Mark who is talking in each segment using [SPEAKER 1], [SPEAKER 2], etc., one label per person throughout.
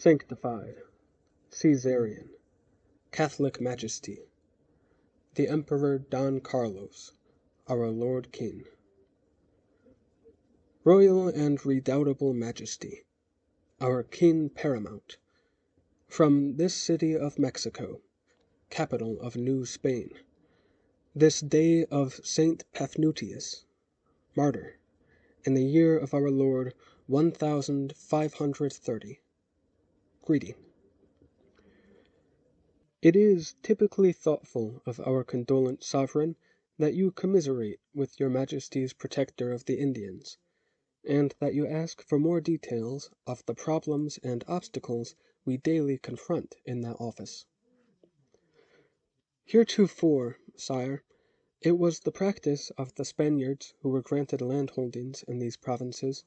[SPEAKER 1] sanctified, Caesarian, Catholic Majesty, the Emperor Don Carlos, our Lord King. Royal and redoubtable Majesty, our King Paramount, from this city of Mexico, capital of New Spain, this day of Saint Paphnutius, martyr, in the year of our Lord one thousand five hundred thirty. Greeting. It is typically thoughtful of our condolent sovereign that you commiserate with your Majesty's protector of the Indians, and that you ask for more details of the problems and obstacles we daily confront in that office. Heretofore, sire, it was the practice of the Spaniards who were granted landholdings in these provinces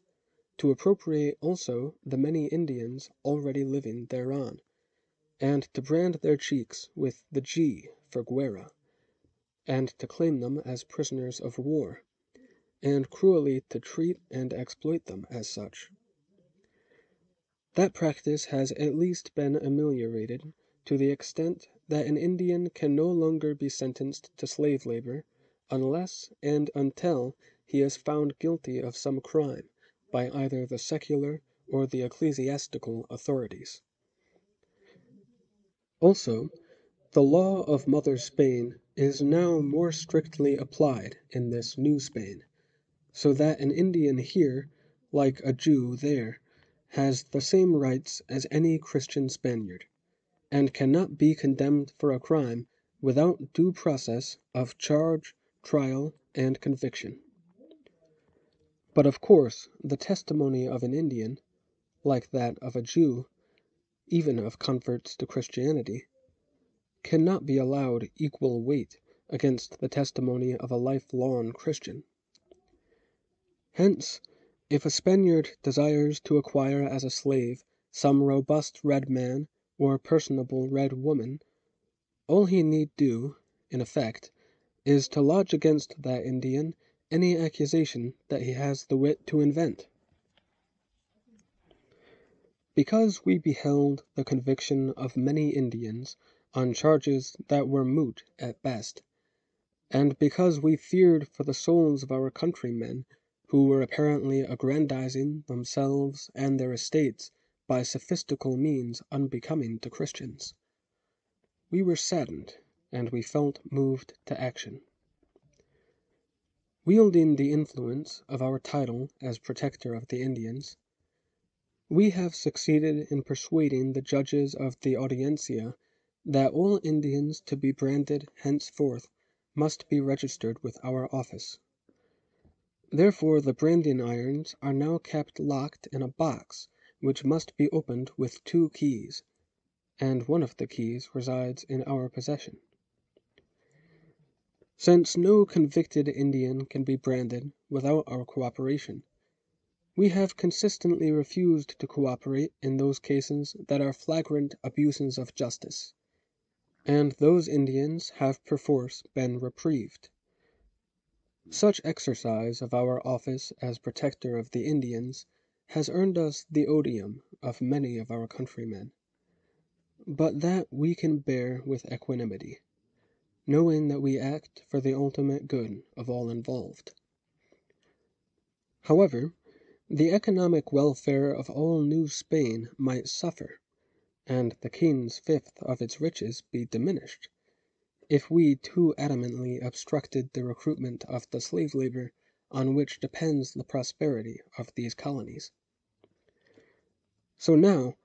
[SPEAKER 1] to appropriate also the many Indians already living thereon, and to brand their cheeks with the G for Guerra, and to claim them as prisoners of war, and cruelly to treat and exploit them as such. That practice has at least been ameliorated to the extent that an Indian can no longer be sentenced to slave labor unless and until he is found guilty of some crime by either the secular or the ecclesiastical authorities. Also, the law of Mother Spain is now more strictly applied in this New Spain, so that an Indian here, like a Jew there, has the same rights as any Christian Spaniard, and cannot be condemned for a crime without due process of charge, trial, and conviction. But of course the testimony of an Indian, like that of a Jew, even of converts to Christianity, cannot be allowed equal weight against the testimony of a lifelong Christian. Hence, if a Spaniard desires to acquire as a slave some robust red man or personable red woman, all he need do, in effect, is to lodge against that Indian any accusation that he has the wit to invent. Because we beheld the conviction of many Indians on charges that were moot at best, and because we feared for the souls of our countrymen who were apparently aggrandizing themselves and their estates by sophistical means unbecoming to Christians, we were saddened and we felt moved to action. Wielding the influence of our title as Protector of the Indians, we have succeeded in persuading the judges of the Audiencia that all Indians to be branded henceforth must be registered with our office. Therefore the branding irons are now kept locked in a box which must be opened with two keys, and one of the keys resides in our possession. Since no convicted Indian can be branded without our cooperation, we have consistently refused to cooperate in those cases that are flagrant abuses of justice, and those Indians have perforce been reprieved. Such exercise of our office as Protector of the Indians has earned us the odium of many of our countrymen, but that we can bear with equanimity knowing that we act for the ultimate good of all involved. However, the economic welfare of all New Spain might suffer, and the king's fifth of its riches be diminished, if we too adamantly obstructed the recruitment of the slave labor on which depends the prosperity of these colonies. So now,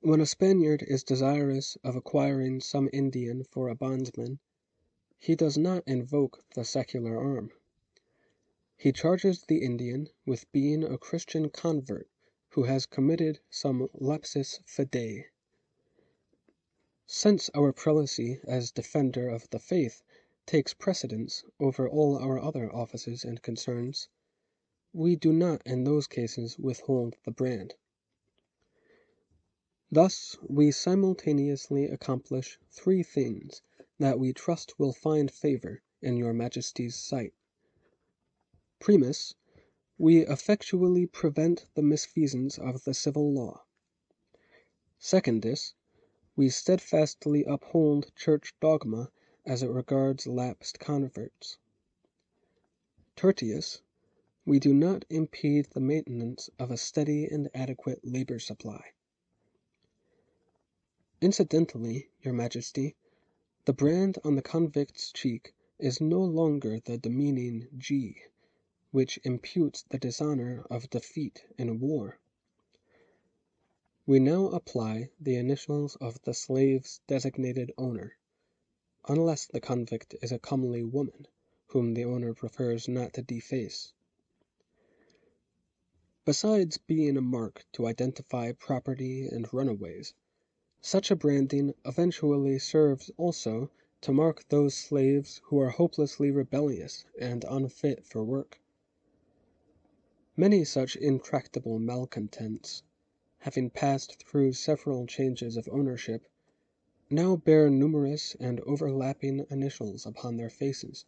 [SPEAKER 1] when a Spaniard is desirous of acquiring some Indian for a bondsman, he does not invoke the secular arm. He charges the Indian with being a Christian convert who has committed some lapsus fidei. Since our prelacy as defender of the faith takes precedence over all our other offices and concerns, we do not in those cases withhold the brand. Thus we simultaneously accomplish three things that we trust will find favor in your Majesty's sight. Primus, we effectually prevent the misfeasance of the civil law. Secondus, we steadfastly uphold church dogma as it regards lapsed converts. Tertius, we do not impede the maintenance of a steady and adequate labor supply. Incidentally, your majesty, the brand on the convict's cheek is no longer the demeaning G, which imputes the dishonor of defeat in war. We now apply the initials of the slave's designated owner, unless the convict is a comely woman, whom the owner prefers not to deface. Besides being a mark to identify property and runaways, such a branding eventually serves also to mark those slaves who are hopelessly rebellious and unfit for work. Many such intractable malcontents having passed through several changes of ownership, now bear numerous and overlapping initials upon their faces,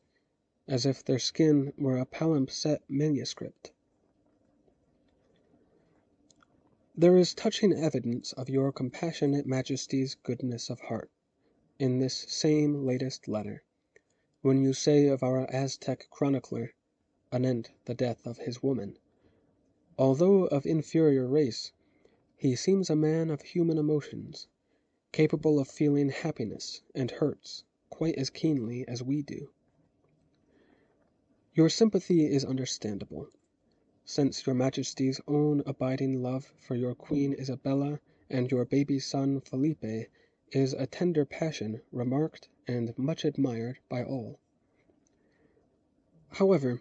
[SPEAKER 1] as if their skin were a palimpsest manuscript. There is touching evidence of your compassionate Majesty's goodness of heart, in this same latest letter, when you say of our Aztec chronicler, anent the death of his woman, although of inferior race, he seems a man of human emotions, capable of feeling happiness and hurts quite as keenly as we do. Your sympathy is understandable, since your Majesty's own abiding love for your Queen Isabella and your baby son Felipe is a tender passion remarked and much admired by all. However,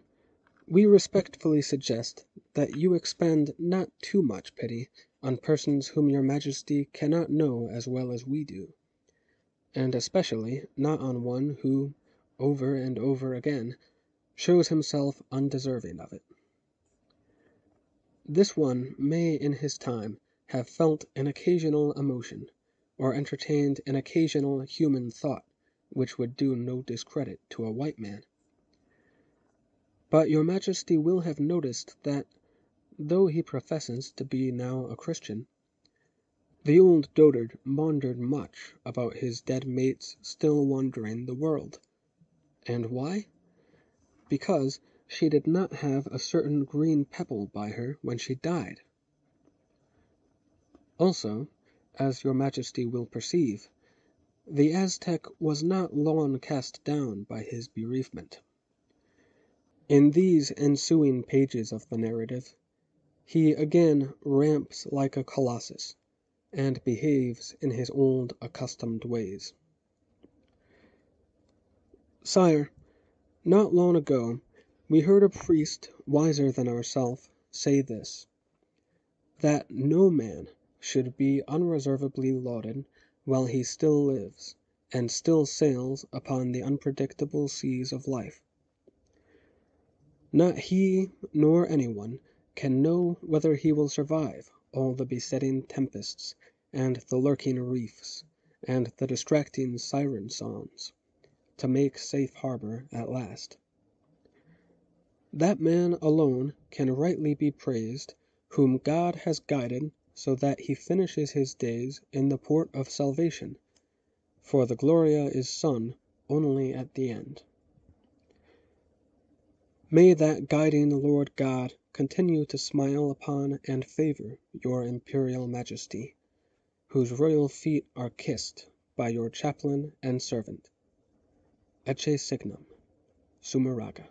[SPEAKER 1] we respectfully suggest that you expend not too much pity on persons whom your Majesty cannot know as well as we do, and especially not on one who, over and over again, shows himself undeserving of it. This one may in his time have felt an occasional emotion, or entertained an occasional human thought which would do no discredit to a white man. But your Majesty will have noticed that though he professes to be now a Christian. The old dotard maundered much about his dead mate's still wandering the world. And why? Because she did not have a certain green pebble by her when she died. Also, as your Majesty will perceive, the Aztec was not long cast down by his bereavement. In these ensuing pages of the narrative he again ramps like a colossus, and behaves in his old accustomed ways. Sire, not long ago we heard a priest wiser than ourself say this, that no man should be unreservedly lauded while he still lives and still sails upon the unpredictable seas of life. Not he nor anyone can know whether he will survive all the besetting tempests and the lurking reefs and the distracting siren songs, to make safe harbor at last. That man alone can rightly be praised whom God has guided so that he finishes his days in the port of salvation, for the Gloria is sung only at the end. May that guiding Lord God continue to smile upon and favor your Imperial Majesty, whose royal feet are kissed by your chaplain and servant. Ecce signum, Zumárraga.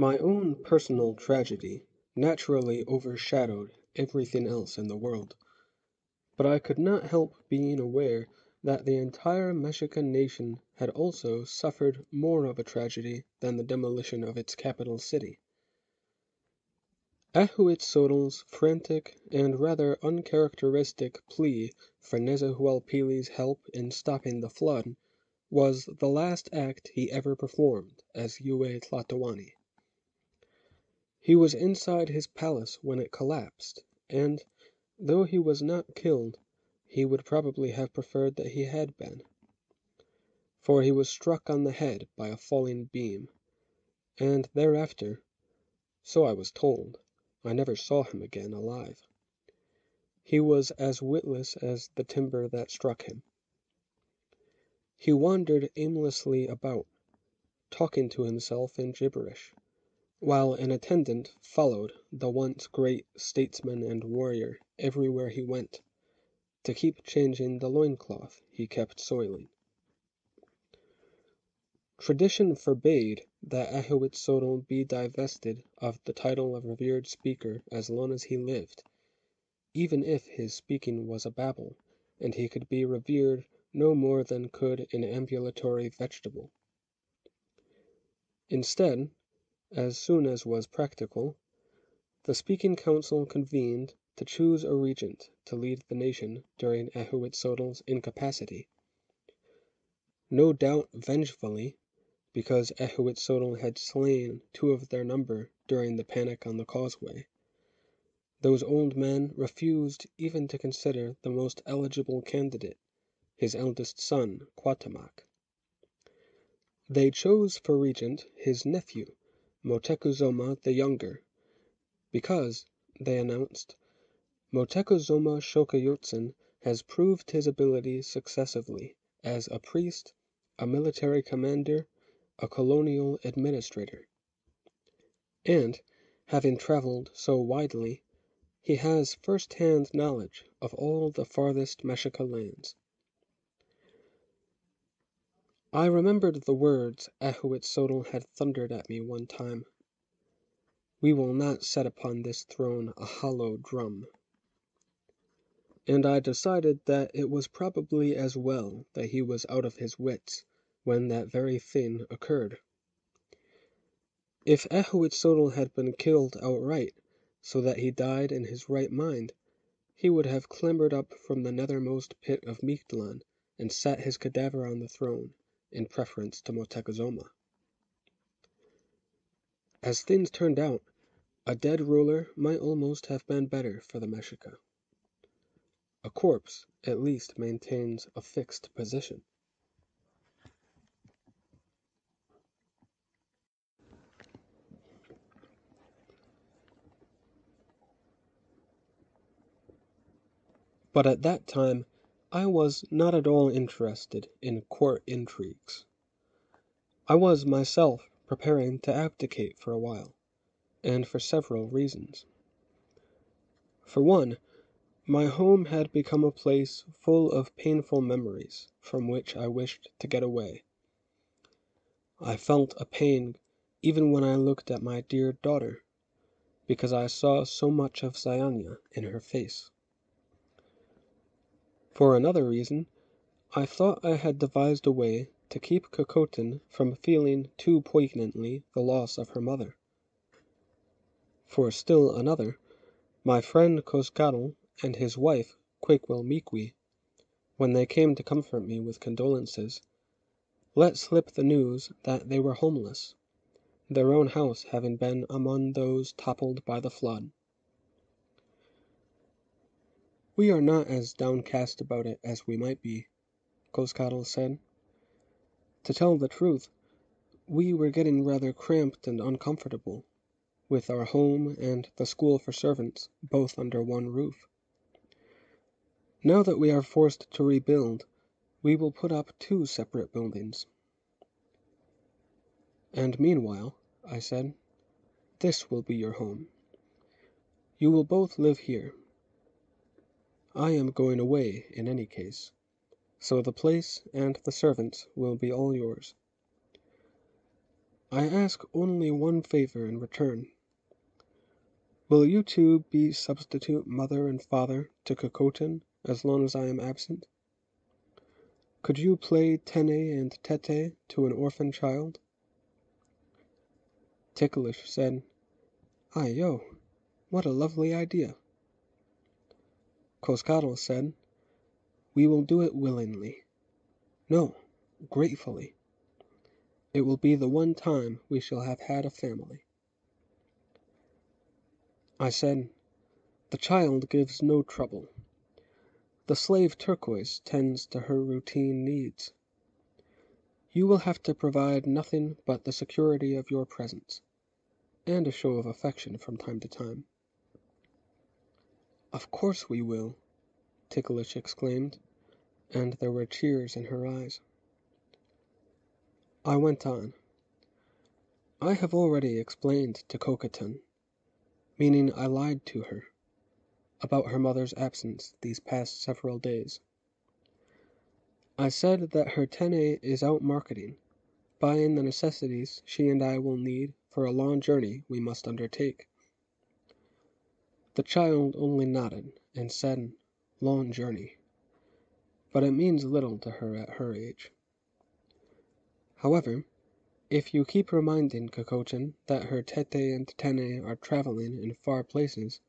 [SPEAKER 1] My own personal tragedy naturally overshadowed everything else in the world. But I could not help being aware that the entire Mexican nation had also suffered more of a tragedy than the demolition of its capital city. Ahuitzotls' frantic and rather uncharacteristic plea for Nezahualpilli's help in stopping the flood was the last act he ever performed as Yue Tlatoani. He was inside his palace when it collapsed, and, though he was not killed, he would probably have preferred that he had been. for he was struck on the head by a falling beam, and thereafter, so I was told, I never saw him again alive. He was as witless as the timber that struck him. He wandered aimlessly about, talking to himself in gibberish, while an attendant followed the once great statesman and warrior everywhere he went, to keep changing the loincloth he kept soiling. Tradition forbade that Ahuitzotl be divested of the title of revered speaker as long as he lived, even if his speaking was a babble, and he could be revered no more than could an ambulatory vegetable. Instead, as soon as was practical, the Speaking Council convened to choose a regent to lead the nation during Ahuitzotl's incapacity. No doubt vengefully, because Ahuitzotl had slain two of their number during the panic on the causeway. Those old men refused even to consider the most eligible candidate, his eldest son, Cuauhtémoc. They chose for regent his nephew, Moctezuma the Younger, because, they announced, Moctezuma Xocoyotzin has proved his ability successively as a priest, a military commander, a colonial administrator. And, having traveled so widely, he has first-hand knowledge of all the farthest Mexica lands. I remembered the words Ahuitzotl had thundered at me one time. We will not set upon this throne a hollow drum. And I decided that it was probably as well that he was out of his wits when that very thing occurred. If Ahuitzotl had been killed outright, so that he died in his right mind, he would have clambered up from the nethermost pit of Mictlan and sat his cadaver on the throne in preference to Moctezuma. As things turned out, a dead ruler might almost have been better for the Mexica. A corpse at least maintains a fixed position. But at that time I was not at all interested in court intrigues. I was myself preparing to abdicate for a while, and for several reasons. For one, my home had become a place full of painful memories from which I wished to get away. I felt a pain even when I looked at my dear daughter, because I saw so much of Zyanya in her face. For another reason, I thought I had devised a way to keep Cocoton from feeling too poignantly the loss of her mother. For still another, my friend Cozcatl and his wife Quequelmiqui, when they came to comfort me with condolences, let slip the news that they were homeless, their own house having been among those toppled by the flood. "We are not as downcast about it as we might be," Cozcatl said. "To tell the truth, we were getting rather cramped and uncomfortable, with our home and the school for servants both under one roof. Now that we are forced to rebuild, we will put up two separate buildings." "And meanwhile," I said, "this will be your home. You will both live here. I am going away in any case, so the place and the servants will be all yours. I ask only one favor in return. Will you two be substitute mother and father to Cocoton as long as I am absent? Could you play Tene and Tete to an orphan child? Ticklish said, Ay yo, what a lovely idea. Cozcatl said, "We will do it willingly. No, gratefully. It will be the one time we shall have had a family." I said, "The child gives no trouble. The slave turquoise tends to her routine needs. You will have to provide nothing but the security of your presence, and a show of affection from time to time." "Of course we will!" Ticklish exclaimed, and there were tears in her eyes. I went on. "I have already explained to Cocoton meaning I lied to her about her mother's absence these past several days. I said that her Tene is out marketing, buying the necessities she and I will need for a long journey we must undertake. The child only nodded and said, "Long journey," but it means little to her at her age. However, if you keep reminding Cocoton that her Tete and Tene are travelling in far places,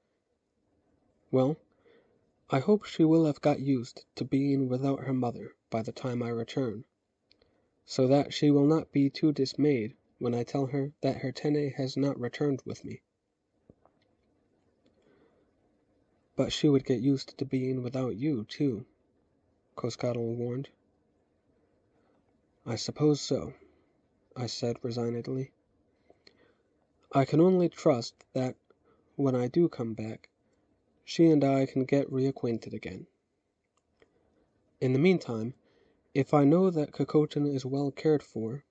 [SPEAKER 1] well, I hope she will have got used to being without her mother by the time I return, so that she will not be too dismayed when I tell her that her Tene has not returned with me. But she would get used to being without you, too, Cozcatl warned. I suppose so, I said resignedly. I can only trust that, when I do come back, she and I can get reacquainted again. In the meantime, if I know that Cocoton is well cared for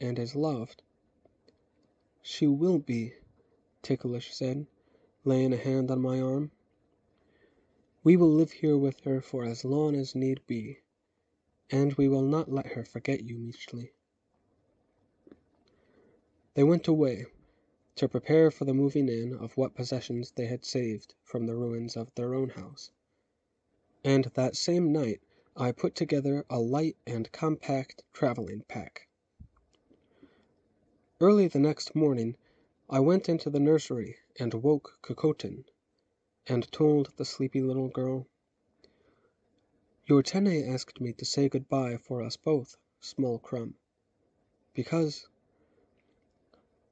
[SPEAKER 1] and is loved "She will be," Ticklish said, laying a hand on my arm. "We will live here with her for as long as need be, and we will not let her forget you, Mixtli." They went away to prepare for the moving in of what possessions they had saved from the ruins of their own house. And that same night I put together a light and compact traveling pack. Early the next morning I went into the nursery and woke Cocoton, and told the sleepy little girl, "Your Tene asked me to say good bye for us both, Small Crumb, because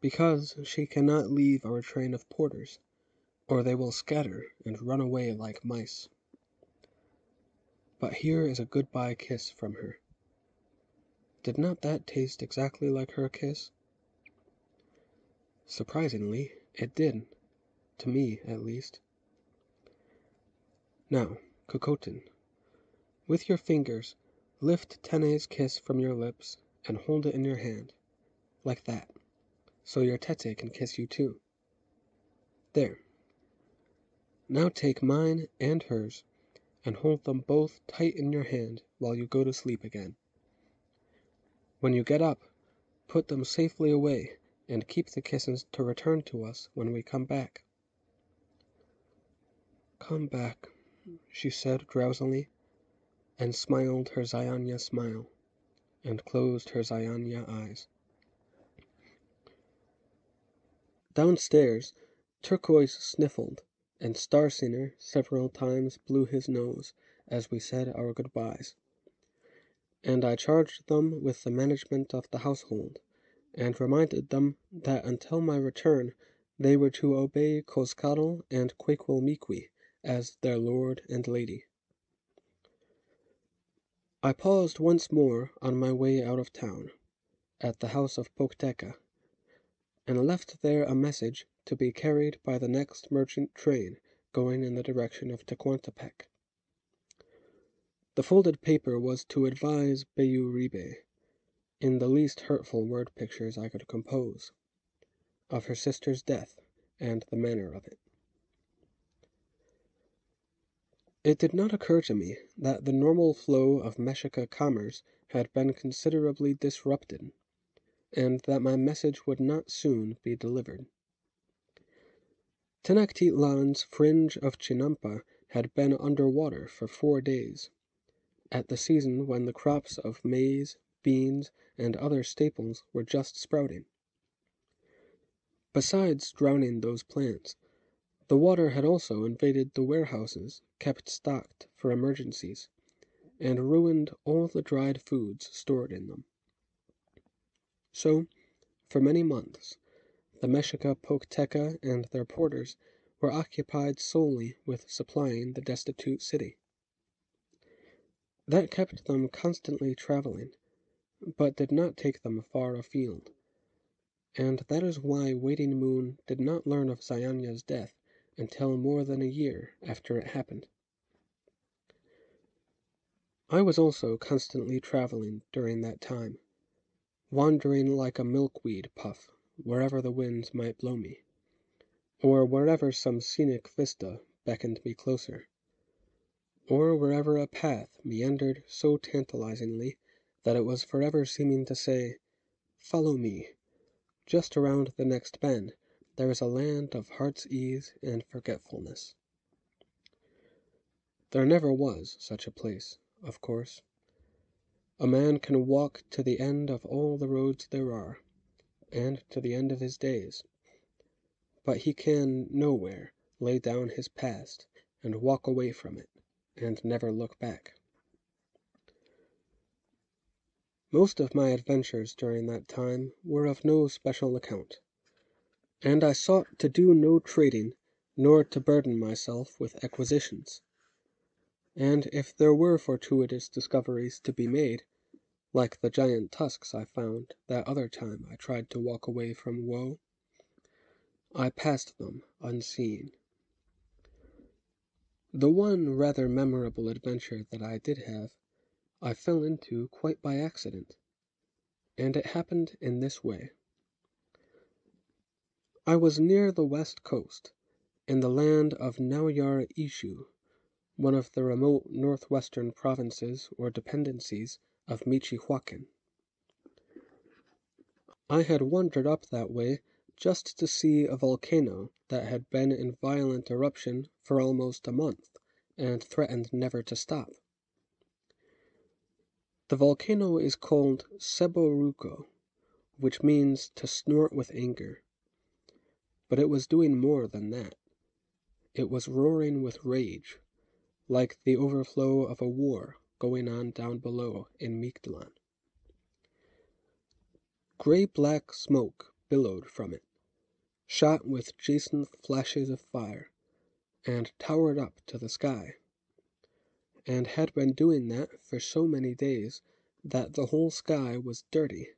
[SPEAKER 1] because she cannot leave our train of porters, or they will scatter and run away like mice. But here is a good bye kiss from her. Did not that taste exactly like her kiss? Surprisingly, it did. To me, at least. Now, Cocoton, with your fingers, lift Tene's kiss from your lips and hold it in your hand, like that so your Tete can kiss you too. There. Now take mine and hers and hold them both tight in your hand while you go to sleep again. When you get up, put them safely away and keep the kisses to return to us when we come back. Come back, she said drowsily, and smiled her Zyanya smile, and closed her Zyanya eyes. Downstairs, Turquoise sniffled, and Starsinger several times blew his nose as we said our goodbyes, and I charged them with the management of the household, and reminded them that until my return they were to obey Cozcatl and Quequelmiqui as their lord and lady. I paused once more on my way out of town, at the house of Pochteca and left there a message to be carried by the next merchant train going in the direction of Tecuantepec. The folded paper was to advise Béu Ribé, in the least hurtful word pictures I could compose, of her sister's death and the manner of it. It did not occur to me that the normal flow of Mexica commerce had been considerably disrupted and that my message would not soon be delivered. Tenochtitlan's fringe of Chinampa had been under water for four days, at the season when the crops of maize, beans, and other staples were just sprouting. Besides drowning those plants, the water had also invaded the warehouses kept stocked for emergencies, and ruined all the dried foods stored in them. So, for many months, the Mexica Pochteca and their porters were occupied solely with supplying the destitute city. That kept them constantly traveling, but did not take them far afield, and that is why Waiting Moon did not learn of Zyanya's death until more than a year after it happened. I was also constantly traveling during that time, wandering like a milkweed puff wherever the winds might blow me, or wherever some scenic vista beckoned me closer, or wherever a path meandered so tantalizingly that it was forever seeming to say, "Follow me. Just around the next bend there is a land of heart's ease and forgetfulness." There never was such a place, of course. A man can walk to the end of all the roads there are, and to the end of his days, but he can nowhere lay down his past and walk away from it and never look back. Most of my adventures during that time were of no special account, and I sought to do no trading nor to burden myself with acquisitions; and if there were fortuitous discoveries to be made, like the giant tusks I found that other time I tried to walk away from woe, I passed them unseen. The one rather memorable adventure that I did have I fell into quite by accident, and it happened in this way. I was near the west coast, in the land of Nauyar Ixu, one of the remote northwestern provinces or dependencies of Michihuacan. I had wandered up that way just to see a volcano that had been in violent eruption for almost a month and threatened never to stop. The volcano is called Ceboruco, which means to snort with anger. But it was doing more than that. It was roaring with rage, like the overflow of a war going on down below in Mictlan. Gray black smoke billowed from it, shot with jacinth flashes of fire, and towered up to the sky and had been doing that for so many days that the whole sky was dirty,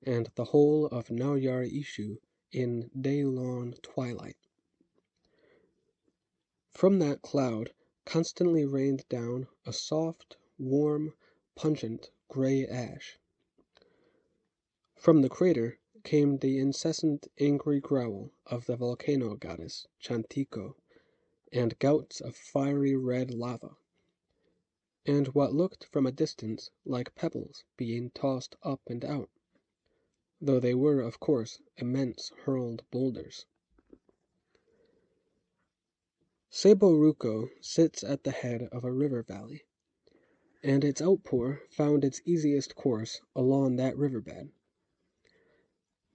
[SPEAKER 1] and the whole of Nauyar Ixu in day-long twilight. From that cloud constantly rained down a soft, warm, pungent gray ash. From the crater came the incessant angry growl of the volcano goddess Chantico, and gouts of fiery red lava and what looked from a distance like pebbles being tossed up and out, though they were, of course, immense hurled boulders. Ceboruco sits at the head of a river valley, and its outpour found its easiest course along that riverbed.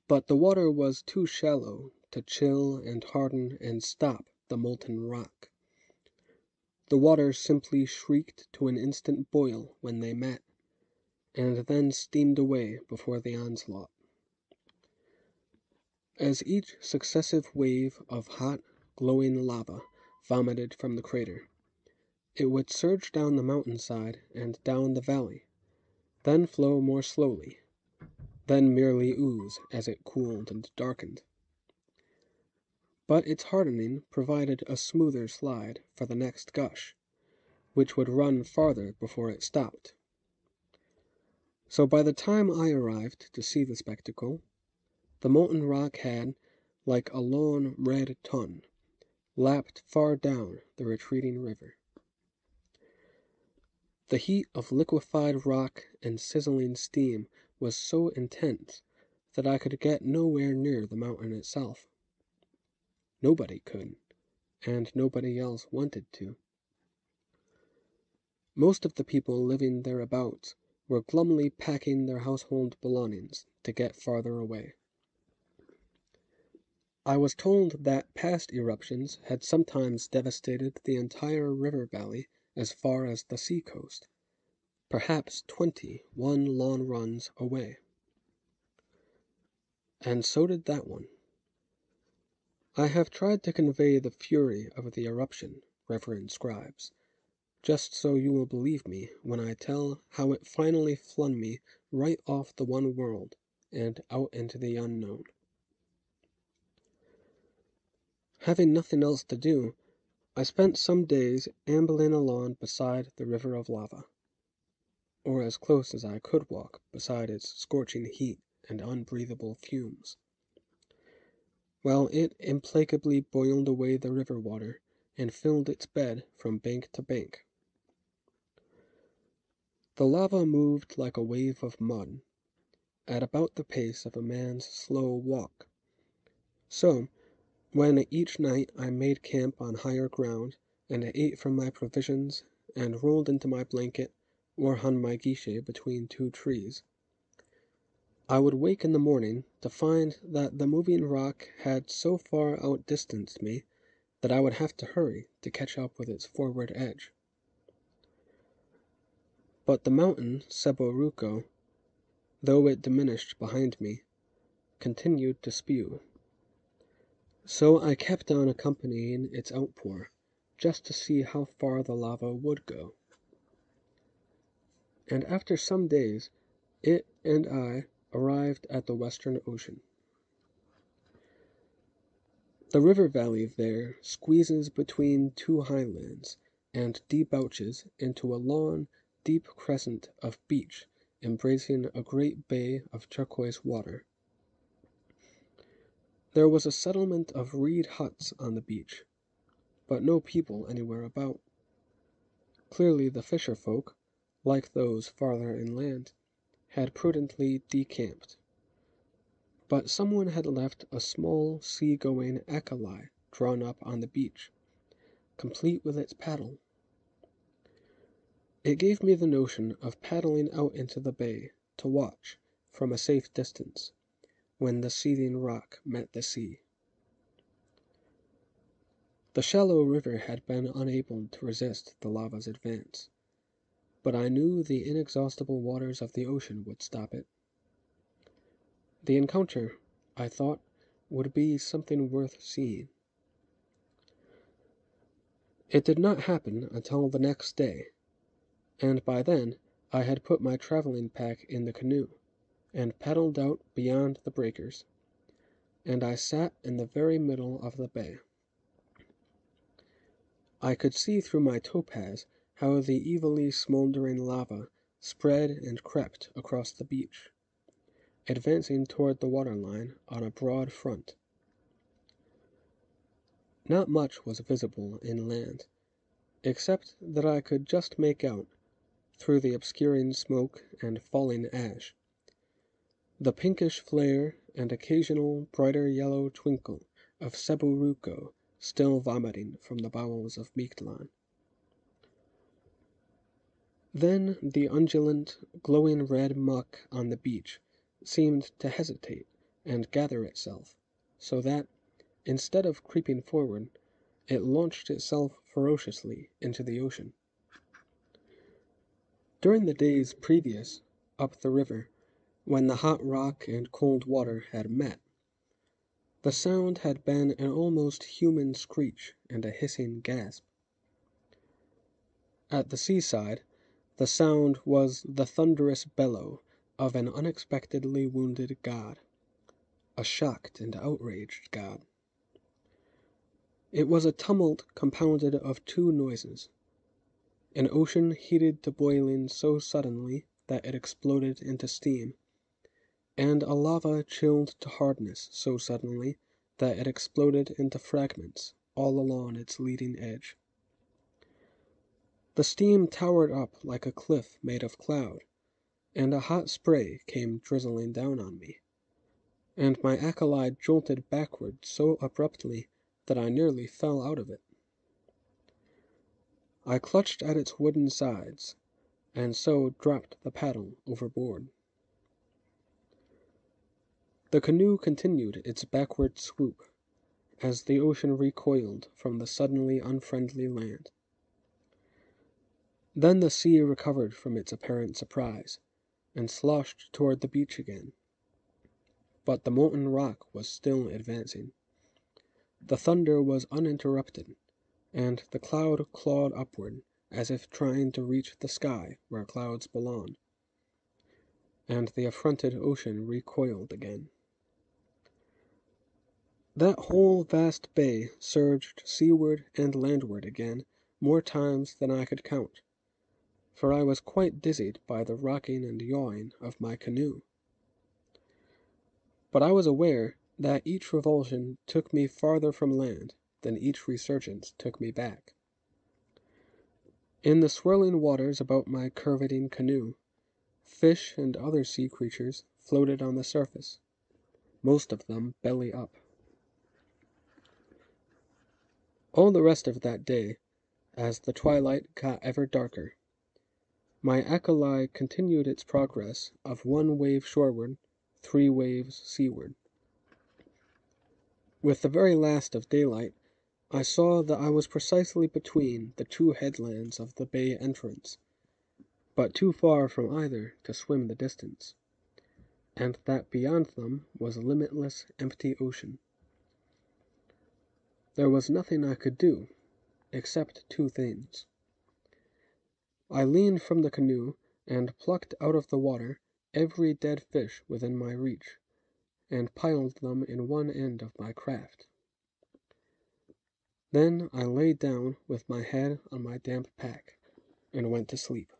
[SPEAKER 1] But the water was too shallow to chill and harden and stop the molten rock. The water simply shrieked to an instant boil when they met, and then steamed away before the onslaught. As each successive wave of hot, glowing lava vomited from the crater, it would surge down the mountainside and down the valley, then flow more slowly, then merely ooze as it cooled and darkened but its hardening provided a smoother slide for the next gush, which would run farther before it stopped. So by the time I arrived to see the spectacle, the molten rock had, like a long red tongue, lapped far down the retreating river. The heat of liquefied rock and sizzling steam was so intense that I could get nowhere near the mountain itself. Nobody could, and nobody else wanted to. Most of the people living thereabouts were glumly packing their household belongings to get farther away. I was told that past eruptions had sometimes devastated the entire river valley as far as the sea coast, perhaps twenty one long runs away. And so did that one. I have tried to convey the fury of the eruption, reverend scribes, just so you will believe me when I tell how it finally flung me right off the one world and out into the unknown. Having nothing else to do, I spent some days ambling along beside the river of lava, or as close as I could walk beside its scorching heat and unbreathable fumes, while it implacably boiled away the river water and filled its bed from bank to bank. The lava moved like a wave of mud, at about the pace of a man's slow walk. So, when each night I made camp on higher ground, and ate from my provisions, and rolled into my blanket, or hung my guichet between two trees, I would wake in the morning to find that the moving rock had so far outdistanced me that I would have to hurry to catch up with its forward edge. But the mountain Ceboruco, though it diminished behind me, continued to spew. So I kept on accompanying its outpour, just to see how far the lava would go. And after some days it and I arrived at the Western Ocean. The river valley there squeezes between two highlands, and debouches into a long, deep crescent of beach embracing a great bay of turquoise water. There was a settlement of reed huts on the beach, but no people anywhere about. Clearly the fisher folk, like those farther inland, had prudently decamped. But someone had left a small sea-going acali drawn up on the beach, complete with its paddle. It gave me the notion of paddling out into the bay to watch, from a safe distance when the seething rock met the sea. The shallow river had been unable to resist the lava's advance, but I knew the inexhaustible waters of the ocean would stop it. The encounter, I thought, would be something worth seeing. It did not happen until the next day, and by then I had put my traveling pack in the canoe and paddled out beyond the breakers, and I sat in the very middle of the bay. I could see through my topaz how the evilly smouldering lava spread and crept across the beach, advancing toward the waterline on a broad front. Not much was visible inland, except that I could just make out, through the obscuring smoke and falling ash, the pinkish flare and occasional brighter yellow twinkle of Ceboruco still vomiting from the bowels of Mictlan. Then the undulant, glowing red muck on the beach seemed to hesitate and gather itself, so that, instead of creeping forward, it launched itself ferociously into the ocean. During the days previous, up the river, when the hot rock and cold water had met. The sound had been an almost human screech and a hissing gasp. At the seaside the sound was the thunderous bellow of an unexpectedly wounded god, a shocked and outraged god. It was a tumult compounded of two noises an ocean heated to boiling so suddenly that it exploded into steam and a lava chilled to hardness so suddenly that it exploded into fragments all along its leading edge. The steam towered up like a cliff made of cloud, and a hot spray came drizzling down on me, and my acali jolted backward so abruptly that I nearly fell out of it. I clutched at its wooden sides, and so dropped the paddle overboard. The canoe continued its backward swoop, as the ocean recoiled from the suddenly unfriendly land. Then the sea recovered from its apparent surprise, and sloshed toward the beach again. But the molten rock was still advancing. The thunder was uninterrupted, and the cloud clawed upward as if trying to reach the sky where clouds belong. And the affronted ocean recoiled again. That whole vast bay surged seaward and landward again more times than I could count, for I was quite dizzied by the rocking and yawing of my canoe. But I was aware that each revulsion took me farther from land than each resurgence took me back. In the swirling waters about my curveting canoe, fish and other sea creatures floated on the surface, most of them belly up. All the rest of that day, as the twilight got ever darker, my acali continued its progress of one wave shoreward, three waves seaward. With the very last of daylight, I saw that I was precisely between the two headlands of the bay entrance, but too far from either to swim the distance, and that beyond them was a limitless empty ocean. There was nothing I could do, except two things. I leaned from the canoe and plucked out of the water every dead fish within my reach, and piled them in one end of my craft. Then I lay down with my head on my damp pack and went to sleep.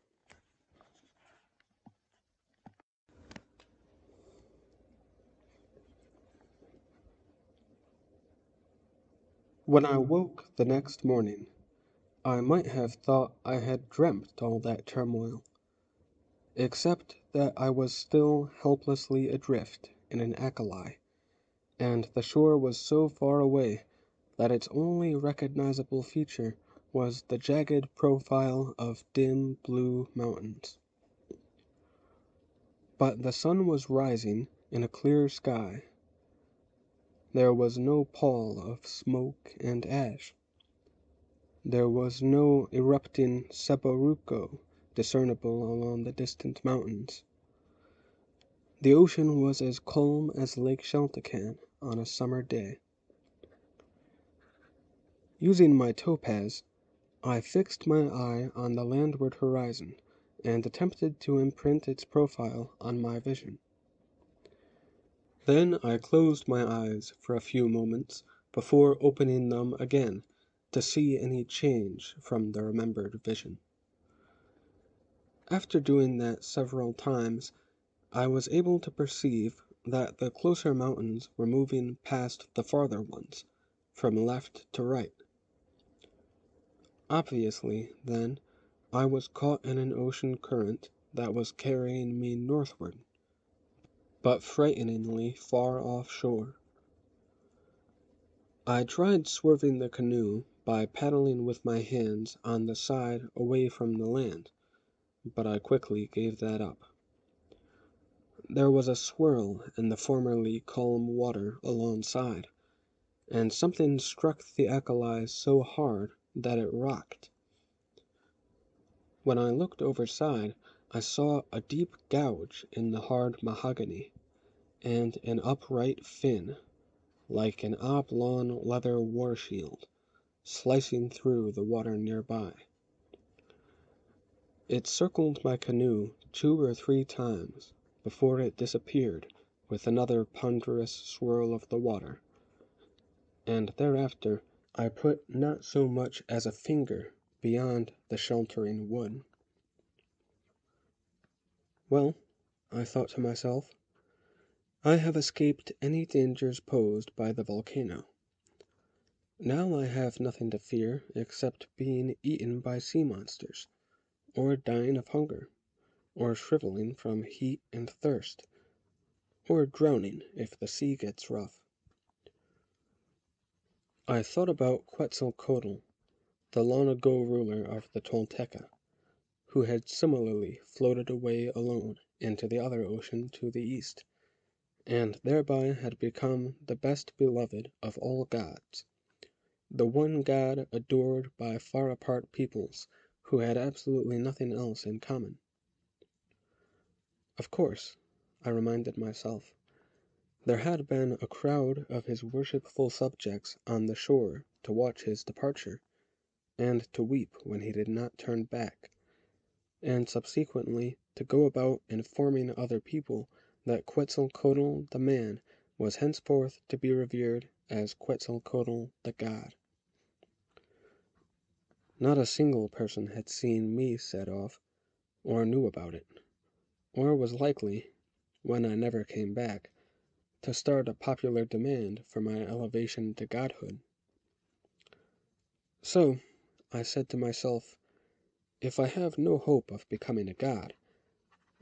[SPEAKER 1] When I woke the next morning, I might have thought I had dreamt all that turmoil, except that I was still helplessly adrift in an acali, and the shore was so far away that its only recognizable feature was the jagged profile of dim blue mountains. But the sun was rising in a clear sky. There was no pall of smoke and ash. There was no erupting Ceboruco discernible along the distant mountains. The ocean was as calm as Lake Xaltocan on a summer day. Using my topaz, I fixed my eye on the landward horizon and attempted to imprint its profile on my vision. Then I closed my eyes for a few moments before opening them again to see any change from the remembered vision. After doing that several times, I was able to perceive that the closer mountains were moving past the farther ones, from left to right. Obviously, then, I was caught in an ocean current that was carrying me northward but frighteningly far offshore. I tried swerving the canoe by paddling with my hands on the side away from the land, but I quickly gave that up. There was a swirl in the formerly calm water alongside, and something struck the acali so hard that it rocked. When I looked overside I saw a deep gouge in the hard mahogany, and an upright fin, like an oblong leather war shield, slicing through the water nearby. It circled my canoe two or three times before it disappeared with another ponderous swirl of the water, and thereafter I put not so much as a finger beyond the sheltering wood. Well, I thought to myself, I have escaped any dangers posed by the volcano. Now I have nothing to fear except being eaten by sea monsters, or dying of hunger, or shriveling from heat and thirst, or drowning if the sea gets rough. I thought about Quetzalcoatl, the long ago ruler of the Tolteca who had similarly floated away alone into the other ocean to the east, and thereby had become the best beloved of all gods, the one god adored by far apart peoples who had absolutely nothing else in common. Of course, I reminded myself, there had been a crowd of his worshipful subjects on the shore to watch his departure, and to weep when he did not turn back, and subsequently to go about informing other people that Quetzalcoatl the man was henceforth to be revered as Quetzalcoatl the god. Not a single person had seen me set off, or knew about it, or was likely, when I never came back, to start a popular demand for my elevation to godhood. So, I said to myself, if I have no hope of becoming a god,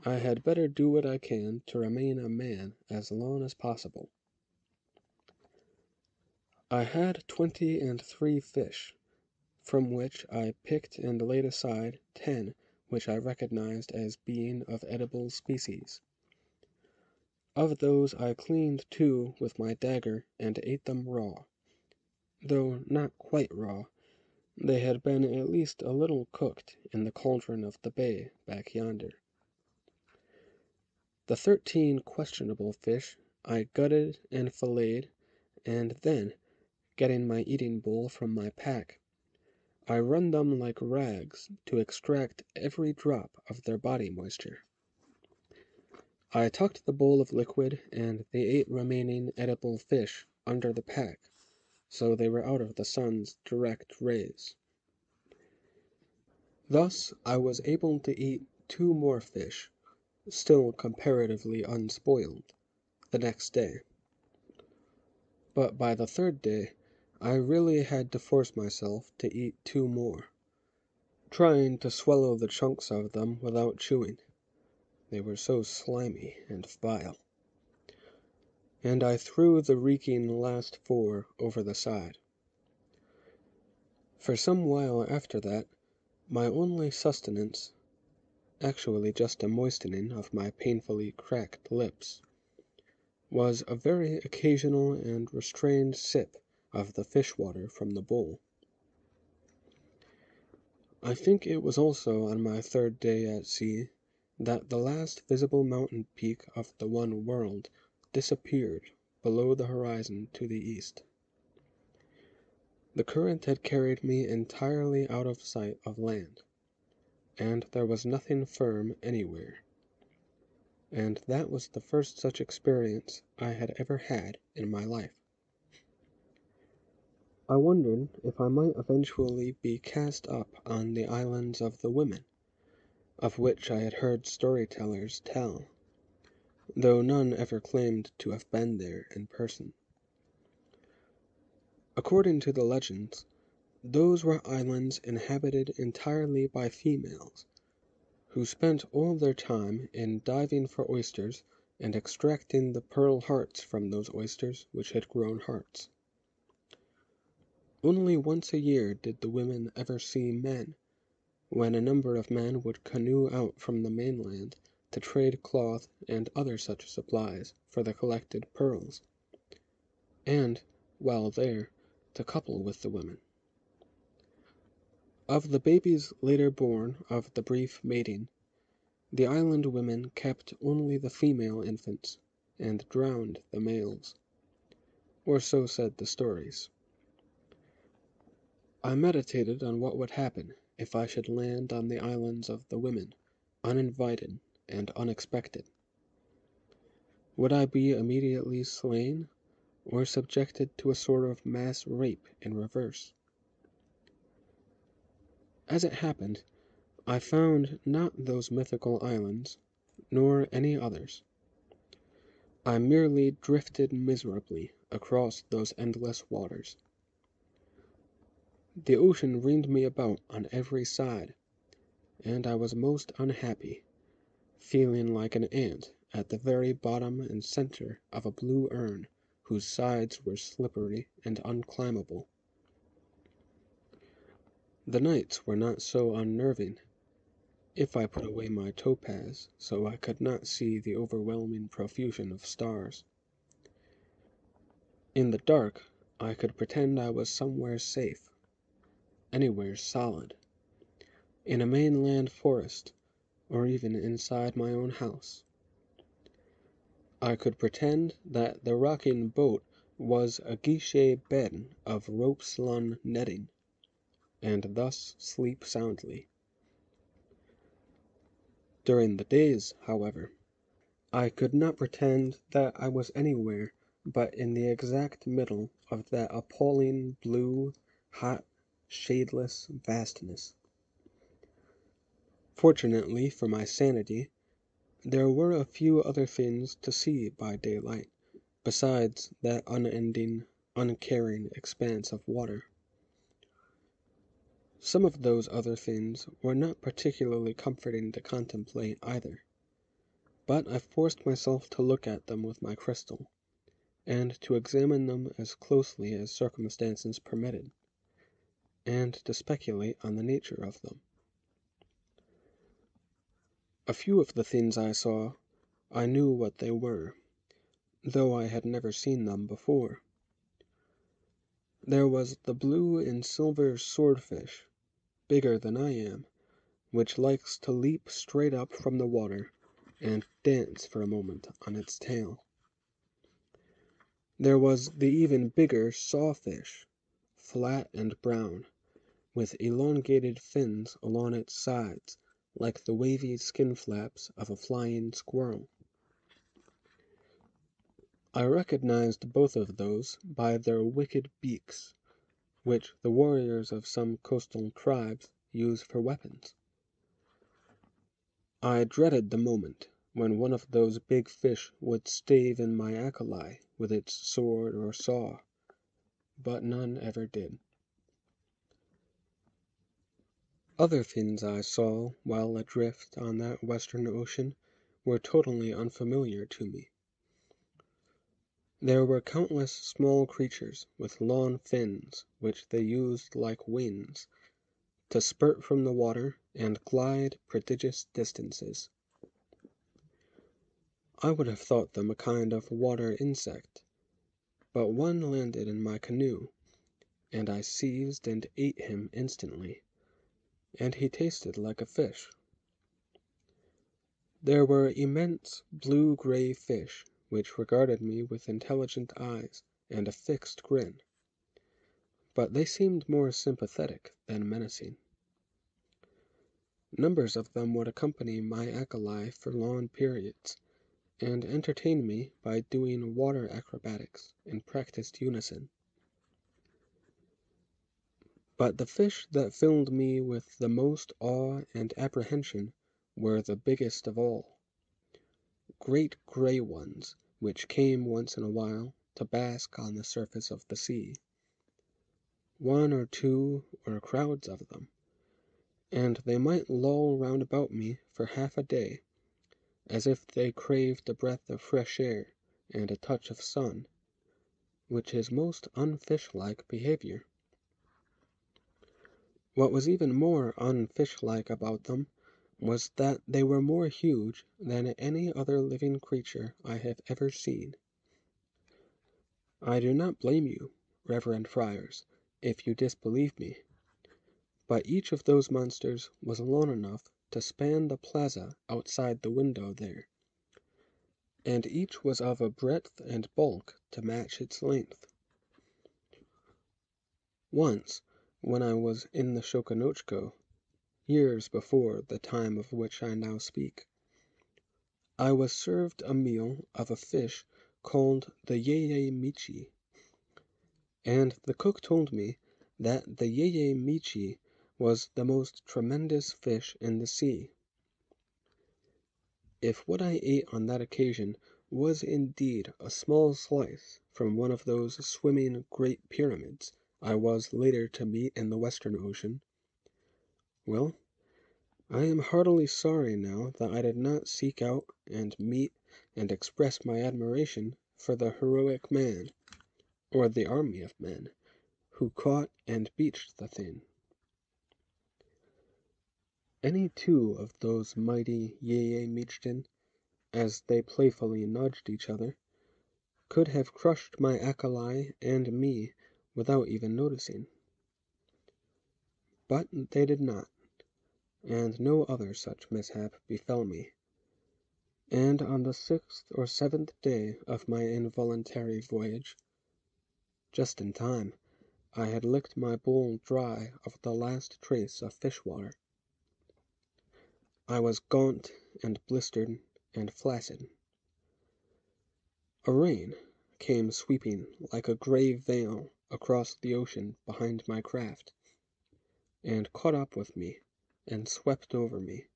[SPEAKER 1] I had better do what I can to remain a man as long as possible. I had twenty and three fish, from which I picked and laid aside ten which I recognized as being of edible species. Of those I cleaned two with my dagger and ate them raw, though not quite raw. They had been at least a little cooked in the cauldron of the bay back yonder. The thirteen questionable fish I gutted and filleted, and then, getting my eating bowl from my pack, I run them like rags to extract every drop of their body moisture. I tucked the bowl of liquid and the eight remaining edible fish under the pack so they were out of the sun's direct rays. Thus I was able to eat two more fish, still comparatively unspoiled, the next day. But by the third day I really had to force myself to eat two more, trying to swallow the chunks of them without chewing. They were so slimy and vile and I threw the reeking last four over the side. For some while after that, my only sustenance actually just a moistening of my painfully cracked lips was a very occasional and restrained sip of the fish water from the bowl. I think it was also on my third day at sea that the last visible mountain peak of the one world disappeared below the horizon to the east. The current had carried me entirely out of sight of land, and there was nothing firm anywhere. And that was the first such experience I had ever had in my life. I wondered if I might eventually be cast up on the islands of the women, of which I had heard storytellers tell though none ever claimed to have been there in person. According to the legends, those were islands inhabited entirely by females, who spent all their time in diving for oysters and extracting the pearl hearts from those oysters which had grown hearts. Only once a year did the women ever see men, when a number of men would canoe out from the mainland to trade cloth and other such supplies for the collected pearls, and, while there, to couple with the women. Of the babies later born of the brief mating, the island women kept only the female infants, and drowned the males. Or so said the stories. I meditated on what would happen if I should land on the islands of the women, uninvited and unexpected. Would I be immediately slain, or subjected to a sort of mass rape in reverse? As it happened, I found not those mythical islands, nor any others. I merely drifted miserably across those endless waters. The ocean ringed me about on every side, and I was most unhappy feeling like an ant at the very bottom and center of a blue urn whose sides were slippery and unclimbable. The nights were not so unnerving, if I put away my topaz so I could not see the overwhelming profusion of stars. In the dark I could pretend I was somewhere safe, anywhere solid, in a mainland forest or even inside my own house. I could pretend that the rocking boat was a guichet bed of rope slung netting, and thus sleep soundly. During the days, however, I could not pretend that I was anywhere but in the exact middle of that appalling blue, hot, shadeless vastness. Fortunately for my sanity, there were a few other things to see by daylight, besides that unending, uncaring expanse of water. Some of those other things were not particularly comforting to contemplate either, but I forced myself to look at them with my crystal, and to examine them as closely as circumstances permitted, and to speculate on the nature of them. A few of the things I saw, I knew what they were, though I had never seen them before. There was the blue and silver swordfish, bigger than I am, which likes to leap straight up from the water and dance for a moment on its tail. There was the even bigger sawfish, flat and brown, with elongated fins along its sides like the wavy skin flaps of a flying squirrel. I recognized both of those by their wicked beaks, which the warriors of some coastal tribes use for weapons. I dreaded the moment when one of those big fish would stave in my acali with its sword or saw, but none ever did. Other things I saw while adrift on that western ocean were totally unfamiliar to me. There were countless small creatures with long fins which they used like wings to spurt from the water and glide prodigious distances. I would have thought them a kind of water insect, but one landed in my canoe, and I seized and ate him instantly and he tasted like a fish. There were immense blue gray fish which regarded me with intelligent eyes and a fixed grin, but they seemed more sympathetic than menacing. Numbers of them would accompany my acali for long periods, and entertain me by doing water acrobatics in practised unison. But the fish that filled me with the most awe and apprehension were the biggest of all great gray ones which came once in a while to bask on the surface of the sea. One or two or crowds of them, and they might loll round about me for half a day, as if they craved a breath of fresh air and a touch of sun, which is most unfishlike behavior. What was even more unfishlike about them was that they were more huge than any other living creature I have ever seen. I do not blame you, reverend friars, if you disbelieve me, but each of those monsters was long enough to span the plaza outside the window there, and each was of a breadth and bulk to match its length. Once when I was in the Xoconochco, years before the time of which I now speak, I was served a meal of a fish called the yeye michi, and the cook told me that the yeye michi was the most tremendous fish in the sea. If what I ate on that occasion was indeed a small slice from one of those swimming Great Pyramids I was later to meet in the Western Ocean. Well, I am heartily sorry now that I did not seek out and meet and express my admiration for the heroic man, or the army of men, who caught and beached the thing. Any two of those mighty Yeye Michten, as they playfully nudged each other, could have crushed my acali and me without even noticing. But they did not, and no other such mishap befell me. And on the sixth or seventh day of my involuntary voyage, just in time, I had licked my bowl dry of the last trace of fish water. I was gaunt and blistered and flaccid. A rain came sweeping like a gray veil across the ocean behind my craft, and caught up with me and swept over me.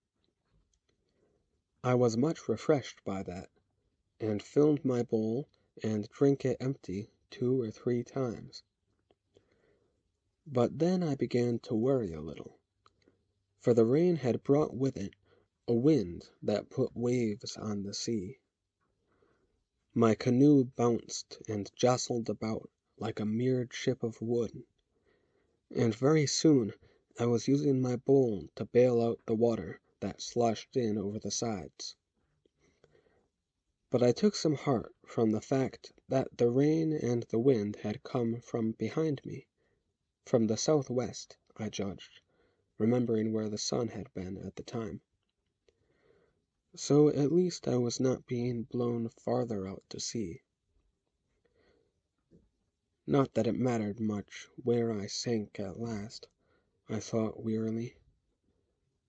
[SPEAKER 1] I was much refreshed by that, and filled my bowl and drank it empty two or three times. But then I began to worry a little, for the rain had brought with it a wind that put waves on the sea. My canoe bounced and jostled about like a mirrored ship of wood, and very soon I was using my bowl to bail out the water that sloshed in over the sides. But I took some heart from the fact that the rain and the wind had come from behind me from the southwest, I judged, remembering where the sun had been at the time. So at least I was not being blown farther out to sea. Not that it mattered much where I sank at last, I thought wearily,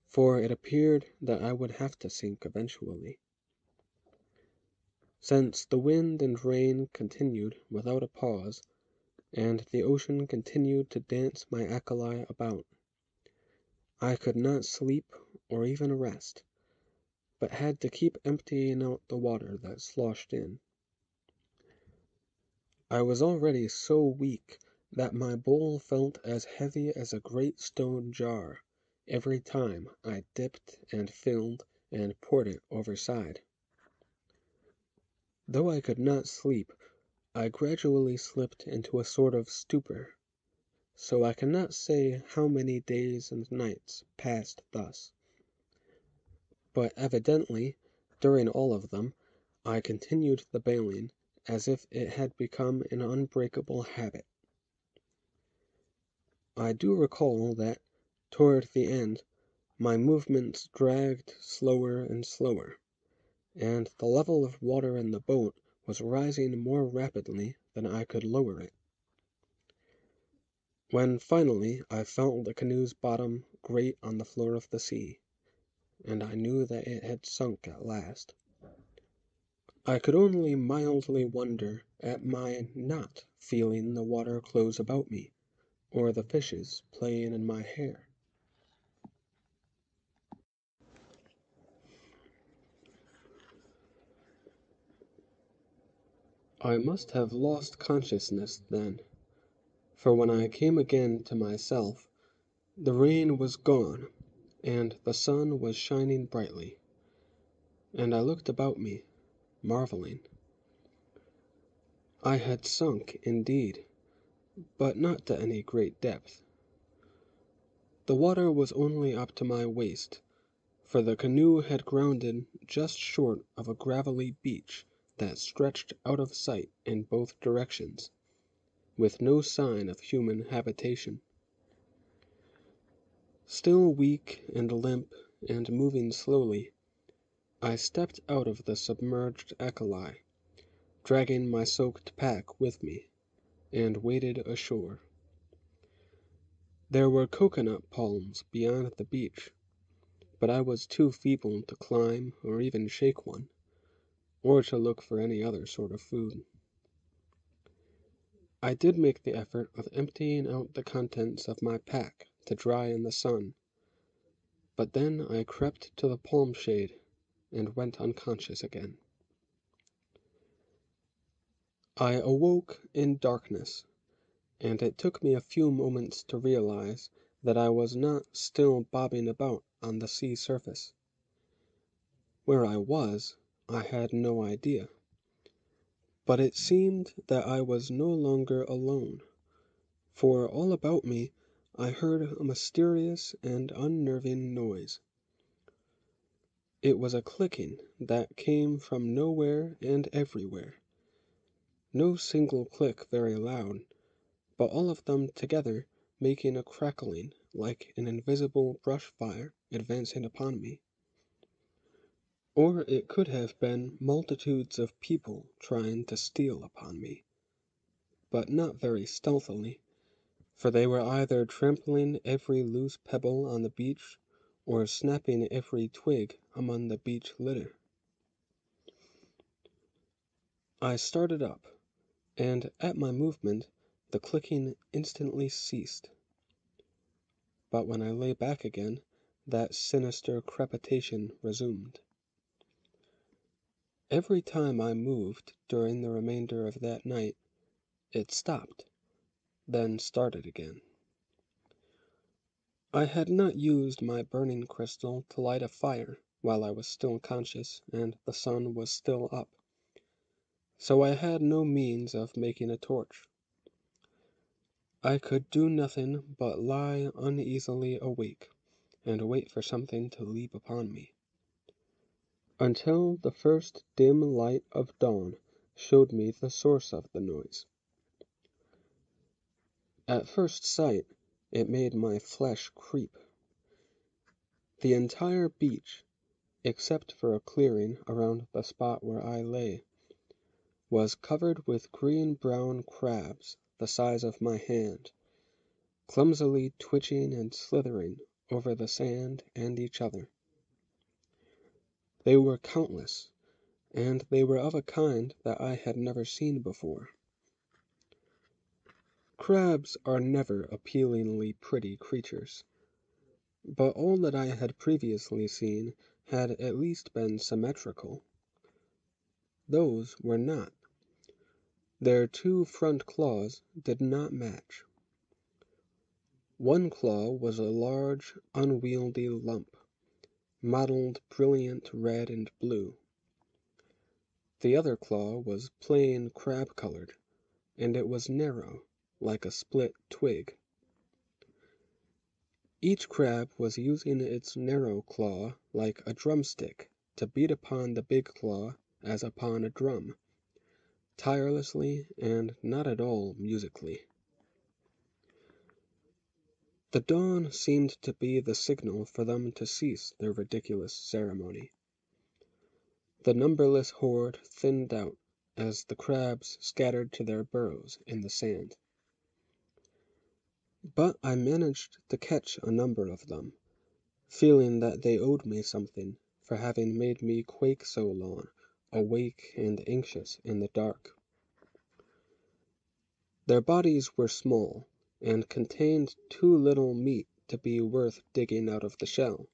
[SPEAKER 1] for it appeared that I would have to sink eventually. Since the wind and rain continued without a pause, and the ocean continued to dance my acali about, I could not sleep or even rest, but had to keep emptying out the water that sloshed in. I was already so weak that my bowl felt as heavy as a great stone jar every time I dipped and filled and poured it overside. Though I could not sleep, I gradually slipped into a sort of stupor, so I cannot say how many days and nights passed thus. But evidently, during all of them, I continued the bailing as if it had become an unbreakable habit. I do recall that, toward the end, my movements dragged slower and slower and the level of water in the boat was rising more rapidly than I could lower it. When finally I felt the canoe's bottom grate on the floor of the sea, and I knew that it had sunk at last, I could only mildly wonder at my not feeling the water close about me, or the fishes playing in my hair. I must have lost consciousness then, for when I came again to myself, the rain was gone and the sun was shining brightly, and I looked about me, marveling. I had sunk, indeed, but not to any great depth. The water was only up to my waist, for the canoe had grounded just short of a gravelly beach that stretched out of sight in both directions, with no sign of human habitation. Still weak and limp and moving slowly, I stepped out of the submerged acali, dragging my soaked pack with me, and waded ashore. There were coconut palms beyond the beach, but I was too feeble to climb or even shake one or to look for any other sort of food. I did make the effort of emptying out the contents of my pack to dry in the sun, but then I crept to the palm shade and went unconscious again. I awoke in darkness, and it took me a few moments to realize that I was not still bobbing about on the sea surface. Where I was I had no idea. But it seemed that I was no longer alone, for all about me I heard a mysterious and unnerving noise. It was a clicking that came from nowhere and everywhere. No single click very loud, but all of them together making a crackling like an invisible brush fire advancing upon me. Or it could have been multitudes of people trying to steal upon me, but not very stealthily, for they were either trampling every loose pebble on the beach or snapping every twig among the beach litter. I started up, and at my movement the clicking instantly ceased. But when I lay back again, that sinister crepitation resumed. Every time I moved during the remainder of that night, it stopped, then started again. I had not used my burning crystal to light a fire while I was still conscious and the sun was still up, so I had no means of making a torch. I could do nothing but lie uneasily awake and wait for something to leap upon me until the first dim light of dawn showed me the source of the noise. At first sight it made my flesh creep. The entire beach, except for a clearing around the spot where I lay, was covered with green brown crabs the size of my hand, clumsily twitching and slithering over the sand and each other. They were countless, and they were of a kind that I had never seen before. Crabs are never appealingly pretty creatures, but all that I had previously seen had at least been symmetrical. Those were not. Their two front claws did not match. One claw was a large, unwieldy lump mottled brilliant red and blue. The other claw was plain crab colored, and it was narrow, like a split twig. Each crab was using its narrow claw like a drumstick to beat upon the big claw as upon a drum, tirelessly and not at all musically. The dawn seemed to be the signal for them to cease their ridiculous ceremony. The numberless horde thinned out as the crabs scattered to their burrows in the sand. But I managed to catch a number of them, feeling that they owed me something for having made me quake so long, awake and anxious in the dark. Their bodies were small, and contained too little meat to be worth digging out of the shell.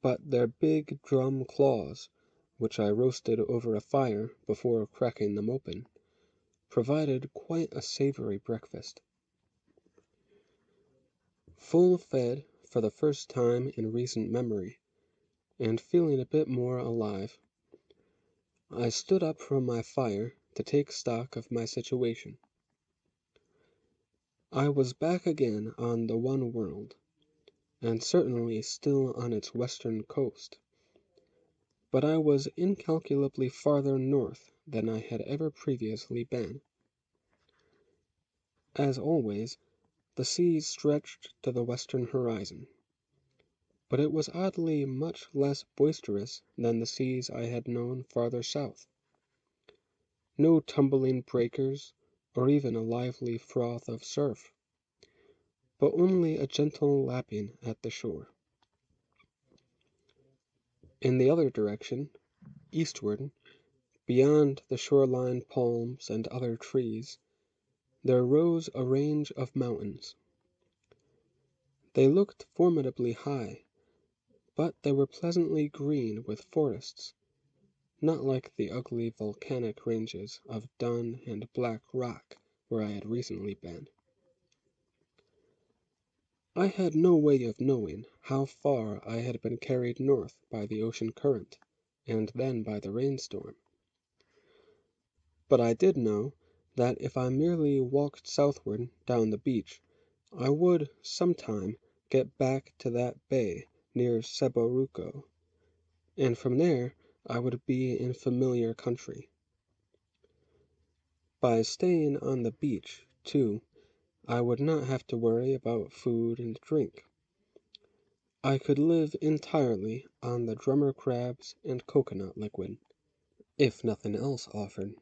[SPEAKER 1] But their big drum claws, which I roasted over a fire before cracking them open, provided quite a savory breakfast. Full fed for the first time in recent memory, and feeling a bit more alive, I stood up from my fire to take stock of my situation. I was back again on the One World, and certainly still on its western coast, but I was incalculably farther north than I had ever previously been. As always, the sea stretched to the western horizon, but it was oddly much less boisterous than the seas I had known farther south. No tumbling breakers or even a lively froth of surf, but only a gentle lapping at the shore. In the other direction, eastward, beyond the shoreline palms and other trees, there rose a range of mountains. They looked formidably high, but they were pleasantly green with forests not like the ugly volcanic ranges of dun and black rock where I had recently been. I had no way of knowing how far I had been carried north by the ocean current, and then by the rainstorm. But I did know that if I merely walked southward down the beach, I would, sometime, get back to that bay near Ceboruco, and from there I would be in familiar country. By staying on the beach, too, I would not have to worry about food and drink. I could live entirely on the drummer crabs and coconut liquid, if nothing else offered.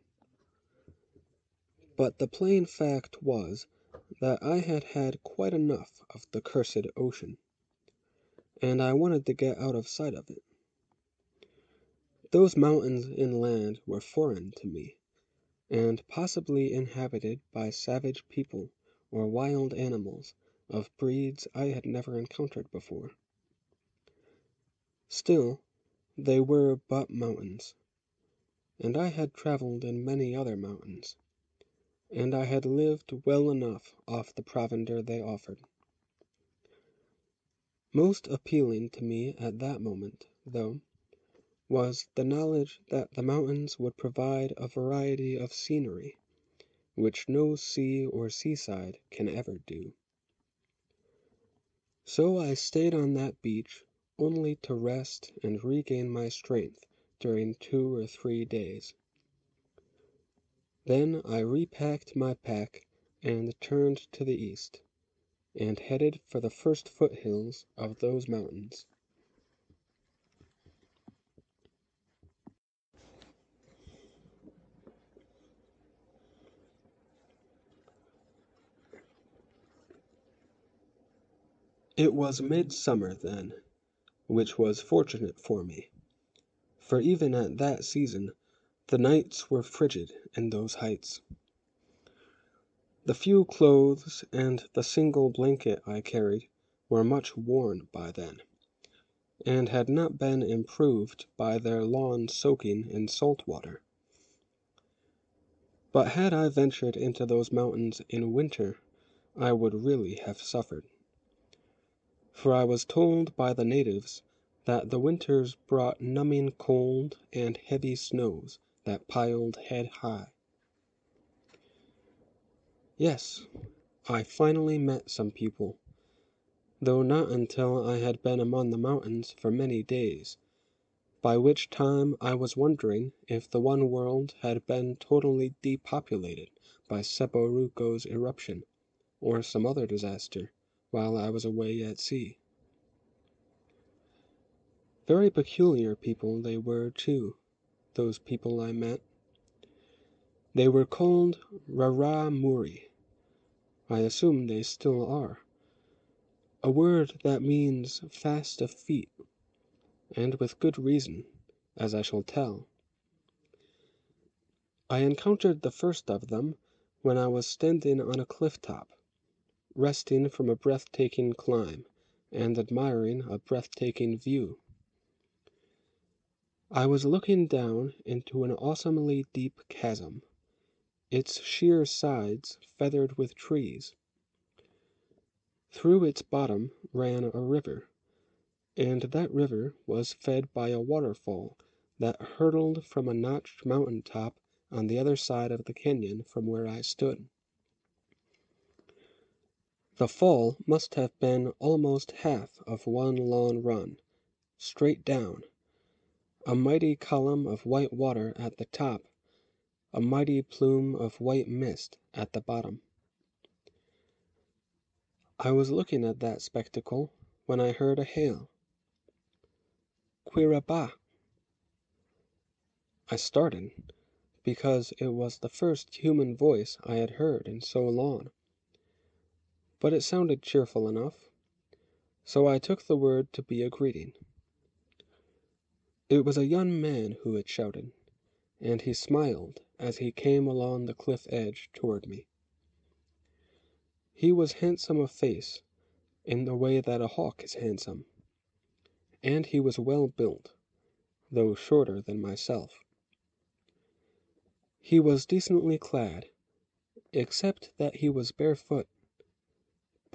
[SPEAKER 1] But the plain fact was that I had had quite enough of the cursed ocean, and I wanted to get out of sight of it. Those mountains inland were foreign to me, and possibly inhabited by savage people or wild animals of breeds I had never encountered before. Still, they were but mountains, and I had travelled in many other mountains, and I had lived well enough off the provender they offered. Most appealing to me at that moment, though, was the knowledge that the mountains would provide a variety of scenery which no sea or seaside can ever do. So I stayed on that beach only to rest and regain my strength during two or three days. Then I repacked my pack and turned to the east, and headed for the first foothills of those mountains. It was midsummer then, which was fortunate for me, for even at that season the nights were frigid in those heights. The few clothes and the single blanket I carried were much worn by then, and had not been improved by their long soaking in salt water. But had I ventured into those mountains in winter I would really have suffered for I was told by the natives that the winters brought numbing cold and heavy snows that piled head high. Yes, I finally met some people, though not until I had been among the mountains for many days, by which time I was wondering if the one world had been totally depopulated by Ceboruco's eruption, or some other disaster while I was away at sea. Very peculiar people they were, too, those people I met. They were called Raramuri. I assume they still are. A word that means fast of feet, and with good reason, as I shall tell. I encountered the first of them when I was standing on a cliff top resting from a breathtaking climb, and admiring a breathtaking view. I was looking down into an awesomely deep chasm, its sheer sides feathered with trees. Through its bottom ran a river, and that river was fed by a waterfall that hurtled from a notched mountain top on the other side of the canyon from where I stood. The fall must have been almost half of one long run, straight down, a mighty column of white water at the top, a mighty plume of white mist at the bottom. I was looking at that spectacle when I heard a hail. Quiraba! I started, because it was the first human voice I had heard in so long but it sounded cheerful enough, so I took the word to be a greeting. It was a young man who had shouted, and he smiled as he came along the cliff edge toward me. He was handsome of face, in the way that a hawk is handsome, and he was well built, though shorter than myself. He was decently clad, except that he was barefoot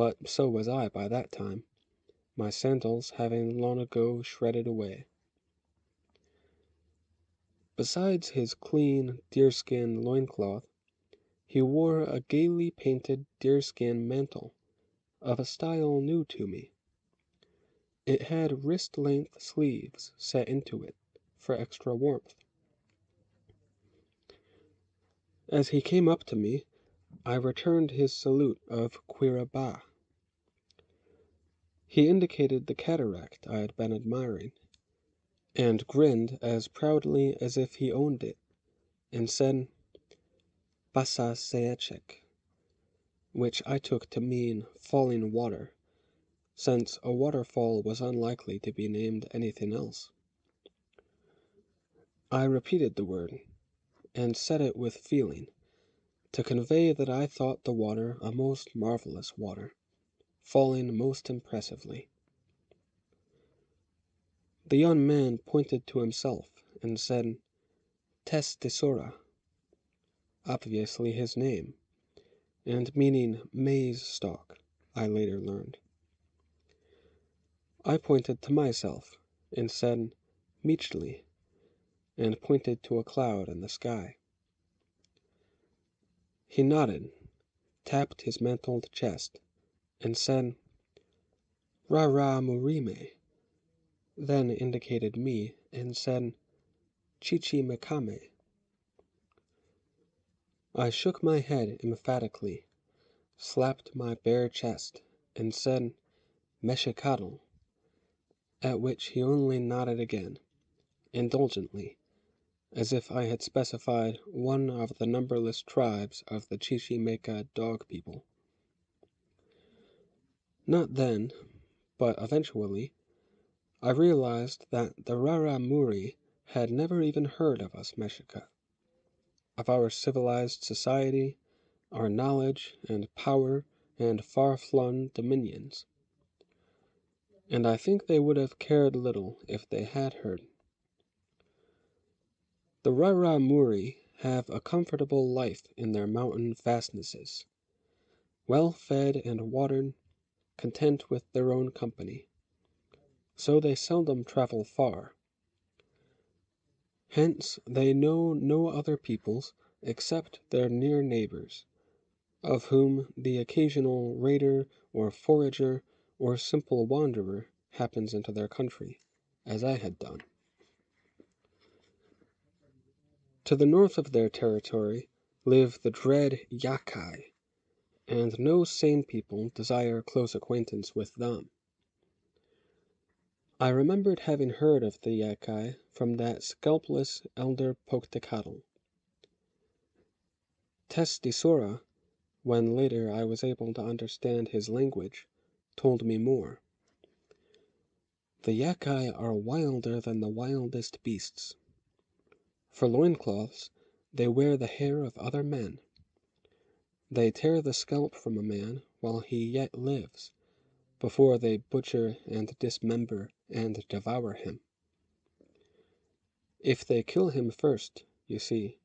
[SPEAKER 1] but so was I by that time, my sandals having long ago shredded away. Besides his clean deerskin loincloth, he wore a gaily painted deerskin mantle, of a style new to me. It had wrist length sleeves set into it, for extra warmth. As he came up to me, I returned his salute of Quiraba. He indicated the cataract I had been admiring, and grinned as proudly as if he owned it, and said, "Basa Seachek." which I took to mean falling water, since a waterfall was unlikely to be named anything else. I repeated the word, and said it with feeling, to convey that I thought the water a most marvellous water, falling most impressively. The young man pointed to himself and said, Tes Tesora, obviously his name, and meaning maize stalk, I later learned. I pointed to myself and said, Mixtli, and pointed to a cloud in the sky. He nodded, tapped his mantled chest, and said, Ra Ra Murime, then indicated me and said, Chichimecame. I shook my head emphatically, slapped my bare chest, and said, Mexicatl, at which he only nodded again, indulgently, as if I had specified one of the numberless tribes of the Chichimeca dog people. Not then, but eventually, I realized that the Raramuri had never even heard of us Mexica, of our civilized society, our knowledge and power and far-flung dominions. And I think they would have cared little if they had heard. The Raramuri have a comfortable life in their mountain fastnesses, well fed and watered, content with their own company. So they seldom travel far. Hence they know no other peoples except their near neighbors, of whom the occasional raider or forager or simple wanderer happens into their country, as I had done. To the north of their territory live the dread Yakai, and no sane people desire close acquaintance with them. I remembered having heard of the Yakai from that scalpless elder Pocatecatl. Testisora, when later I was able to understand his language, told me more. The Yakai are wilder than the wildest beasts. For loincloths they wear the hair of other men. They tear the scalp from a man while he yet lives, before they butcher and dismember and devour him. If they kill him first, you see,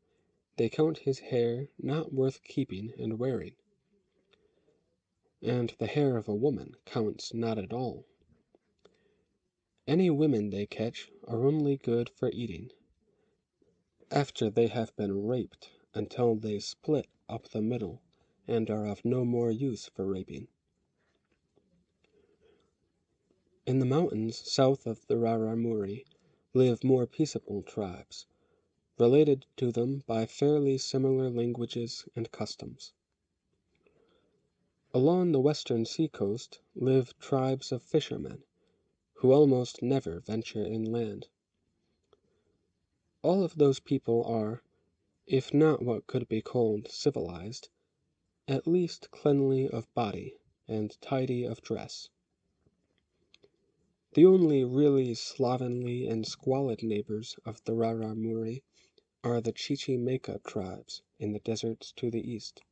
[SPEAKER 1] they count his hair not worth keeping and wearing. And the hair of a woman counts not at all. Any women they catch are only good for eating after they have been raped until they split up the middle and are of no more use for raping. In the mountains south of the Raramuri live more peaceable tribes, related to them by fairly similar languages and customs. Along the western seacoast live tribes of fishermen, who almost never venture inland. All of those people are, if not what could be called civilized, at least cleanly of body and tidy of dress. The only really slovenly and squalid neighbors of the Raramuri are the Chichimeca tribes in the deserts to the east.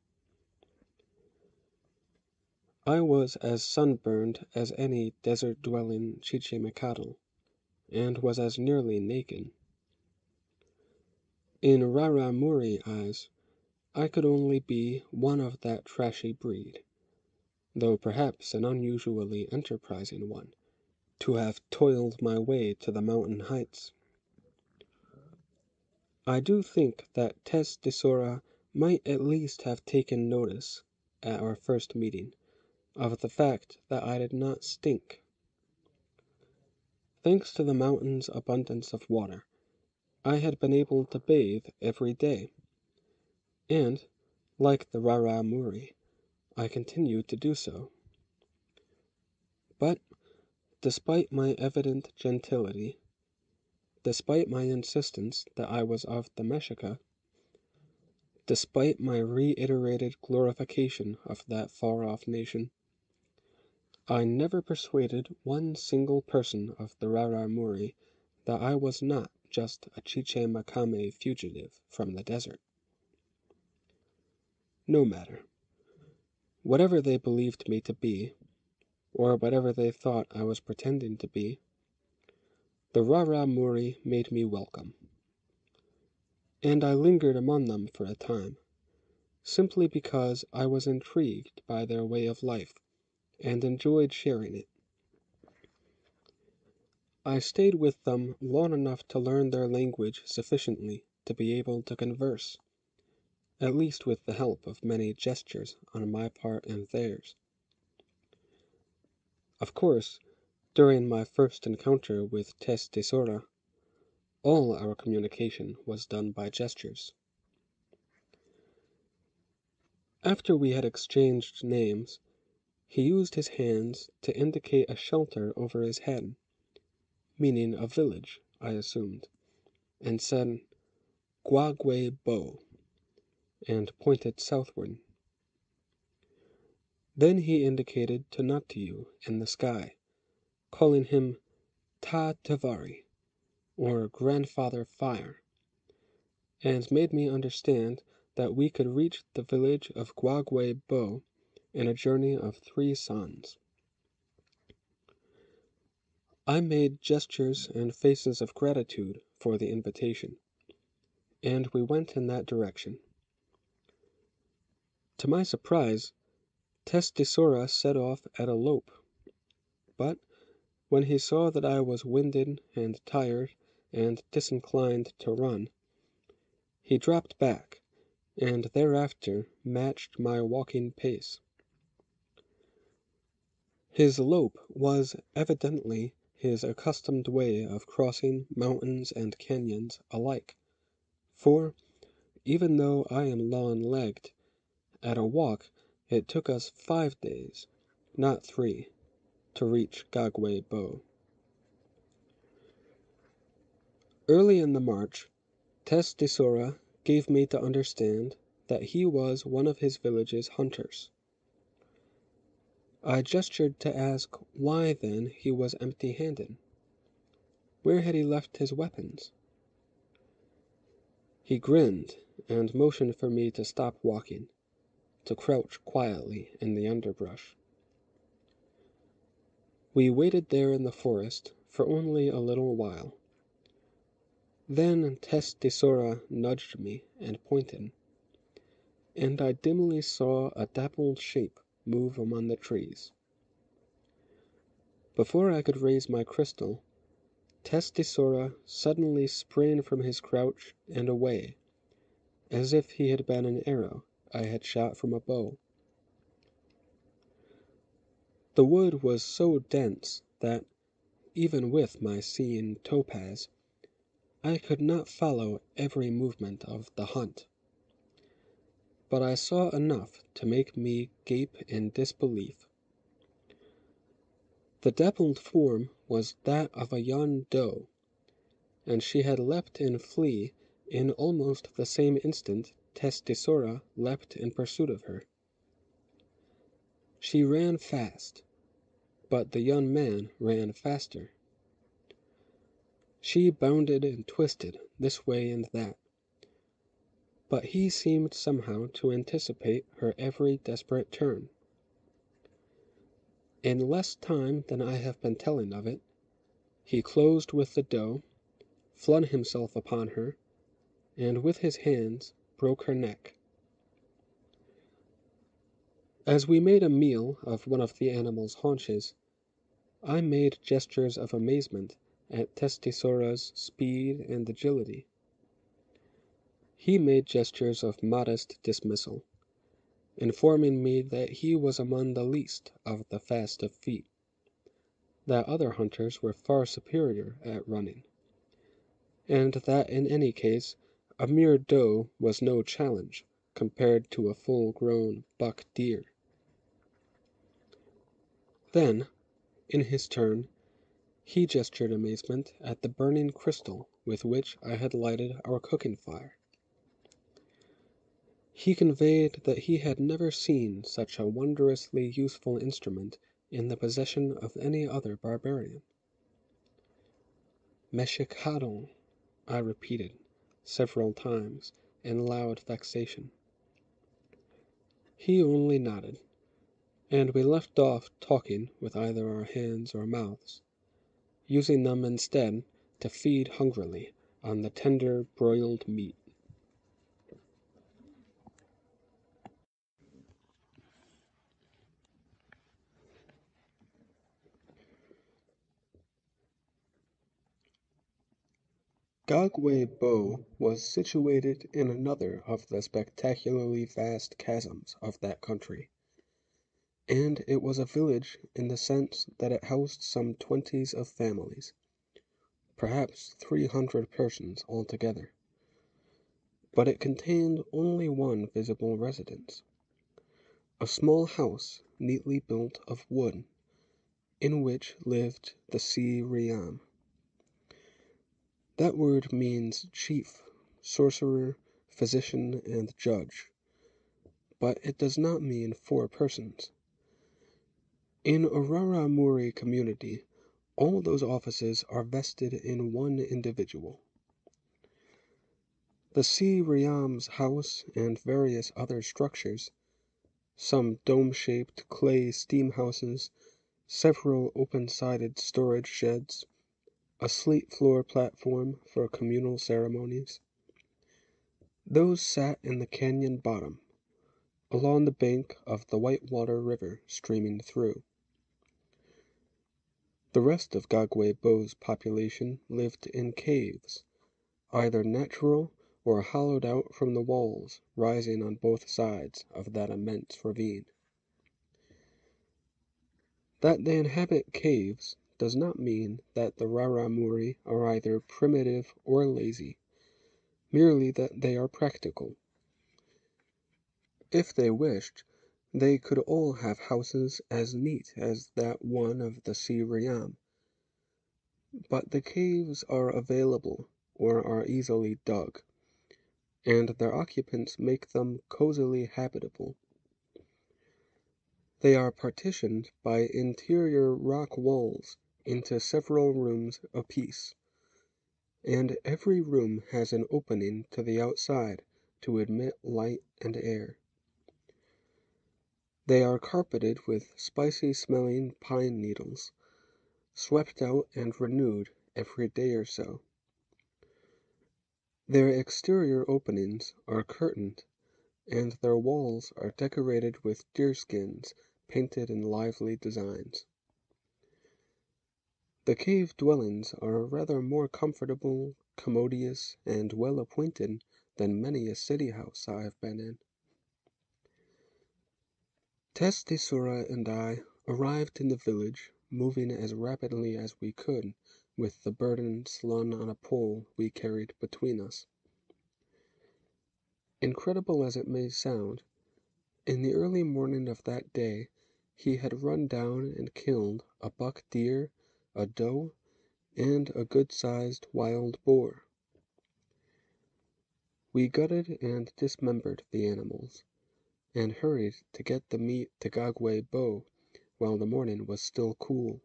[SPEAKER 1] I was as sunburned as any desert-dwelling Chichimecatl, and was as nearly naked. In Raramuri eyes, I could only be one of that trashy breed, though perhaps an unusually enterprising one, to have toiled my way to the mountain heights. I do think that Tes Desora might at least have taken notice, at our first meeting, of the fact that I did not stink. Thanks to the mountain's abundance of water, I had been able to bathe every day. And, like the Raramuri, I continued to do so. But, despite my evident gentility, despite my insistence that I was of the Mexica, despite my reiterated glorification of that far off nation. I never persuaded one single person of the Raramuri that I was not just a Chichimakame fugitive from the desert. No matter. Whatever they believed me to be, or whatever they thought I was pretending to be, the Raramuri made me welcome. And I lingered among them for a time, simply because I was intrigued by their way of life and enjoyed sharing it. I stayed with them long enough to learn their language sufficiently to be able to converse at least with the help of many gestures on my part and theirs. Of course, during my first encounter with Tess Tesora, all our communication was done by gestures. After we had exchanged names, he used his hands to indicate a shelter over his head, meaning a village, I assumed, and said, Guagwe Bo and pointed southward. Then he indicated Tonatiuh in the sky, calling him Ta Tavari, or Grandfather Fire, and made me understand that we could reach the village of Guagwe Bo in a journey of three suns. I made gestures and faces of gratitude for the invitation, and we went in that direction. To my surprise, Tess Tesora set off at a lope. But when he saw that I was winded and tired and disinclined to run, he dropped back, and thereafter matched my walking pace. His lope was evidently his accustomed way of crossing mountains and canyons alike, for, even though I am long legged, at a walk, it took us five days, not three, to reach Guagwe Bo. Early in the march, Tess Tesora gave me to understand that he was one of his village's hunters. I gestured to ask why then he was empty handed. Where had he left his weapons? He grinned and motioned for me to stop walking to crouch quietly in the underbrush. We waited there in the forest for only a little while. Then Tess Tesora nudged me and pointed, and I dimly saw a dappled shape move among the trees. Before I could raise my crystal, Tess Tesora suddenly sprang from his crouch and away, as if he had been an arrow I had shot from a bow. The wood was so dense that, even with my seeing topaz, I could not follow every movement of the hunt. But I saw enough to make me gape in disbelief. The dappled form was that of a young doe, and she had leapt in flee in almost the same instant Tess Tesora leapt in pursuit of her. She ran fast, but the young man ran faster. She bounded and twisted this way and that, but he seemed somehow to anticipate her every desperate turn. In less time than I have been telling of it, he closed with the doe, flung himself upon her, and with his hands broke her neck. As we made a meal of one of the animal's haunches, I made gestures of amazement at Testisora's speed and agility. He made gestures of modest dismissal, informing me that he was among the least of the fast of feet, that other hunters were far superior at running, and that in any case a mere doe was no challenge compared to a full grown buck deer. Then, in his turn, he gestured amazement at the burning crystal with which I had lighted our cooking fire. He conveyed that he had never seen such a wondrously useful instrument in the possession of any other barbarian. "Mexicatl," I repeated, several times, in loud vexation. He only nodded, and we left off talking with either our hands or mouths, using them instead to feed hungrily on the tender broiled meat. Gagwe Bo was situated in another of the spectacularly vast chasms of that country, and it was a village in the sense that it housed some twenties of families, perhaps three hundred persons altogether. But it contained only one visible residence a small house neatly built of wood, in which lived the Si Riam. That word means chief, sorcerer, physician, and judge, but it does not mean four persons. In Araramuri community, all those offices are vested in one individual. The Si Riam's house and various other structures, some dome-shaped clay steam houses, several open-sided storage sheds, a slate floor platform for communal ceremonies. Those sat in the canyon bottom, along the bank of the Whitewater River streaming through. The rest of Gagwe Bo's population lived in caves, either natural or hollowed out from the walls rising on both sides of that immense ravine. That they inhabit caves does not mean that the Raramuri are either primitive or lazy, merely that they are practical. If they wished, they could all have houses as neat as that one of the Si Riam, but the caves are available or are easily dug, and their occupants make them cosily habitable. They are partitioned by interior rock walls into several rooms apiece, and every room has an opening to the outside to admit light and air. They are carpeted with spicy smelling pine needles, swept out and renewed every day or so. Their exterior openings are curtained, and their walls are decorated with deerskins painted in lively designs. The cave dwellings are rather more comfortable, commodious, and well appointed than many a city house I have been in. Testisura and I arrived in the village, moving as rapidly as we could with the burden slung on a pole we carried between us. Incredible as it may sound, in the early morning of that day he had run down and killed a buck deer a doe, and a good-sized wild boar. We gutted and dismembered the animals, and hurried to get the meat to Gagwe Bo while the morning was still cool.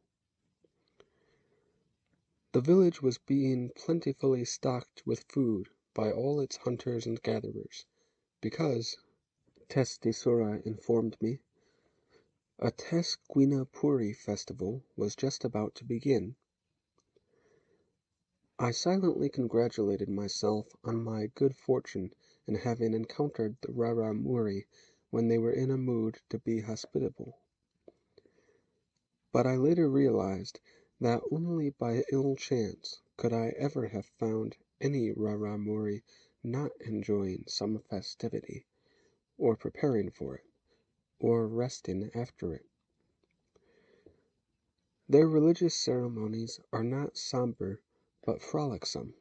[SPEAKER 1] The village was being plentifully stocked with food by all its hunters and gatherers, because, Testisura informed me, a Tesquina Puri festival was just about to begin. I silently congratulated myself on my good fortune in having encountered the Raramuri when they were in a mood to be hospitable. But I later realized that only by ill chance could I ever have found any Raramuri not enjoying some festivity, or preparing for it or resting after it. Their religious ceremonies are not somber but frolicsome.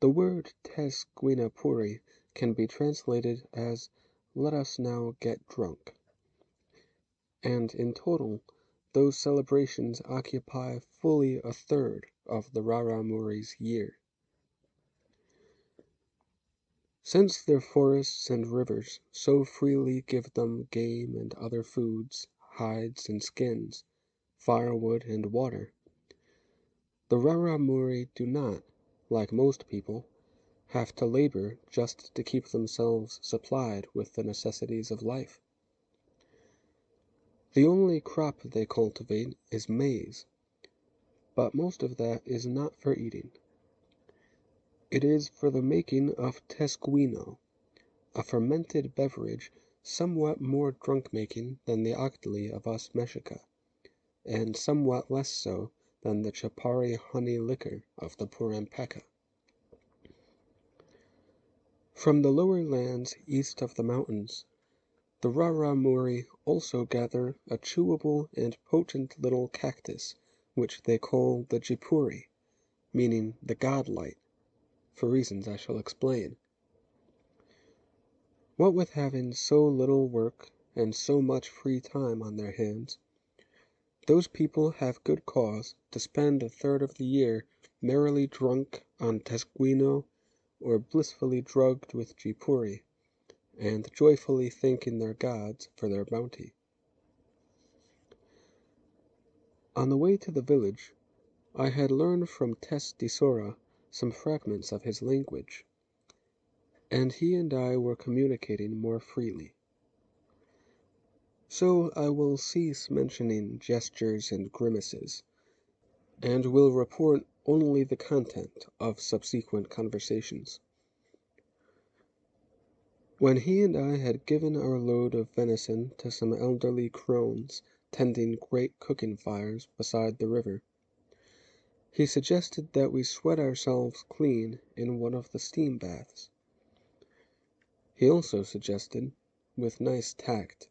[SPEAKER 1] The word Tesquinapuri can be translated as let us now get drunk. And in total, those celebrations occupy fully a third of the Raramuri's year. Since their forests and rivers so freely give them game and other foods, hides and skins, firewood and water, the Raramuri do not, like most people, have to labor just to keep themselves supplied with the necessities of life. The only crop they cultivate is maize, but most of that is not for eating. It is for the making of tesquino, a fermented beverage somewhat more drunk making than the octli of us Mexica, and somewhat less so than the Chapari honey liquor of the Purémpecha. From the lower lands east of the mountains, the Raramuri also gather a chewable and potent little cactus which they call the Jipuri, meaning the God light for reasons I shall explain. What with having so little work and so much free time on their hands, those people have good cause to spend a third of the year merrily drunk on tesquino or blissfully drugged with jipuri, and joyfully thanking their gods for their bounty. On the way to the village, I had learned from Tess Sora some fragments of his language, and he and I were communicating more freely. So I will cease mentioning gestures and grimaces, and will report only the content of subsequent conversations. When he and I had given our load of venison to some elderly crones tending great cooking fires beside the river, he suggested that we sweat ourselves clean in one of the steam baths. He also suggested, with nice tact,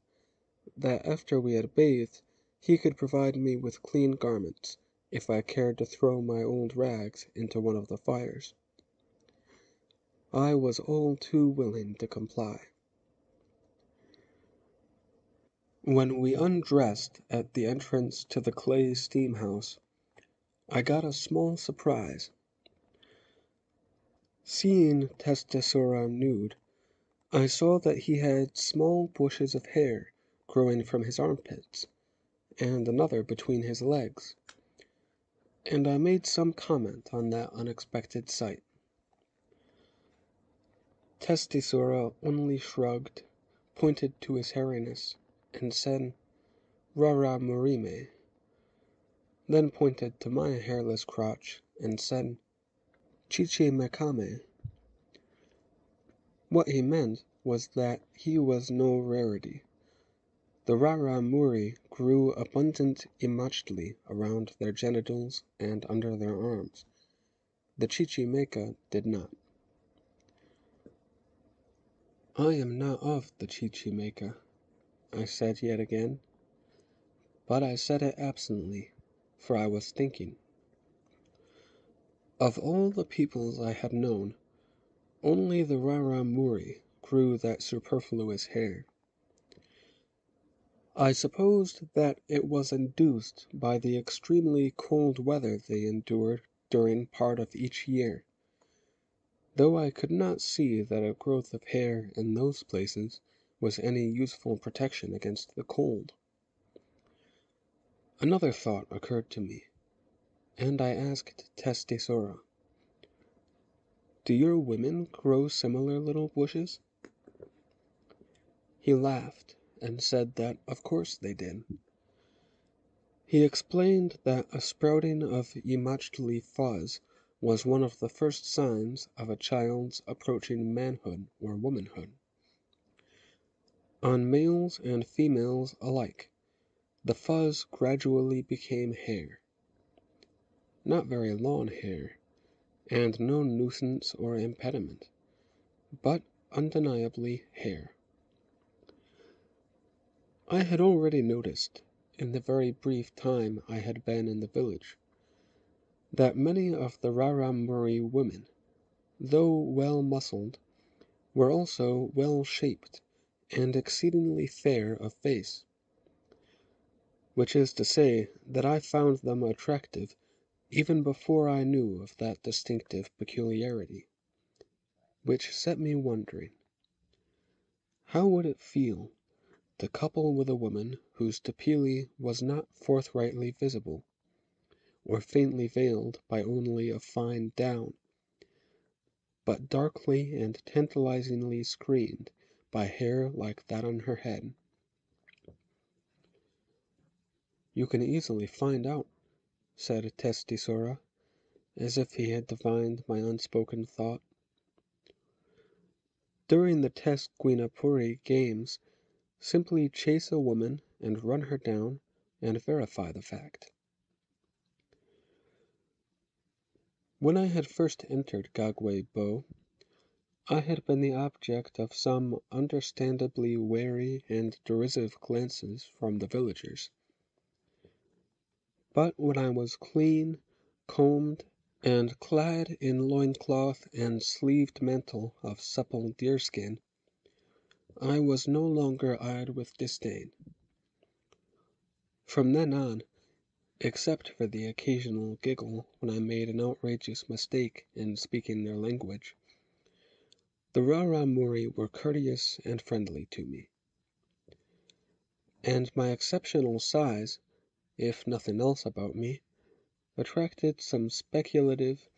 [SPEAKER 1] that after we had bathed he could provide me with clean garments if I cared to throw my old rags into one of the fires. I was all too willing to comply. When we undressed at the entrance to the clay steam house I got a small surprise. Seeing Testasora nude, I saw that he had small bushes of hair growing from his armpits, and another between his legs, and I made some comment on that unexpected sight. Testisora only shrugged, pointed to his hairiness, and said, Rara Morime then pointed to my hairless crotch and said, Chichimecame. What he meant was that he was no rarity. The Raramuri grew abundant immachli around their genitals and under their arms. The Chichimeca did not. I am not of the Chichimeca, I said yet again, but I said it absently for I was thinking. Of all the peoples I had known, only the Raramuri grew that superfluous hair. I supposed that it was induced by the extremely cold weather they endured during part of each year, though I could not see that a growth of hair in those places was any useful protection against the cold. Another thought occurred to me, and I asked Testisora, "Do your women grow similar little bushes?" He laughed, and said that of course they did. He explained that a sprouting of Yamachli fuzz was one of the first signs of a child's approaching manhood or womanhood. On males and females alike. The fuzz gradually became hair. Not very long hair, and no nuisance or impediment, but undeniably hair. I had already noticed, in the very brief time I had been in the village, that many of the Raramuri women, though well muscled, were also well shaped and exceedingly fair of face which is to say that I found them attractive even before I knew of that distinctive peculiarity. which set me wondering. How would it feel to couple with a woman whose tepili was not forthrightly visible, or faintly veiled by only a fine down, but darkly and tantalizingly screened by hair like that on her head? "You can easily find out," said Testisora, as if he had divined my unspoken thought. During the Testguinapuri games, simply chase a woman and run her down and verify the fact. When I had first entered Gagwe Bo, I had been the object of some understandably wary and derisive glances from the villagers. But when I was clean, combed, and clad in loin cloth and sleeved mantle of supple deerskin, I was no longer eyed with disdain. From then on, except for the occasional giggle when I made an outrageous mistake in speaking their language, the Raramuri were courteous and friendly to me. And my exceptional size if nothing else about me, attracted some speculative,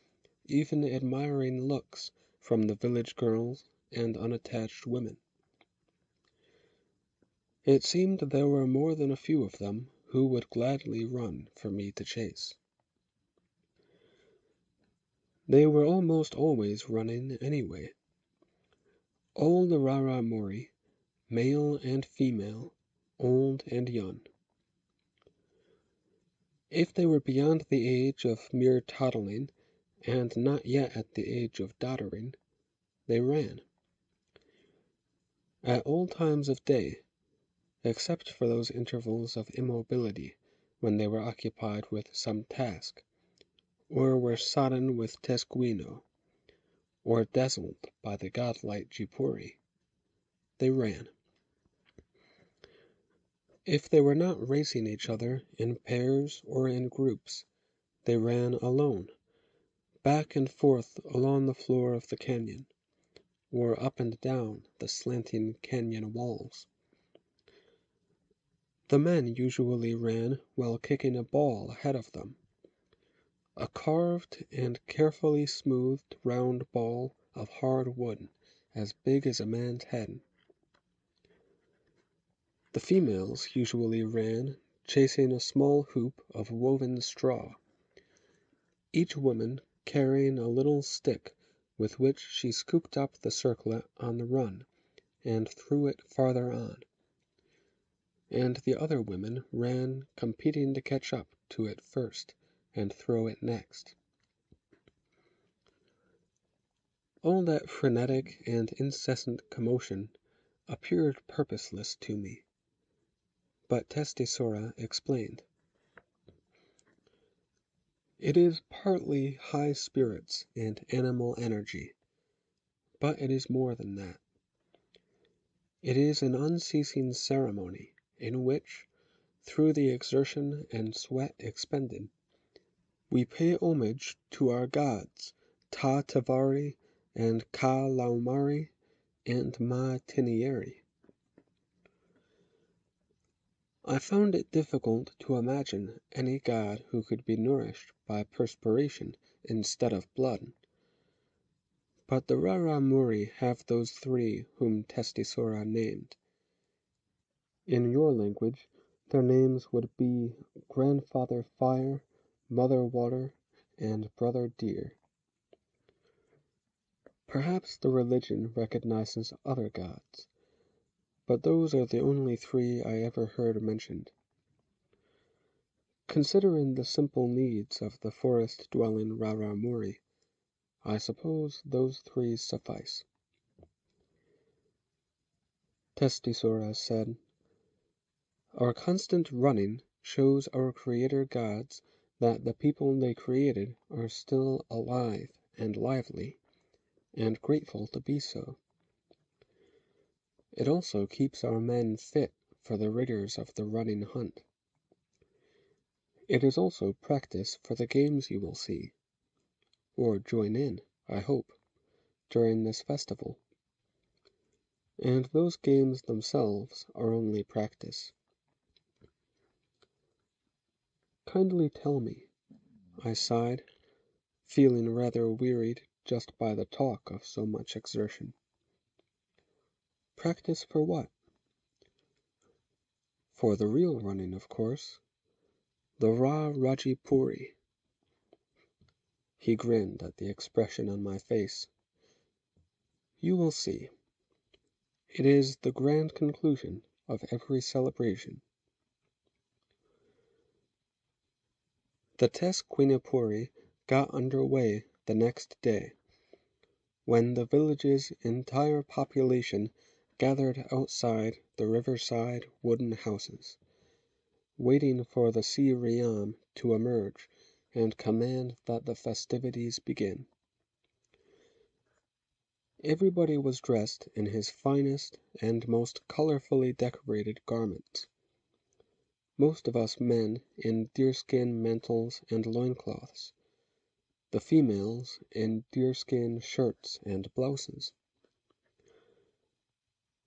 [SPEAKER 1] even admiring looks from the village girls and unattached women. It seemed there were more than a few of them who would gladly run for me to chase. They were almost always running anyway. All the Raramuri, male and female, old and young, if they were beyond the age of mere toddling, and not yet at the age of doddering, they ran. At all times of day, except for those intervals of immobility when they were occupied with some task, or were sodden with tesquino, or dazzled by the godlight Jipuri, they ran. If they were not racing each other in pairs or in groups, they ran alone, back and forth along the floor of the canyon, or up and down the slanting canyon walls. The men usually ran while kicking a ball ahead of them, a carved and carefully smoothed round ball of hard wood as big as a man's head. The females usually ran chasing a small hoop of woven straw, each woman carrying a little stick with which she scooped up the circlet on the run and threw it farther on, and the other women ran competing to catch up to it first and throw it next. All that frenetic and incessant commotion appeared purposeless to me. But Testisora explained. It is partly high spirits and animal energy, but it is more than that. It is an unceasing ceremony in which, through the exertion and sweat expended, we pay homage to our gods Ta Tavari and Ka Laumari and Ma Tinieri. I found it difficult to imagine any god who could be nourished by perspiration instead of blood. But the Raramuri have those three whom Testisora named. In your language, their names would be Grandfather Fire, Mother Water, and Brother Deer. Perhaps the religion recognizes other gods but those are the only three I ever heard mentioned. Considering the simple needs of the forest dwelling Raramuri, I suppose those three suffice. Testisora said, Our constant running shows our creator gods that the people they created are still alive and lively, and grateful to be so. It also keeps our men fit for the rigors of the running hunt. It is also practice for the games you will see, or join in, I hope, during this festival. And those games themselves are only practice. Kindly tell me, I sighed, feeling rather wearied just by the talk of so much exertion. Practice for what? For the real running, of course. The Ra Rajipuri. He grinned at the expression on my face. You will see. It is the grand conclusion of every celebration. The Test Guinapuri got under way the next day, when the village's entire population gathered outside the riverside wooden houses, waiting for the Sri Ram to emerge and command that the festivities begin. Everybody was dressed in his finest and most colorfully decorated garments. Most of us men in deerskin mantles and loincloths, the females in deerskin shirts and blouses.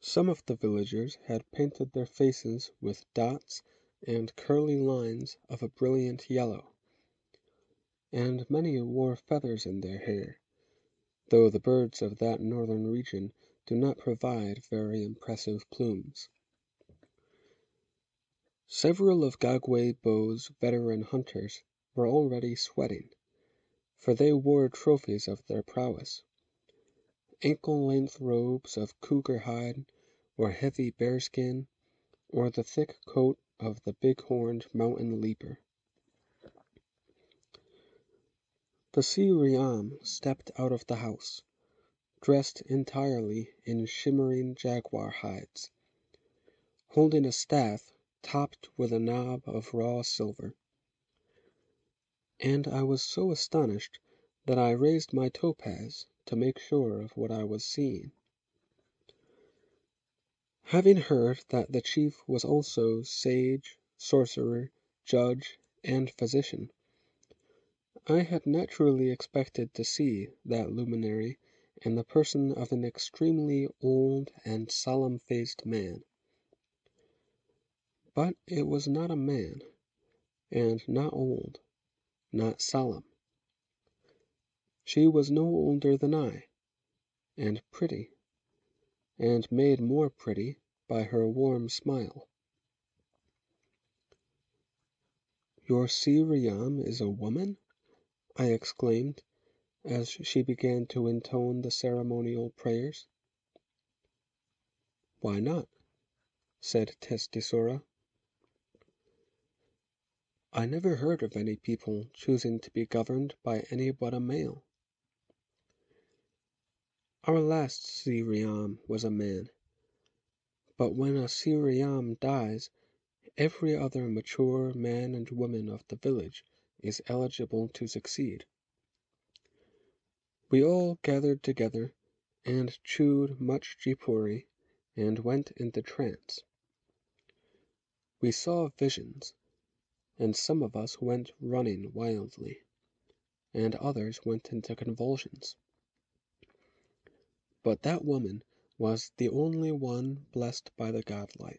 [SPEAKER 1] Some of the villagers had painted their faces with dots and curly lines of a brilliant yellow, and many wore feathers in their hair, though the birds of that northern region do not provide very impressive plumes. Several of Gagway Bo's veteran hunters were already sweating, for they wore trophies of their prowess ankle length robes of cougar hide or heavy bearskin, or the thick coat of the big-horned mountain leaper. The Sri stepped out of the house, dressed entirely in shimmering jaguar hides, holding a staff topped with a knob of raw silver. And I was so astonished that I raised my topaz to make sure of what I was seeing. Having heard that the chief was also sage, sorcerer, judge, and physician, I had naturally expected to see that luminary in the person of an extremely old and solemn faced man. But it was not a man, and not old, not solemn. She was no older than I, and pretty and made more pretty by her warm smile. "Your Sri is a woman?" I exclaimed, as she began to intone the ceremonial prayers. "Why not?" said Testisora. "I never heard of any people choosing to be governed by any but a male. Our last Siriam was a man. But when a Siriam dies, every other mature man and woman of the village is eligible to succeed. We all gathered together and chewed much jipuri and went into trance. We saw visions, and some of us went running wildly, and others went into convulsions. But that woman was the only one blessed by the godlight.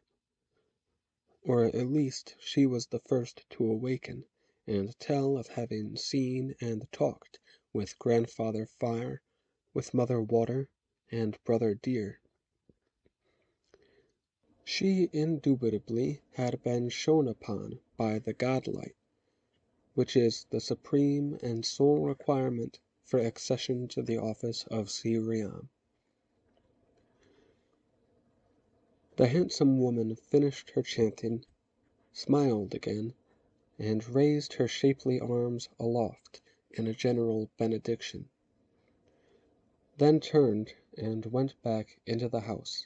[SPEAKER 1] Or at least she was the first to awaken and tell of having seen and talked with Grandfather Fire, with Mother Water, and Brother Deer. She indubitably had been shone upon by the godlight, which is the supreme and sole requirement for accession to the office of Siriam. The handsome woman finished her chanting, smiled again, and raised her shapely arms aloft in a general benediction, then turned and went back into the house,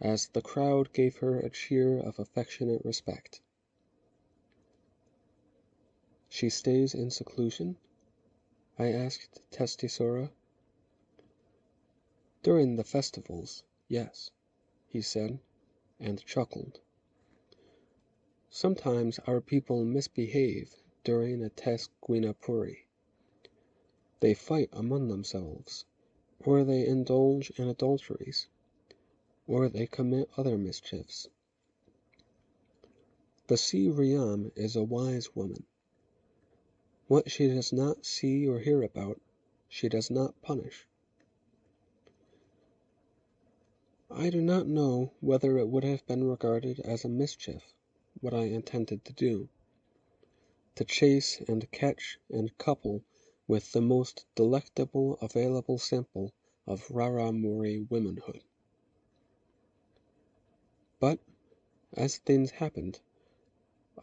[SPEAKER 1] as the crowd gave her a cheer of affectionate respect. "She stays in seclusion?" I asked Testisora. "During the festivals, yes he said, and chuckled. Sometimes our people misbehave during a Test Guinapuri. They fight among themselves, or they indulge in adulteries, or they commit other mischiefs. The Si Riam is a wise woman. What she does not see or hear about, she does not punish. I do not know whether it would have been regarded as a mischief what I intended to do to chase and catch and couple with the most delectable available sample of Raramuri womanhood. But, as things happened,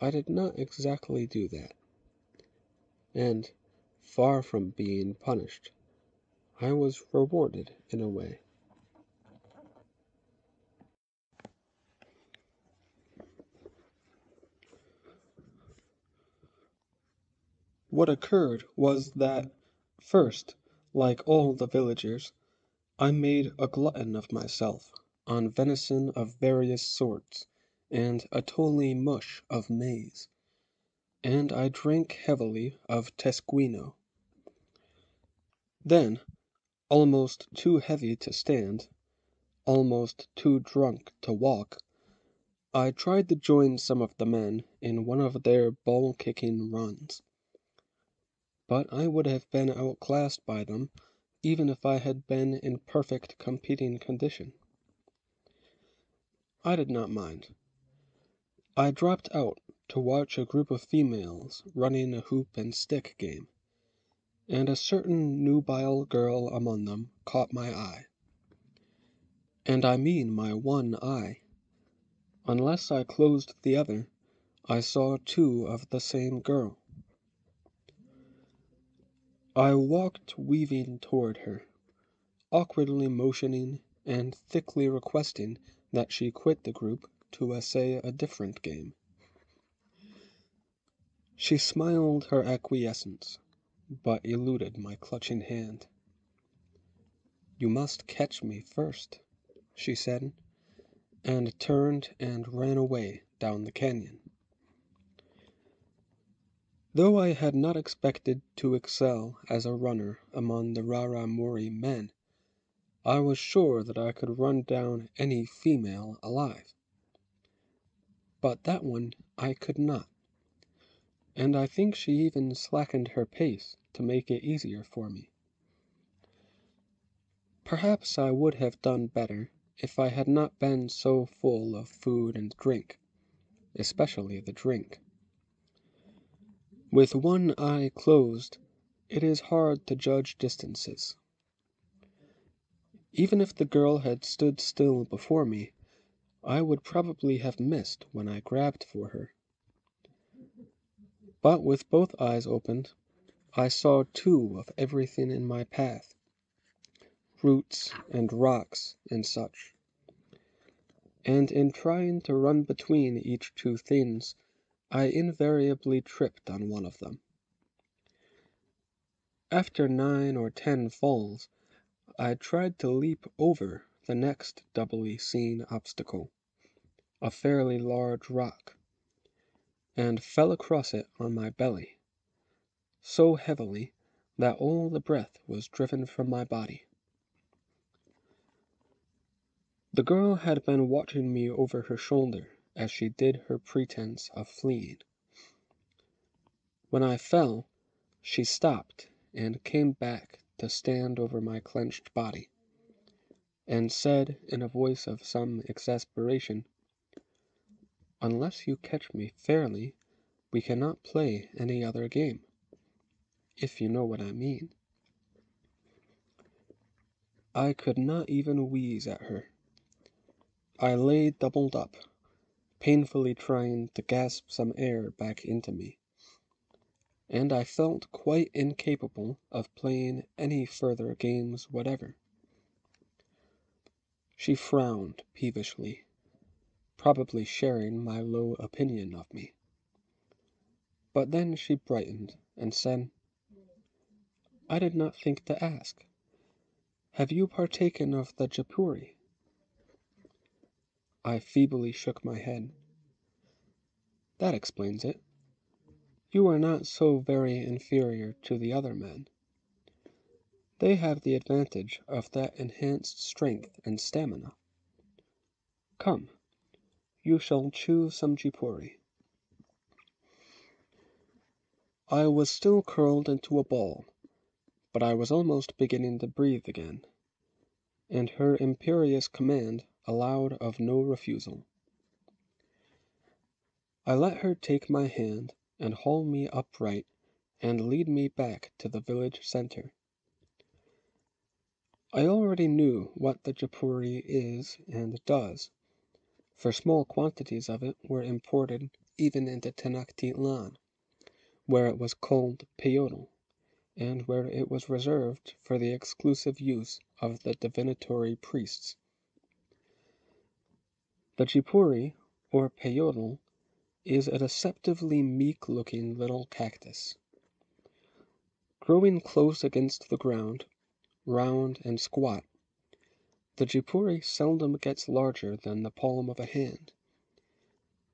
[SPEAKER 1] I did not exactly do that. And, far from being punished, I was rewarded in a way. What occurred was that, first, like all the villagers, I made a glutton of myself on venison of various sorts and a atole mush of maize, and I drank heavily of tesquino. Then, almost too heavy to stand, almost too drunk to walk, I tried to join some of the men in one of their ball kicking runs but I would have been outclassed by them even if I had been in perfect competing condition. I did not mind. I dropped out to watch a group of females running a hoop and stick game, and a certain nubile girl among them caught my eye. And I mean my one eye. Unless I closed the other, I saw two of the same girl. I walked weaving toward her, awkwardly motioning and thickly requesting that she quit the group to essay a different game. She smiled her acquiescence, but eluded my clutching hand. "You must catch me first," she said, and turned and ran away down the canyon. Though I had not expected to excel as a runner among the Raramuri men, I was sure that I could run down any female alive. But that one I could not, and I think she even slackened her pace to make it easier for me. Perhaps I would have done better if I had not been so full of food and drink, especially the drink. With one eye closed, it is hard to judge distances. Even if the girl had stood still before me, I would probably have missed when I grabbed for her. But with both eyes opened, I saw two of everything in my path roots and rocks and such. And in trying to run between each two things, I invariably tripped on one of them. After nine or ten falls, I tried to leap over the next doubly seen obstacle, a fairly large rock, and fell across it on my belly, so heavily that all the breath was driven from my body. The girl had been watching me over her shoulder as she did her pretense of fleeing. When I fell, she stopped and came back to stand over my clenched body, and said in a voice of some exasperation, Unless you catch me fairly, we cannot play any other game, if you know what I mean. I could not even wheeze at her. I lay doubled up painfully trying to gasp some air back into me. And I felt quite incapable of playing any further games whatever. She frowned peevishly, probably sharing my low opinion of me. But then she brightened and said, I did not think to ask. Have you partaken of the jipuri? I feebly shook my head. That explains it. You are not so very inferior to the other men. They have the advantage of that enhanced strength and stamina. Come, you shall chew some jipuri." I was still curled into a ball, but I was almost beginning to breathe again, and her imperious command allowed of no refusal. I let her take my hand and haul me upright and lead me back to the village center. I already knew what the Jipuri is and does, for small quantities of it were imported even into Tenochtitlan, where it was called Peyote, and where it was reserved for the exclusive use of the divinatory priests. The Jipuri, or peyotl, is a deceptively meek looking little cactus. Growing close against the ground, round and squat, the Jipuri seldom gets larger than the palm of a hand,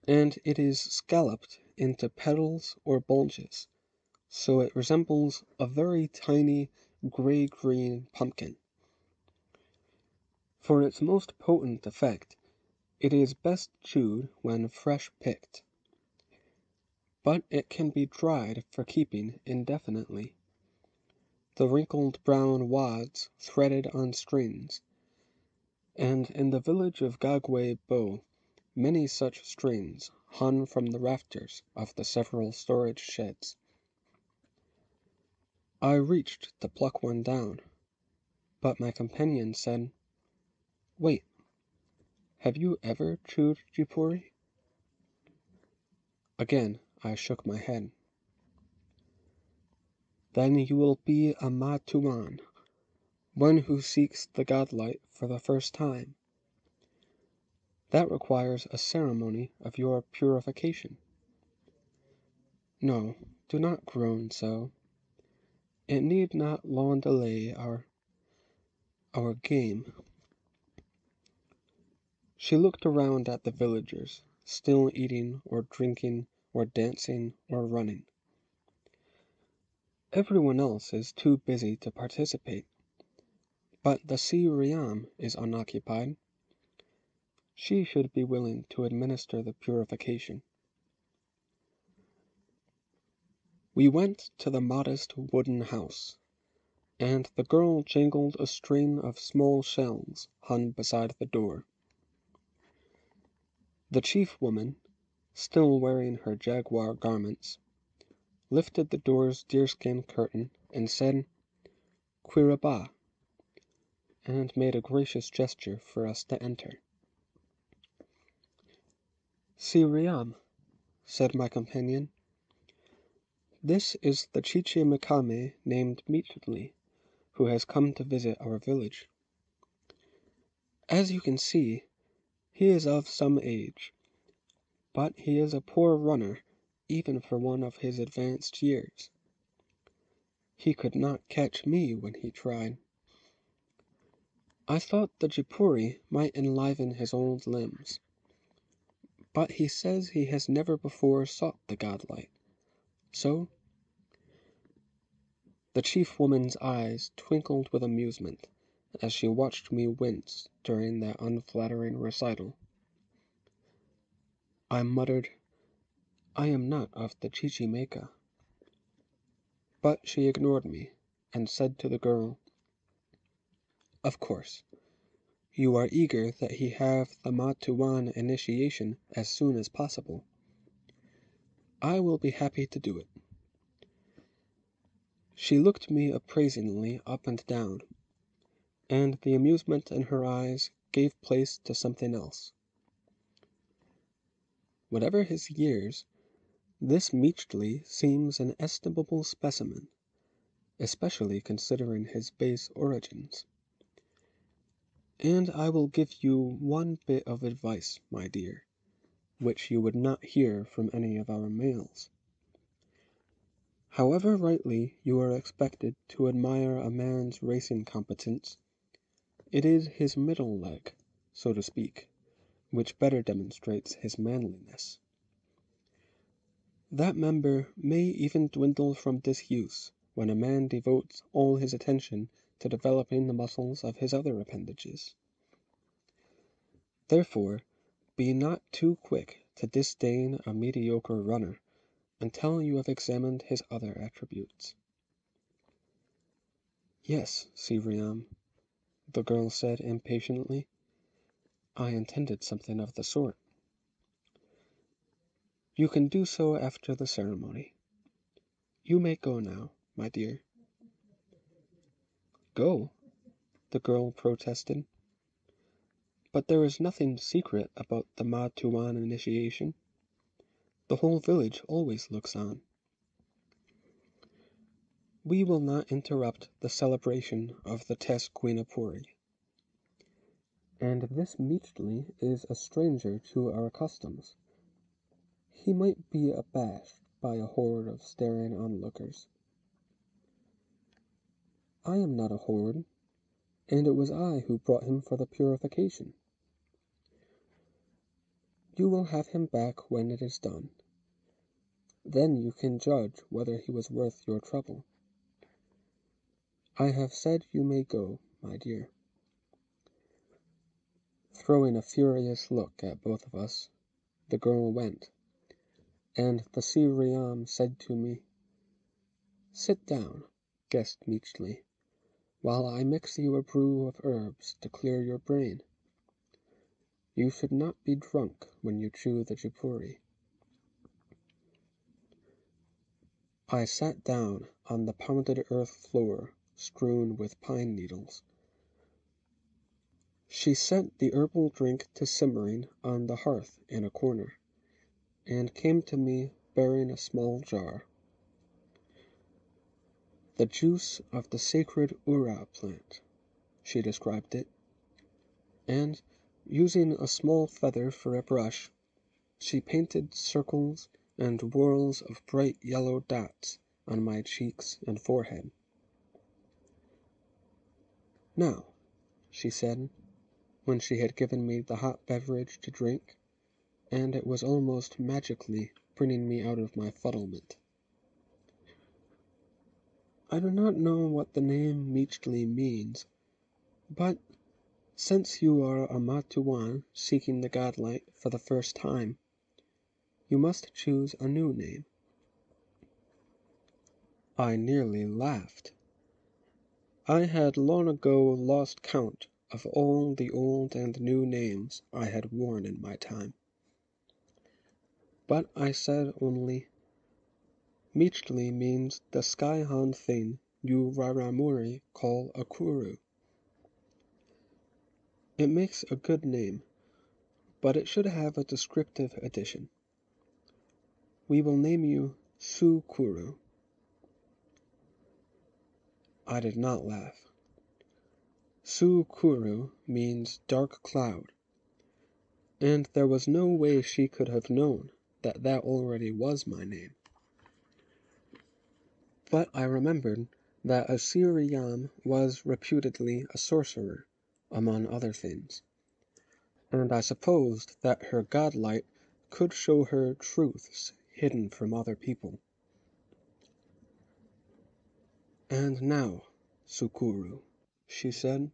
[SPEAKER 1] and it is scalloped into petals or bulges, so it resembles a very tiny gray-green pumpkin. For its most potent effect, it is best chewed when fresh picked, but it can be dried for keeping indefinitely the wrinkled brown wads threaded on strings, and in the village of Gagwe Bo many such strings hung from the rafters of the several storage sheds. I reached to pluck one down, but my companion said, "Wait, have you ever chewed jipuri?" Again I shook my head. Then you will be a Matuan, one who seeks the godlight for the first time. That requires a ceremony of your purification. No, do not groan so. It need not long delay our our game. She looked around at the villagers, still eating or drinking or dancing or running. Everyone else is too busy to participate. But the Siriam is unoccupied. She should be willing to administer the purification. We went to the modest wooden house, and the girl jingled a string of small shells hung beside the door. The chief woman, still wearing her jaguar garments, lifted the door's deerskin curtain and said, "Quiraba," and made a gracious gesture for us to enter. "Si "Siriam," said my companion, "this is the Chichimecame named Mixtli, who has come to visit our village. As you can see, he is of some age, but he is a poor runner even for one of his advanced years. He could not catch me when he tried. I thought the Jipuri might enliven his old limbs, but he says he has never before sought the godlight. So the chief woman's eyes twinkled with amusement as she watched me wince during that unflattering recital. I muttered I am not of the Chichimeca. But she ignored me, and said to the girl, Of course, you are eager that he have the Matuan initiation as soon as possible. I will be happy to do it. She looked me appraisingly up and down, and the amusement in her eyes gave place to something else. Whatever his years, this Mixtli seems an estimable specimen, especially considering his base origins. And I will give you one bit of advice, my dear, which you would not hear from any of our males. However rightly you are expected to admire a man's racing competence, it is his middle leg, so to speak, which better demonstrates his manliness. That member may even dwindle from disuse when a man devotes all his attention to developing the muscles of his other appendages. Therefore, be not too quick to disdain a mediocre runner until you have examined his other attributes. "Yes, Siriam," the girl said impatiently. "I intended something of the sort." "You can do so after the ceremony. You may go now, my dear." "Go?" the girl protested. "But there is nothing secret about the Matuan initiation. The whole village always looks on." We will not interrupt the celebration of the Tesquinapuri. And this Mixtli is a stranger to our customs. He might be abashed by a horde of staring onlookers. I am not a horde, and it was I who brought him for the purification. You will have him back when it is done. Then you can judge whether he was worth your trouble. I have said you may go, my dear." Throwing a furious look at both of us, the girl went, and the Siriam said to me, "Sit down, guest Mixtli, while I mix you a brew of herbs to clear your brain. You should not be drunk when you chew the jipuri." I sat down on the pounded earth floor strewn with pine needles. She set the herbal drink to simmering on the hearth in a corner, and came to me bearing a small jar. The juice of the sacred ura plant, she described it, and, using a small feather for a brush, she painted circles and whorls of bright yellow dots on my cheeks and forehead. "Now," she said, when she had given me the hot beverage to drink, and it was almost magically bringing me out of my fuddlement. I do not know what the name Mixtli means, but since you are a Matuan seeking the godlight for the first time, you must choose a new name. I nearly laughed. I had long ago lost count of all the old and new names I had worn in my time. But I said only, Mixtli means the sky-hon thing you Raramuri call a kuru. It makes a good name, but it should have a descriptive addition. We will name you Su-kuru. I did not laugh. Su-kuru means dark cloud, and there was no way she could have known that that already was my name. But I remembered that Assyriam was reputedly a sorcerer, among other things, and I supposed that her godlight could show her truths hidden from other people. "And now, Sukuru," she said,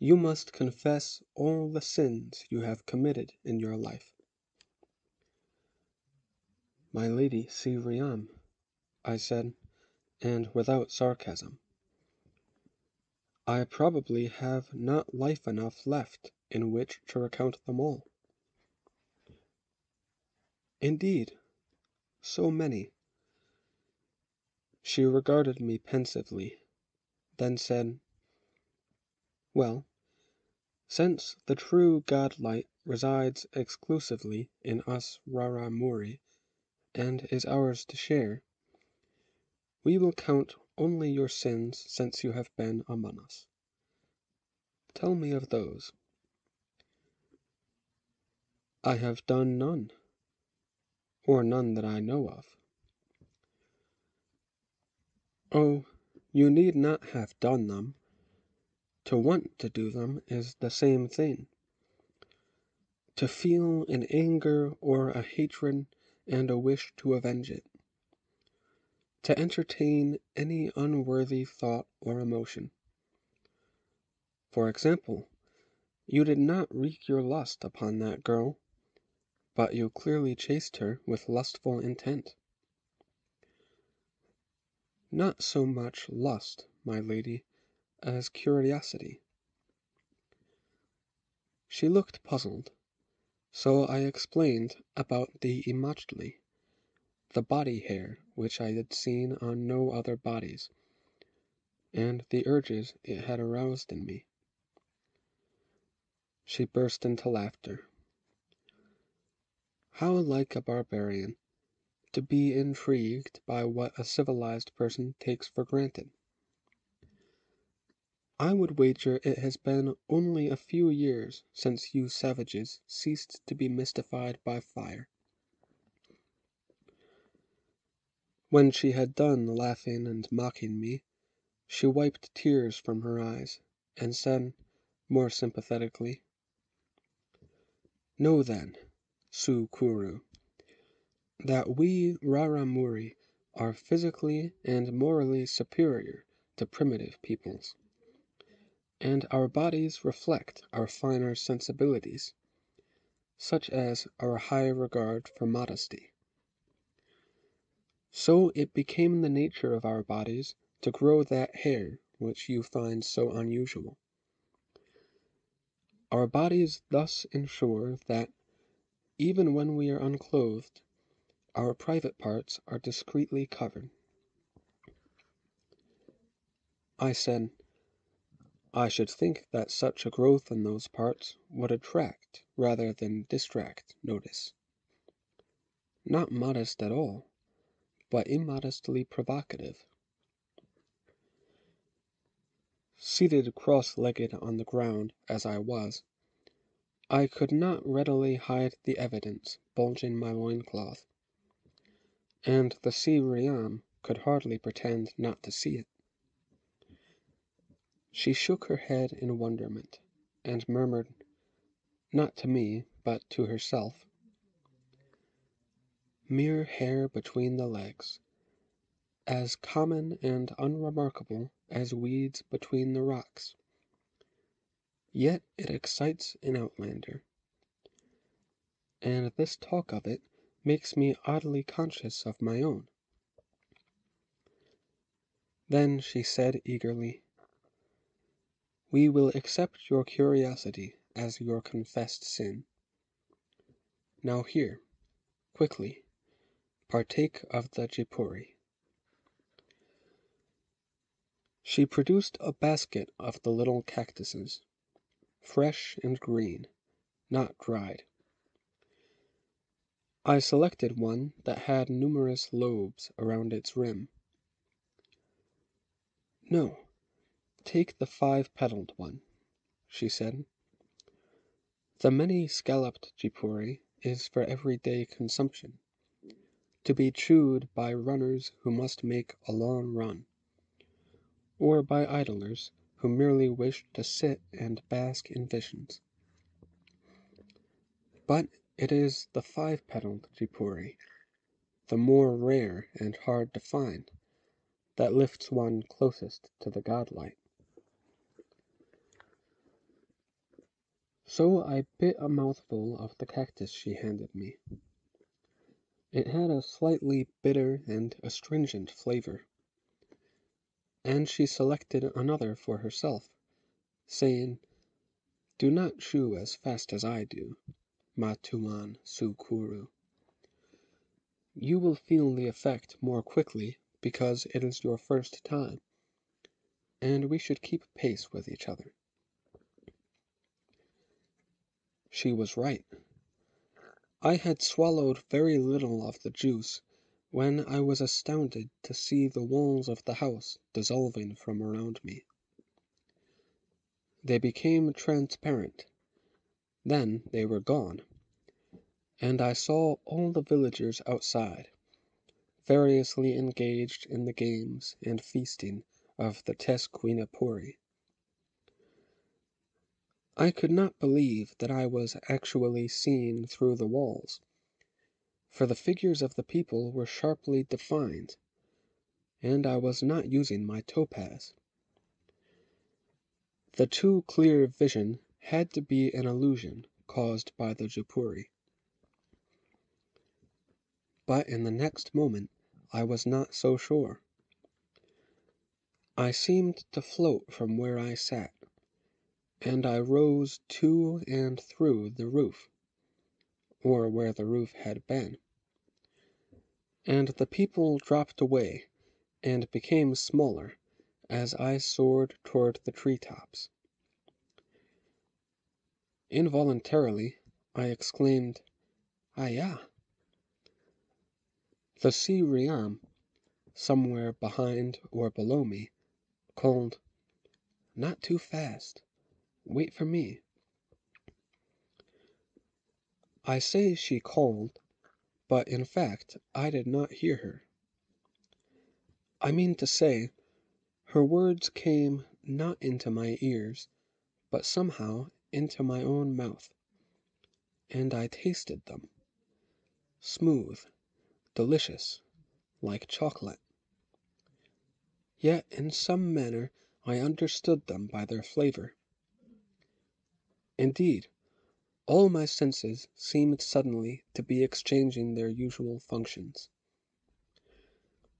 [SPEAKER 1] "you must confess all the sins you have committed in your life." "My lady Siriam," I said, and without sarcasm, "I probably have not life enough left in which to recount them all." "Indeed! So many! She regarded me pensively, then said, "Well, since the true godlight resides exclusively in us Raramuri, and is ours to share, we will count only your sins since you have been among us. Tell me of those." "I have done none, or none that I know of. Oh, you need not have done them. To want to do them is the same thing. To feel an anger or a hatred and a wish to avenge it. to entertain any unworthy thought or emotion. For example, you did not wreak your lust upon that girl, but you clearly chased her with lustful intent. Not so much lust, my lady, as curiosity. She looked puzzled, so I explained about the imágtli, the body hair which I had seen on no other bodies, and the urges it had aroused in me. She burst into laughter. How like a barbarian to be intrigued by what a civilized person takes for granted. I would wager it has been only a few years since you savages ceased to be mystified by fire. When she had done laughing and mocking me, she wiped tears from her eyes, and said, more sympathetically, Know then, Sukuru, that we Raramuri are physically and morally superior to primitive peoples, and our bodies reflect our finer sensibilities, such as our high regard for modesty. So it became the nature of our bodies to grow that hair which you find so unusual. Our bodies thus ensure that, even when we are unclothed, our private parts are discreetly covered. I said, I should think that such a growth in those parts would attract rather than distract notice. Not modest at all, but immodestly provocative. Seated cross-legged on the ground as I was, I could not readily hide the evidence bulging my loincloth, and the Siriam could hardly pretend not to see it. She shook her head in wonderment, and murmured, not to me, but to herself, mere hair between the legs, as common and unremarkable as weeds between the rocks. Yet it excites an outlander, and this talk of it makes me oddly conscious of my own. Then she said eagerly, We will accept your curiosity as your confessed sin. Now here, quickly, partake of the jipuri. She produced a basket of the little cactuses, fresh and green, not dried. I selected one that had numerous lobes around its rim. No, take the five-petaled one, she said. The many-scalloped jipuri is for everyday consumption to be chewed by runners who must make a long run, or by idlers who merely wish to sit and bask in visions. It is the five-petaled jipuri, the more rare and hard to find, that lifts one closest to the godlight. So I bit a mouthful of the cactus she handed me. It had a slightly bitter and astringent flavor, and she selected another for herself, saying, Do not chew as fast as I do, Matuman Sukuru. You will feel the effect more quickly because it is your first time, and we should keep pace with each other. She was right. I had swallowed very little of the juice when I was astounded to see the walls of the house dissolving from around me. They became transparent. Then they were gone, and I saw all the villagers outside, variously engaged in the games and feasting of the Tesquinapuri. I could not believe that I was actually seeing through the walls, for the figures of the people were sharply defined, and I was not using my topaz. The too clear vision had to be an illusion caused by the Jipuri. But in the next moment I was not so sure. I seemed to float from where I sat, and I rose to and through the roof, or where the roof had been. And the people dropped away and became smaller as I soared toward the tree tops. Involuntarily, I exclaimed, "Ah Ayah! The Siriam, somewhere behind or below me, called, Not too fast. Wait for me. I say she called, but in fact I did not hear her. I mean to say, her words came not into my ears, but somehow into my own mouth, and I tasted them. Smooth, delicious, like chocolate. Yet in some manner I understood them by their flavor. Indeed, all my senses seemed suddenly to be exchanging their usual functions.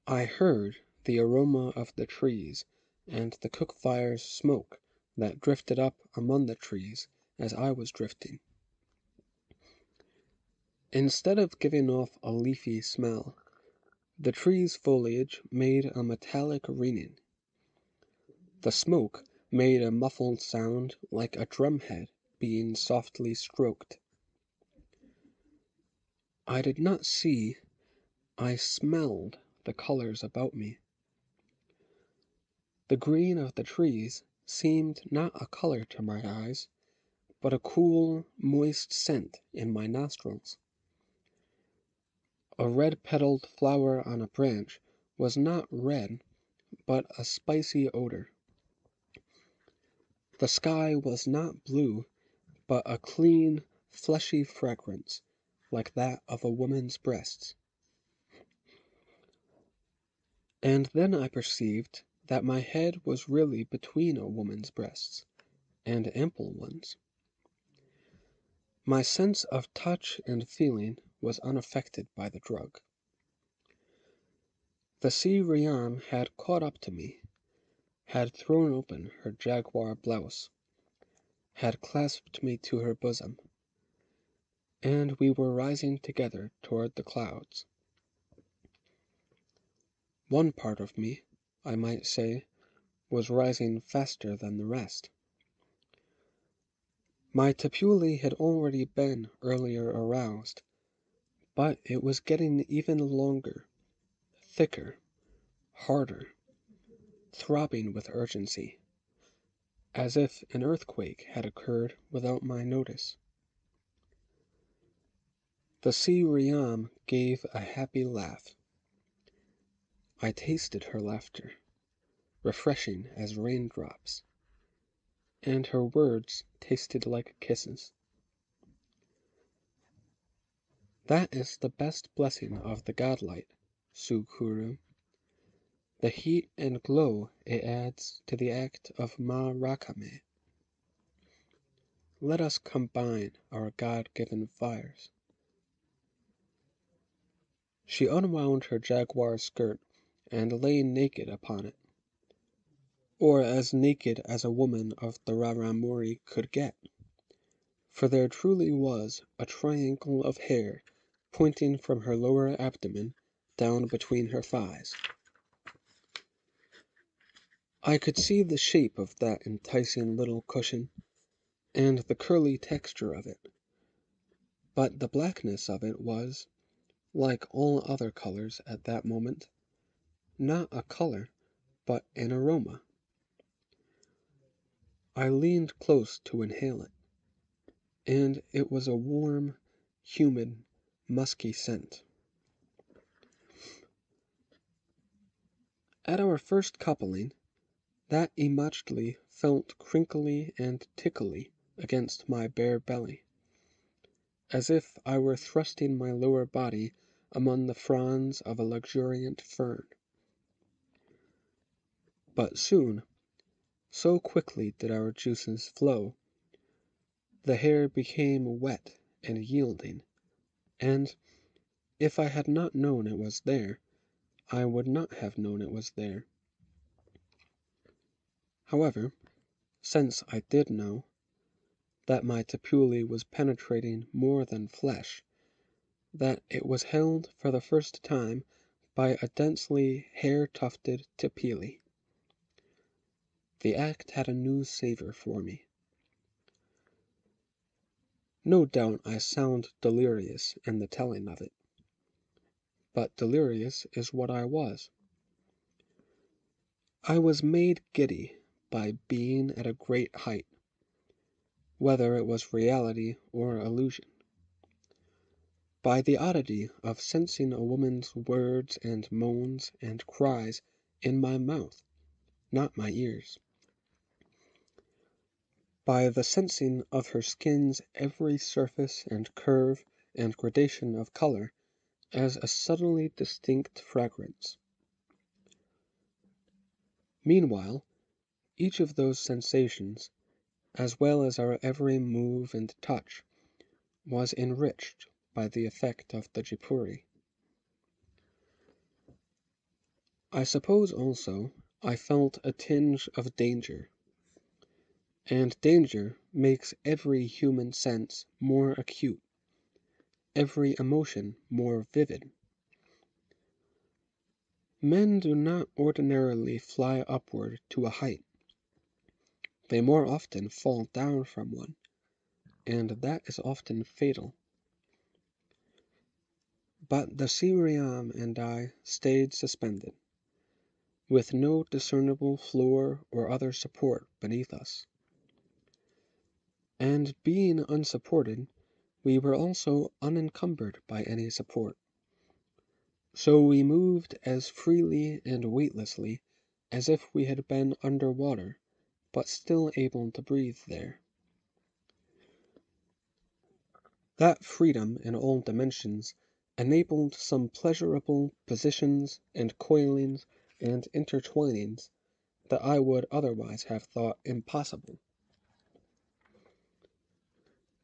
[SPEAKER 1] I heard the aroma of the trees and the cook fire's smoke that drifted up among the trees as I was drifting. Instead of giving off a leafy smell, the tree's foliage made a metallic ringing. The smoke made a muffled sound like a drumhead being softly stroked. I did not see, I smelled the colors about me. The green of the trees seemed not a color to my eyes, but a cool, moist scent in my nostrils. A red petaled flower on a branch was not red, but a spicy odor. The sky was not blue, but a clean, fleshy fragrance like that of a woman's breasts. And then I perceived that my head was really between a woman's breasts, and ample ones. My sense of touch and feeling was unaffected by the drug. The Siriam had caught up to me, had thrown open her jaguar blouse, had clasped me to her bosom, and we were rising together toward the clouds. One part of me, I might say, was rising faster than the rest. My tepuli had already been earlier aroused, but it was getting even longer, thicker, harder, throbbing with urgency, as if an earthquake had occurred without my notice. The Siriam gave a happy laugh. I tasted her laughter, refreshing as raindrops, and her words tasted like kisses. That is the best blessing of the godlight, Sukuru. The heat and glow it adds to the act of Ma Rakame. Let us combine our God given fires. She unwound her jaguar skirt and lay naked upon it, or as naked as a woman of the Raramuri could get, for there truly was a triangle of hair pointing from her lower abdomen down between her thighs. I could see the shape of that enticing little cushion, and the curly texture of it, but the blackness of it was, like all other colors at that moment, not a color, but an aroma. I leaned close to inhale it, and it was a warm, humid, musky scent. At our first coupling, that Imachli felt crinkly and tickly against my bare belly, as if I were thrusting my lower body among the fronds of a luxuriant fern. But soon, so quickly did our juices flow, the hair became wet and yielding, and, if I had not known it was there, I would not have known it was there. However, since I did know that my Tepuli was penetrating more than flesh, that it was held for the first time by a densely hair-tufted Tepili, the act had a new savor for me. No doubt I sound delirious in the telling of it. But delirious is what I was. I was made giddy by being at a great height, whether it was reality or illusion. By the oddity of sensing a woman's words and moans and cries in my mouth, not my ears by the sensing of her skin's every surface and curve and gradation of color as a suddenly distinct fragrance. Meanwhile, each of those sensations, as well as our every move and touch, was enriched by the effect of the Jipuri. I suppose also I felt a tinge of danger and danger makes every human sense more acute, every emotion more vivid. Men do not ordinarily fly upward to a height. They more often fall down from one, and that is often fatal. But the Siriam and I stayed suspended, with no discernible floor or other support beneath us. And being unsupported, we were also unencumbered by any support. So we moved as freely and weightlessly as if we had been under water, but still able to breathe there. That freedom in all dimensions enabled some pleasurable positions and coilings and intertwinings that I would otherwise have thought impossible.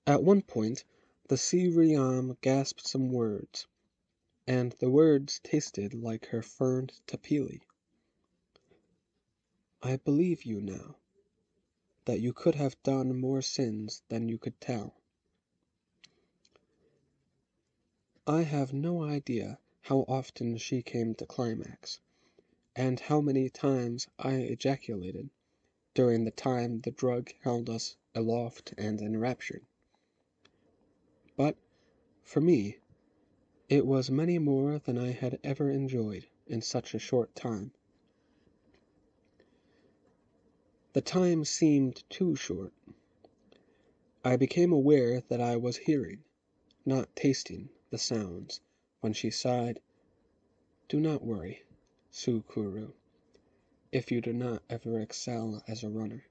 [SPEAKER 1] At one point the Siriam gasped some words, and the words tasted like her ferned Tepili. I believe you now, that you could have done more sins than you could tell. I have no idea how often she came to climax, and how many times I ejaculated during the time the drug held us aloft and enraptured. But, for me, it was many more than I had ever enjoyed in such a short time. The time seemed too short. I became aware that I was hearing, not tasting, the sounds, when she sighed, "Do not worry, Sukuru, if you do not ever excel as a runner."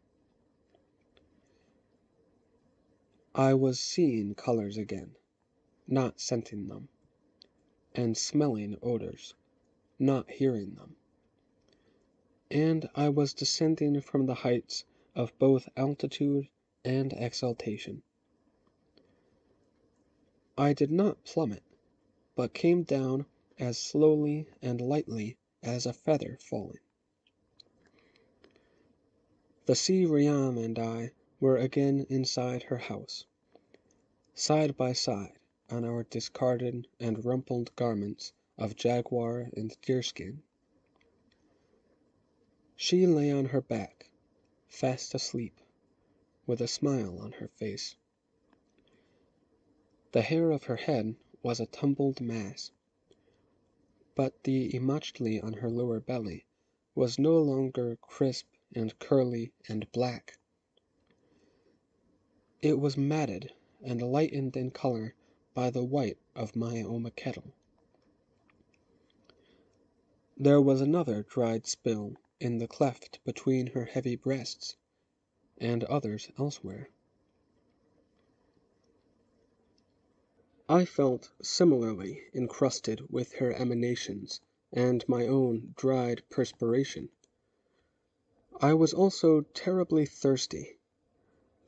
[SPEAKER 1] I was seeing colors again, not scenting them, and smelling odors, not hearing them. And I was descending from the heights of both altitude and exaltation. I did not plummet, but came down as slowly and lightly as a feather falling. The Siriam and I were again inside her house, side by side on our discarded and rumpled garments of jaguar and deerskin. She lay on her back, fast asleep, with a smile on her face. The hair of her head was a tumbled mass, but the imachli on her lower belly was no longer crisp and curly and black. It was matted and lightened in color by the white of my omícetl. There was another dried spill in the cleft between her heavy breasts, and others elsewhere. I felt similarly encrusted with her emanations and my own dried perspiration. I was also terribly thirsty.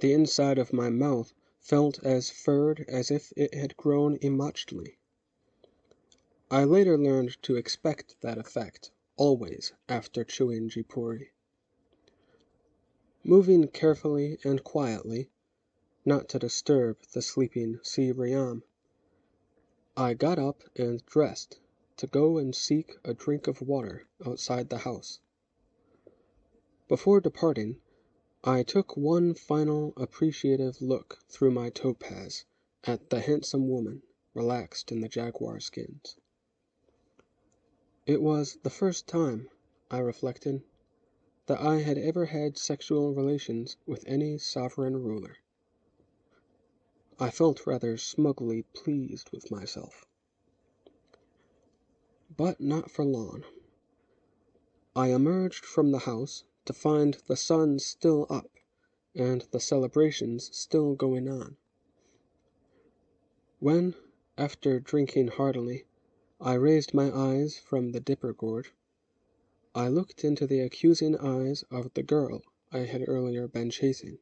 [SPEAKER 1] The inside of my mouth felt as furred as if it had grown immachly. I later learned to expect that effect, always, after chewing jipuri. Moving carefully and quietly, not to disturb the sleeping Siriam, I got up and dressed to go and seek a drink of water outside the house. Before departing, I took one final appreciative look through my topaz at the handsome woman relaxed in the jaguar skins. It was the first time, I reflected, that I had ever had sexual relations with any sovereign ruler. I felt rather smugly pleased with myself. But not for long. I emerged from the house to find the sun still up and the celebrations still going on. When, after drinking heartily, I raised my eyes from the dipper gourd, I looked into the accusing eyes of the girl I had earlier been chasing.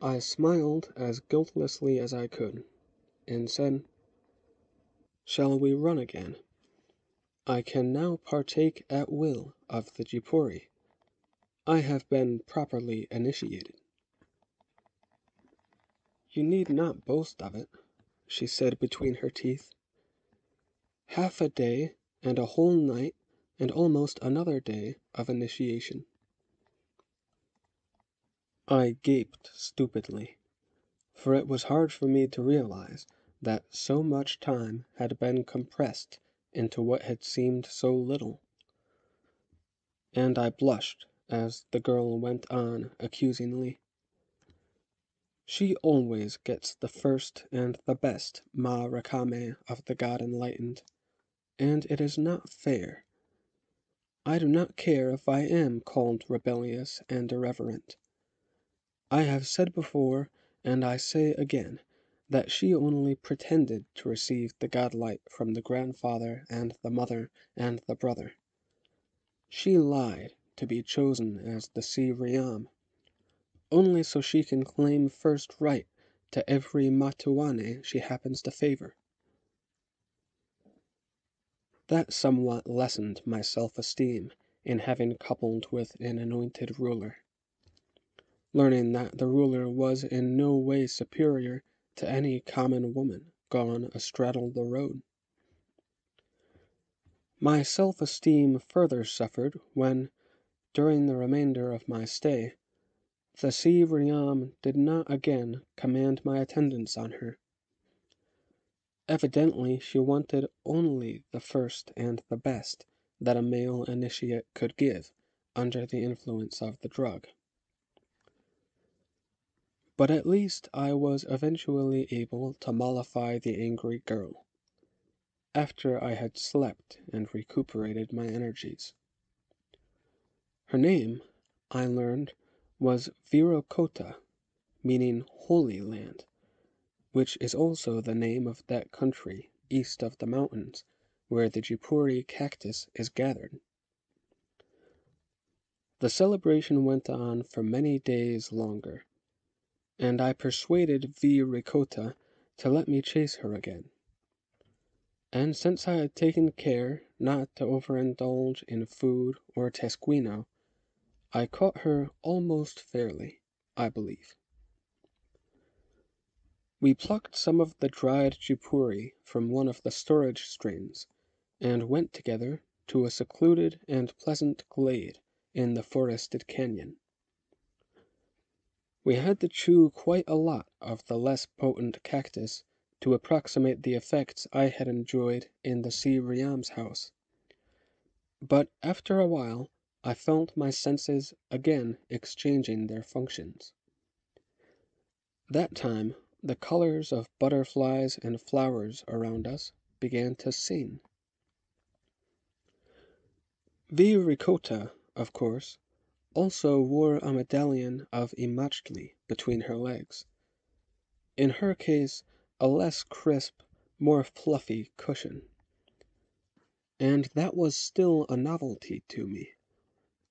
[SPEAKER 1] I smiled as guiltlessly as I could, and said, "Shall we run again? I can now partake at will of the jipuri. I have been properly initiated." "You need not boast of it," she said between her teeth. Half a day and a whole night and almost another day of initiation. I gaped stupidly, for it was hard for me to realize that so much time had been compressed into what had seemed so little. And I blushed as the girl went on accusingly. She always gets the first and the best Ma Rakame of the God Enlightened and it is not fair. I do not care if I am called rebellious and irreverent. I have said before, and I say again, that she only pretended to receive the godlight from the grandfather and the mother and the brother. She lied to be chosen as the Siriam, only so she can claim first right to every Matuane she happens to favor. That somewhat lessened my self-esteem in having coupled with an anointed ruler. Learning that the ruler was in no way superior to any common woman gone astraddle the road. My self-esteem further suffered when, during the remainder of my stay, the Siriam did not again command my attendance on her. Evidently she wanted only the first and the best that a male initiate could give under the influence of the drug. But at least I was eventually able to mollify the angry girl, after I had slept and recuperated my energies. Her name, I learned, was Virokota, meaning Holy Land which is also the name of that country east of the mountains where the Jipuri cactus is gathered. The celebration went on for many days longer, and I persuaded V. Ricota to let me chase her again. And since I had taken care not to overindulge in food or tesquino, I caught her almost fairly, I believe. We plucked some of the dried jipuri from one of the storage strains, and went together to a secluded and pleasant glade in the forested canyon. We had to chew quite a lot of the less potent cactus to approximate the effects I had enjoyed in the Siriam's house. But after a while I felt my senses again exchanging their functions. That time the colors of butterflies and flowers around us began to sing. Ricota, of course, also wore a medallion of immachli between her legs. In her case, a less crisp, more fluffy cushion. And that was still a novelty to me.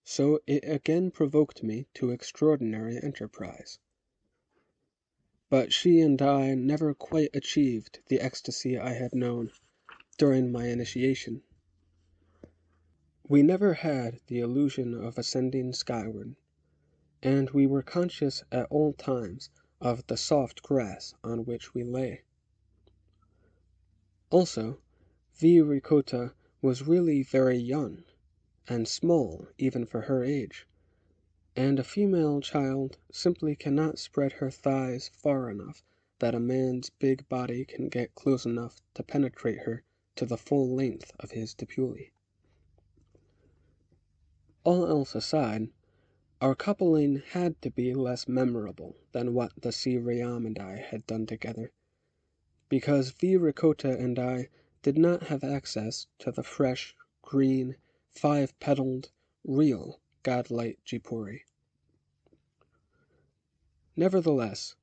[SPEAKER 1] so it again provoked me to extraordinary enterprise. But she and I never quite achieved the ecstasy I had known during my initiation. We never had the illusion of ascending skyward, and we were conscious at all times of the soft grass on which we lay. Also, Ricotta was really very young, and small even for her age, and a female child simply cannot spread her thighs far enough that a man's big body can get close enough to penetrate her to the full length of his tepui. All else aside, our coupling had to be less memorable than what the Siriam and I had done together, because V. Ricotta and I did not have access to the fresh, green, five-petaled, real godlight Jipuri. Nevertheless,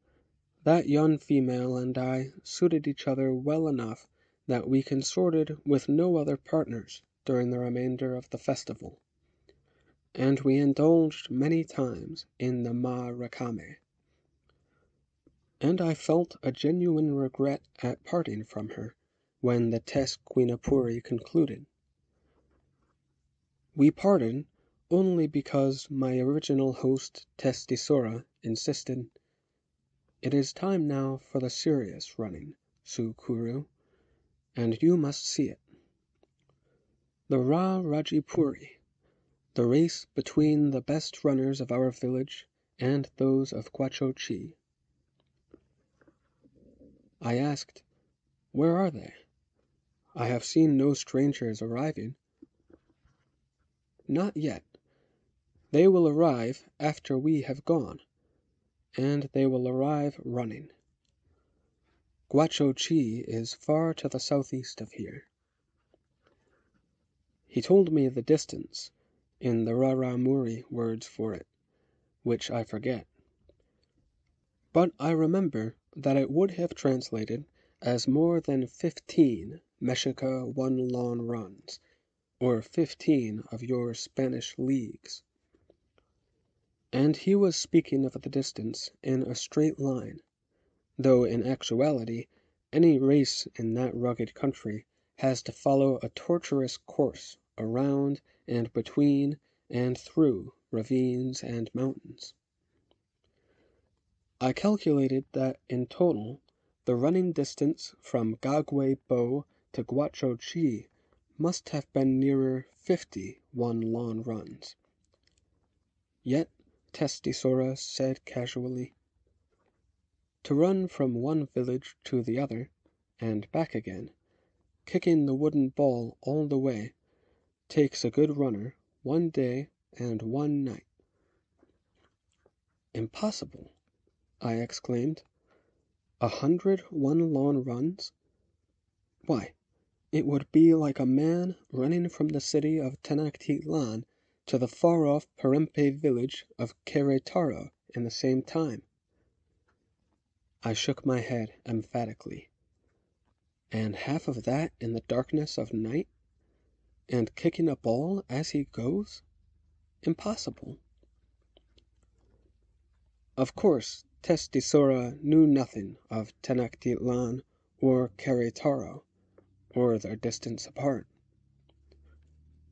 [SPEAKER 1] that young female and I suited each other well enough that we consorted with no other partners during the remainder of the festival, and we indulged many times in the Ma Rakame. And I felt a genuine regret at parting from her when the Tesquinapuri concluded. We parted only because my original host Testisora insisted, "It is time now for the serious running, Sukuru, and you must see it. The Ra Rajipuri, the race between the best runners of our village and those of Guachochi." I asked, "Where are they? I have seen no strangers arriving." "Not yet. They will arrive after we have gone, and they will arrive running. Guachochi is far to the southeast of here." He told me the distance, in the Raramuri words for it, which I forget. But I remember that it would have translated as more than fifteen Mexica one long runs, or fifteen of your Spanish leagues. And he was speaking of the distance in a straight line, though in actuality any race in that rugged country has to follow a tortuous course around and between and through ravines and mountains. I calculated that in total the running distance from Gagwe Bo to Guachochi must have been nearer fifty one long runs. Yet, Testisora said casually, to run from one village to the other, and back again, kicking the wooden ball all the way, takes a good runner one day and one night. Impossible! I exclaimed. A hundred one long runs? Why, it would be like a man running from the city of Tenochtitlan to the far-off Parimpe village of Queretaro in the same time. I shook my head emphatically. And half of that in the darkness of night? And kicking a ball as he goes? Impossible. Of course, Testisora knew nothing of Tenochtitlan or Queretaro or their distance apart.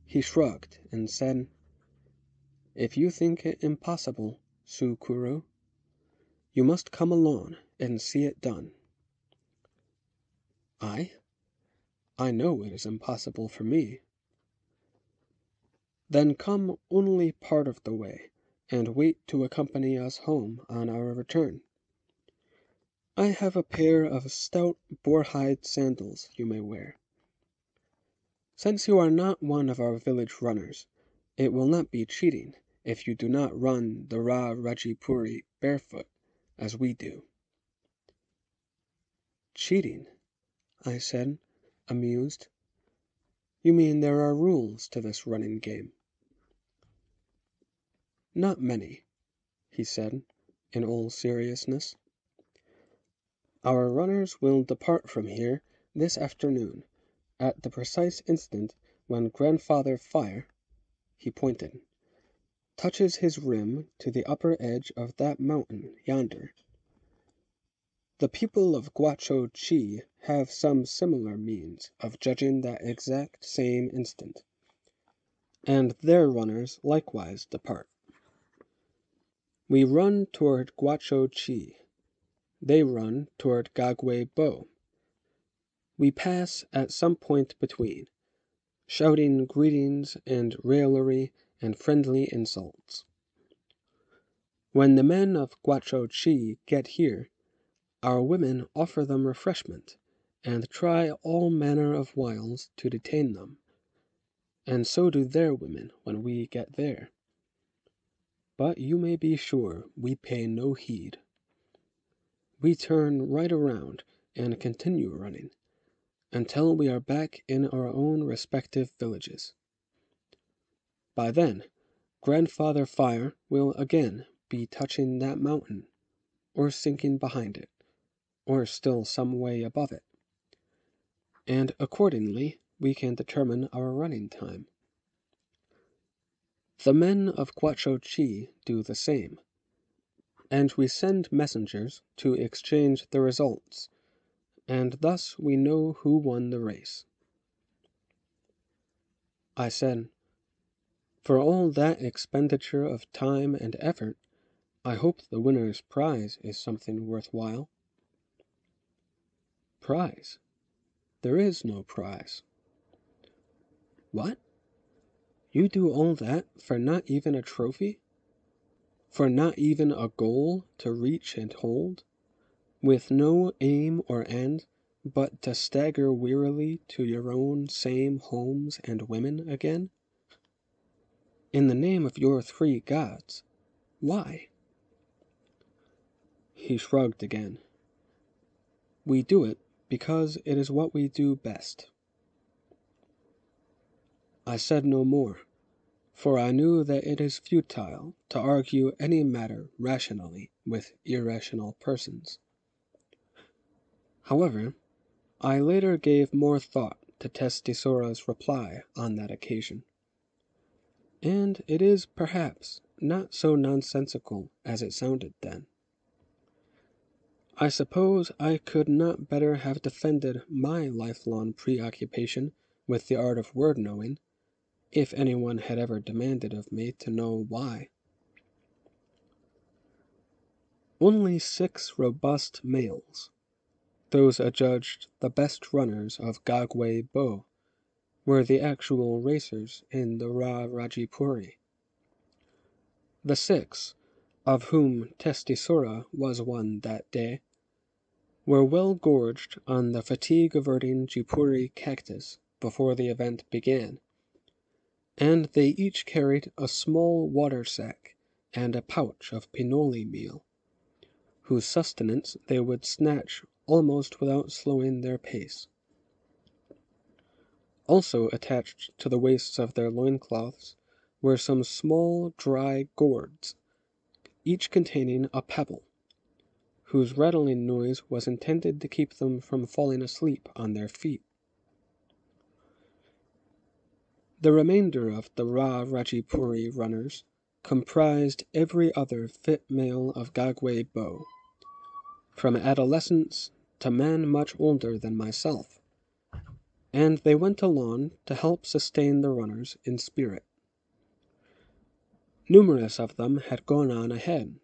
[SPEAKER 1] He shrugged and said, "If you think it impossible, Sukuru, you must come along and see it done." "I? I know it is impossible for me." "Then come only part of the way, and wait to accompany us home on our return. I have a pair of stout boar-hide sandals you may wear. Since you are not one of our village runners, it will not be cheating if you do not run the Ra Rajipuri barefoot, as we do." "Cheating?" I said, amused. "You mean there are rules to this running game?" "Not many," he said, in all seriousness. Our runners will depart from here this afternoon, at the precise instant when Grandfather Fire (he pointed) touches his rim to the upper edge of that mountain yonder. The people of Guachochi have some similar means of judging that exact same instant, and their runners likewise depart. We run toward Guachochi. They run toward Gagwe Bo. We pass at some point between, shouting greetings and raillery and friendly insults. When the men of Guachochi get here, our women offer them refreshment, and try all manner of wiles to detain them, and so do their women when we get there. But you may be sure we pay no heed. We turn right around and continue running until we are back in our own respective villages. By then, Grandfather Fire will again be touching that mountain, or sinking behind it or still some way above it, and accordingly we can determine our running time. The men of Guachochi do the same, and we send messengers to exchange the results, and thus we know who won the race. I said, For all that expenditure of time and effort, I hope the winner's prize is something worth while. Prize? There is no prize. What? You do all that for not even a trophy? For not even a goal to reach and hold? With no aim or end but to stagger wearily to your own same homes and women again? In the name of your three gods, why? He shrugged again. We do it because it is what we do best. I said no more, for I knew that it is futile to argue any matter rationally with irrational persons. However, I later gave more thought to Testisora's reply on that occasion, and it is perhaps not so nonsensical as it sounded then. I suppose I could not better have defended my lifelong preoccupation with the art of word knowing, if anyone had ever demanded of me to know why. Only six robust males, those adjudged the best runners of Gagwe Bo, were the actual racers in the Ra Rajipuri. The six, of whom Testisora was one that day, were well gorged on the fatigue-averting Jipuri cactus before the event began, and they each carried a small water sack and a pouch of pinole meal, whose sustenance they would snatch almost without slowing their pace. Also attached to the waists of their loincloths were some small dry gourds, each containing a pebble whose rattling noise was intended to keep them from falling asleep on their feet. The remainder of the Ra Rajipuri runners comprised every other fit male of Gagwe Bo, from adolescents to men much older than myself, and they went along to help sustain the runners in spirit. Numerous of them had gone on ahead,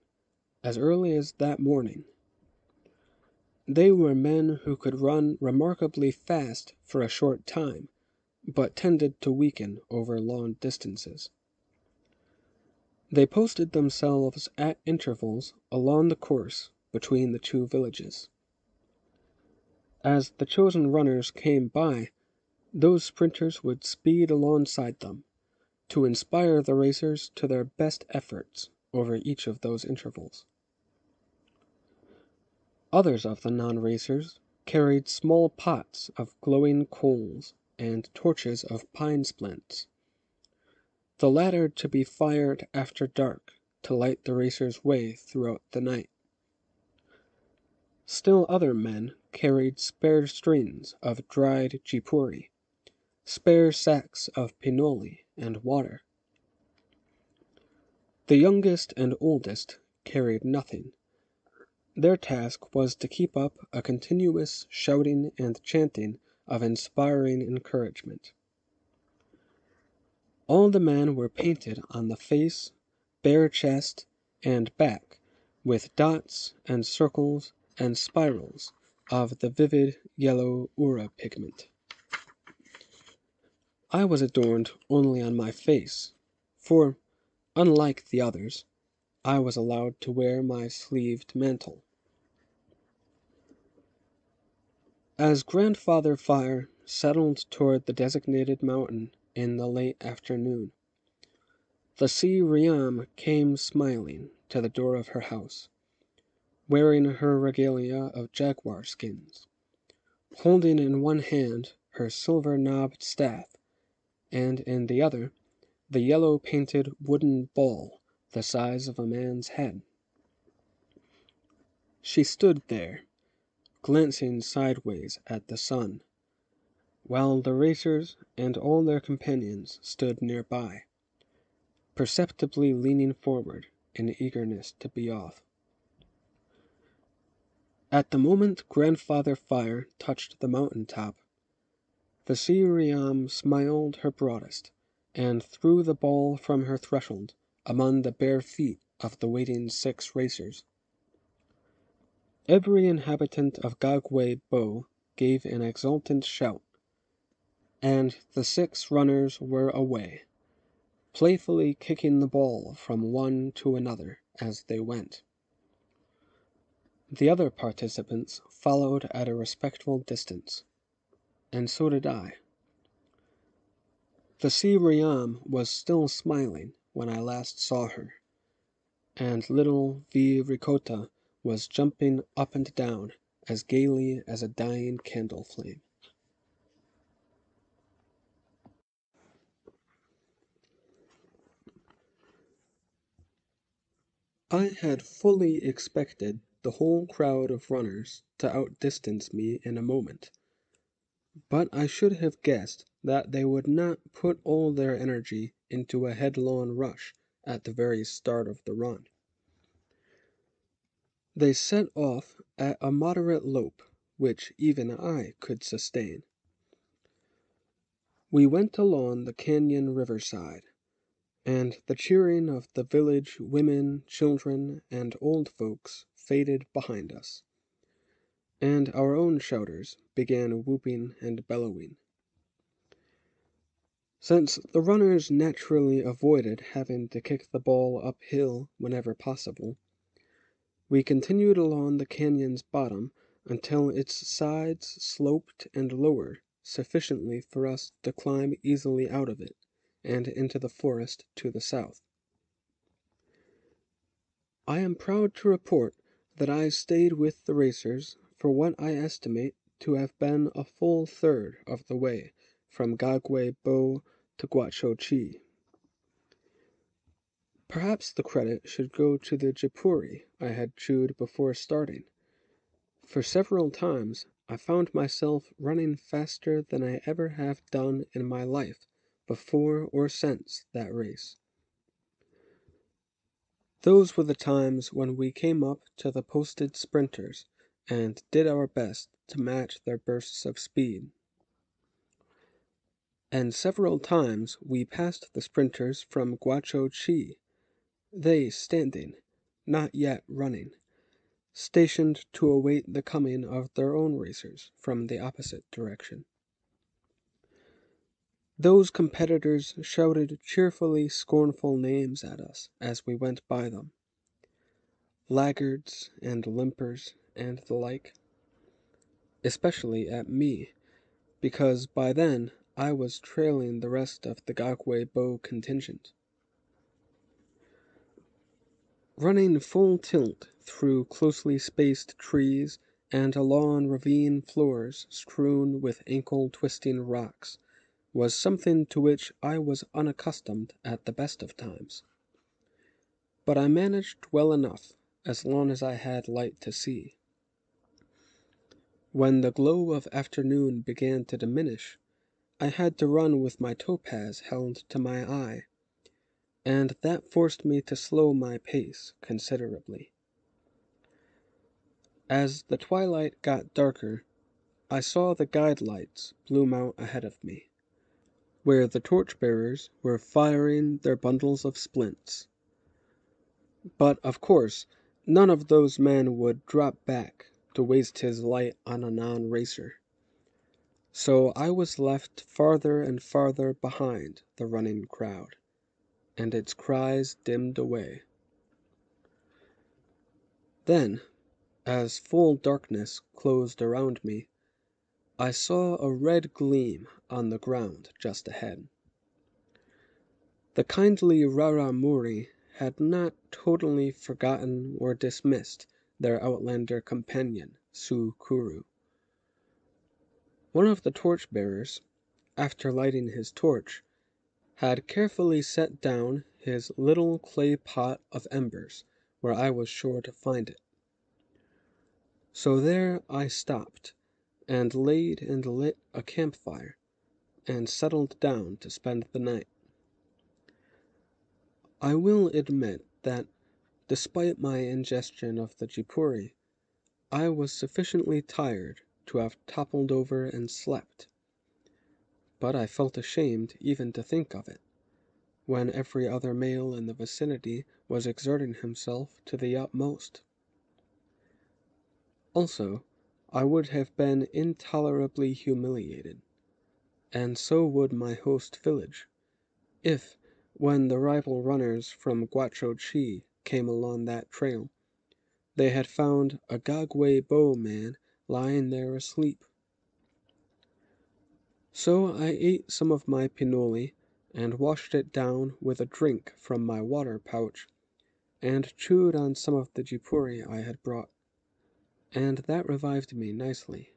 [SPEAKER 1] as early as that morning. They were men who could run remarkably fast for a short time, but tended to weaken over long distances. They posted themselves at intervals along the course between the two villages. As the chosen runners came by, those sprinters would speed alongside them, to inspire the racers to their best efforts over each of those intervals. Others of the non-racers carried small pots of glowing coals and torches of pine splints, the latter to be fired after dark to light the racers' way throughout the night. Still other men carried spare strings of dried jipuri, spare sacks of pinole and water. The youngest and oldest carried nothing. Their task was to keep up a continuous shouting and chanting of inspiring encouragement. All the men were painted on the face, bare chest, and back with dots and circles and spirals of the vivid yellow ura pigment. I was adorned only on my face, for, unlike the others, I was allowed to wear my sleeved mantle. As Grandfather Fire settled toward the designated mountain in the late afternoon, the Siriam came smiling to the door of her house, wearing her regalia of jaguar skins, holding in one hand her silver knobbed staff and in the other the yellow painted wooden ball the size of a man's head. She stood there, glancing sideways at the sun, while the racers and all their companions stood nearby, perceptibly leaning forward in eagerness to be off. At the moment Grandfather Fire touched the mountain top, the smiled her broadest, and threw the ball from her threshold among the bare feet of the waiting six racers. Every inhabitant of Gagwe Bo gave an exultant shout, and the six runners were away, playfully kicking the ball from one to another as they went. The other participants followed at a respectful distance and so did I. The Siriam was still smiling when I last saw her, and little V. Ricotta was jumping up and down as gaily as a dying candle flame. I had fully expected the whole crowd of runners to outdistance me in a moment. But I should have guessed that they would not put all their energy into a headlong rush at the very start of the run. They set off at a moderate lope which even I could sustain. We went along the canyon riverside, and the cheering of the village women, children, and old folks faded behind us and our own shouters began whooping and bellowing. Since the runners naturally avoided having to kick the ball uphill whenever possible, we continued along the canyon's bottom until its sides sloped and lowered sufficiently for us to climb easily out of it and into the forest to the south. I am proud to report that I stayed with the racers for what I estimate to have been a full third of the way from Gagwe Bo to Guachochi. Perhaps the credit should go to the Jipuri I had chewed before starting, for several times I found myself running faster than I ever have done in my life before or since that race. Those were the times when we came up to the posted sprinters and did our best to match their bursts of speed. And several times we passed the sprinters from Guachochi, they standing, not yet running, stationed to await the coming of their own racers from the opposite direction. Those competitors shouted cheerfully scornful names at us as we went by them. Laggards and limpers and the like, especially at me, because by then I was trailing the rest of the Gagwe Bo contingent. Running full tilt through closely spaced trees and along ravine floors strewn with ankle-twisting rocks was something to which I was unaccustomed at the best of times. But I managed well enough as long as I had light to see. When the glow of afternoon began to diminish, I had to run with my topaz held to my eye, and that forced me to slow my pace considerably. As the twilight got darker, I saw the guide lights bloom out ahead of me, where the torchbearers were firing their bundles of splints. But, of course, none of those men would drop back to waste his light on a non racer. So I was left farther and farther behind the running crowd, and its cries dimmed away. Then, as full darkness closed around me, I saw a red gleam on the ground just ahead. The kindly Raramuri had not totally forgotten or dismissed their outlander companion, Su-Kuru. One of the torch-bearers, after lighting his torch, had carefully set down his little clay pot of embers where I was sure to find it. So there I stopped and laid and lit a campfire and settled down to spend the night. I will admit that, despite my ingestion of the Jipuri, I was sufficiently tired to have toppled over and slept. But I felt ashamed even to think of it, when every other male in the vicinity was exerting himself to the utmost. Also, I would have been intolerably humiliated, and so would my host village, if, when the rival runners from Guachochi came along that trail, they had found a Gagwe Bo man lying there asleep. So I ate some of my pinole and washed it down with a drink from my water pouch, and chewed on some of the jipuri I had brought, and that revived me nicely.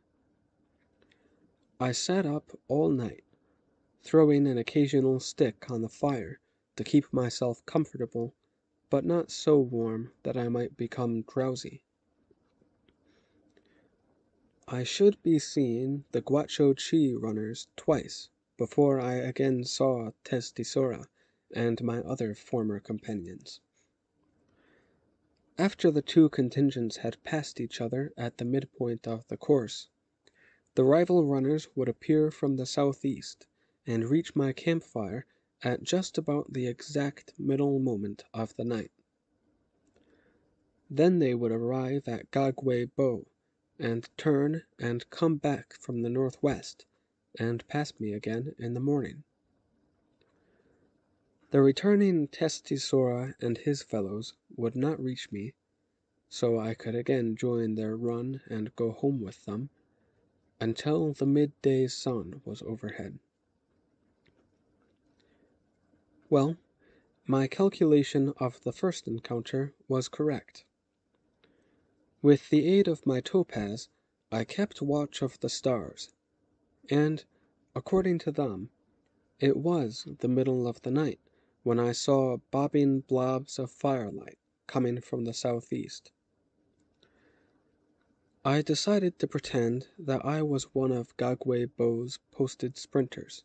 [SPEAKER 1] I sat up all night, throwing an occasional stick on the fire to keep myself comfortable, but not so warm that I might become drowsy. I should be seeing the Guachochi runners twice before I again saw Testisora and my other former companions. After the two contingents had passed each other at the midpoint of the course, the rival runners would appear from the southeast and reach my campfire at just about the exact middle moment of the night. Then they would arrive at Gagwe Bo and turn and come back from the northwest and pass me again in the morning. The returning Testisora and his fellows would not reach me, so I could again join their run and go home with them until the midday sun was overhead. Well, my calculation of the first encounter was correct. With the aid of my topaz I kept watch of the stars, and, according to them, it was the middle of the night when I saw bobbing blobs of firelight coming from the southeast. I decided to pretend that I was one of Gagwe Bo's posted sprinters,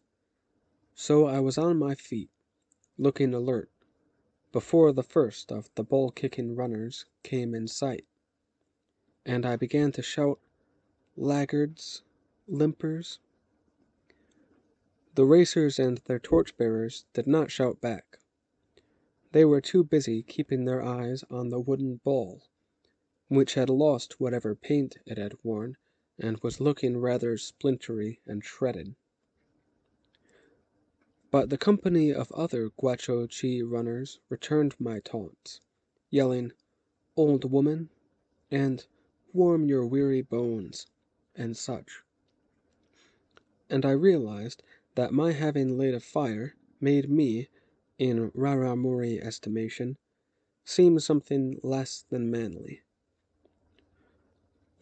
[SPEAKER 1] so I was on my feet, looking alert, before the first of the ball-kicking runners came in sight and I began to shout, Laggards, limpers. The racers and their torchbearers did not shout back. They were too busy keeping their eyes on the wooden ball, which had lost whatever paint it had worn and was looking rather splintery and shredded. But the company of other Guachochi runners returned my taunts, yelling, Old woman, and warm your weary bones, and such. And I realized that my having laid a fire made me, in Raramuri estimation, seem something less than manly.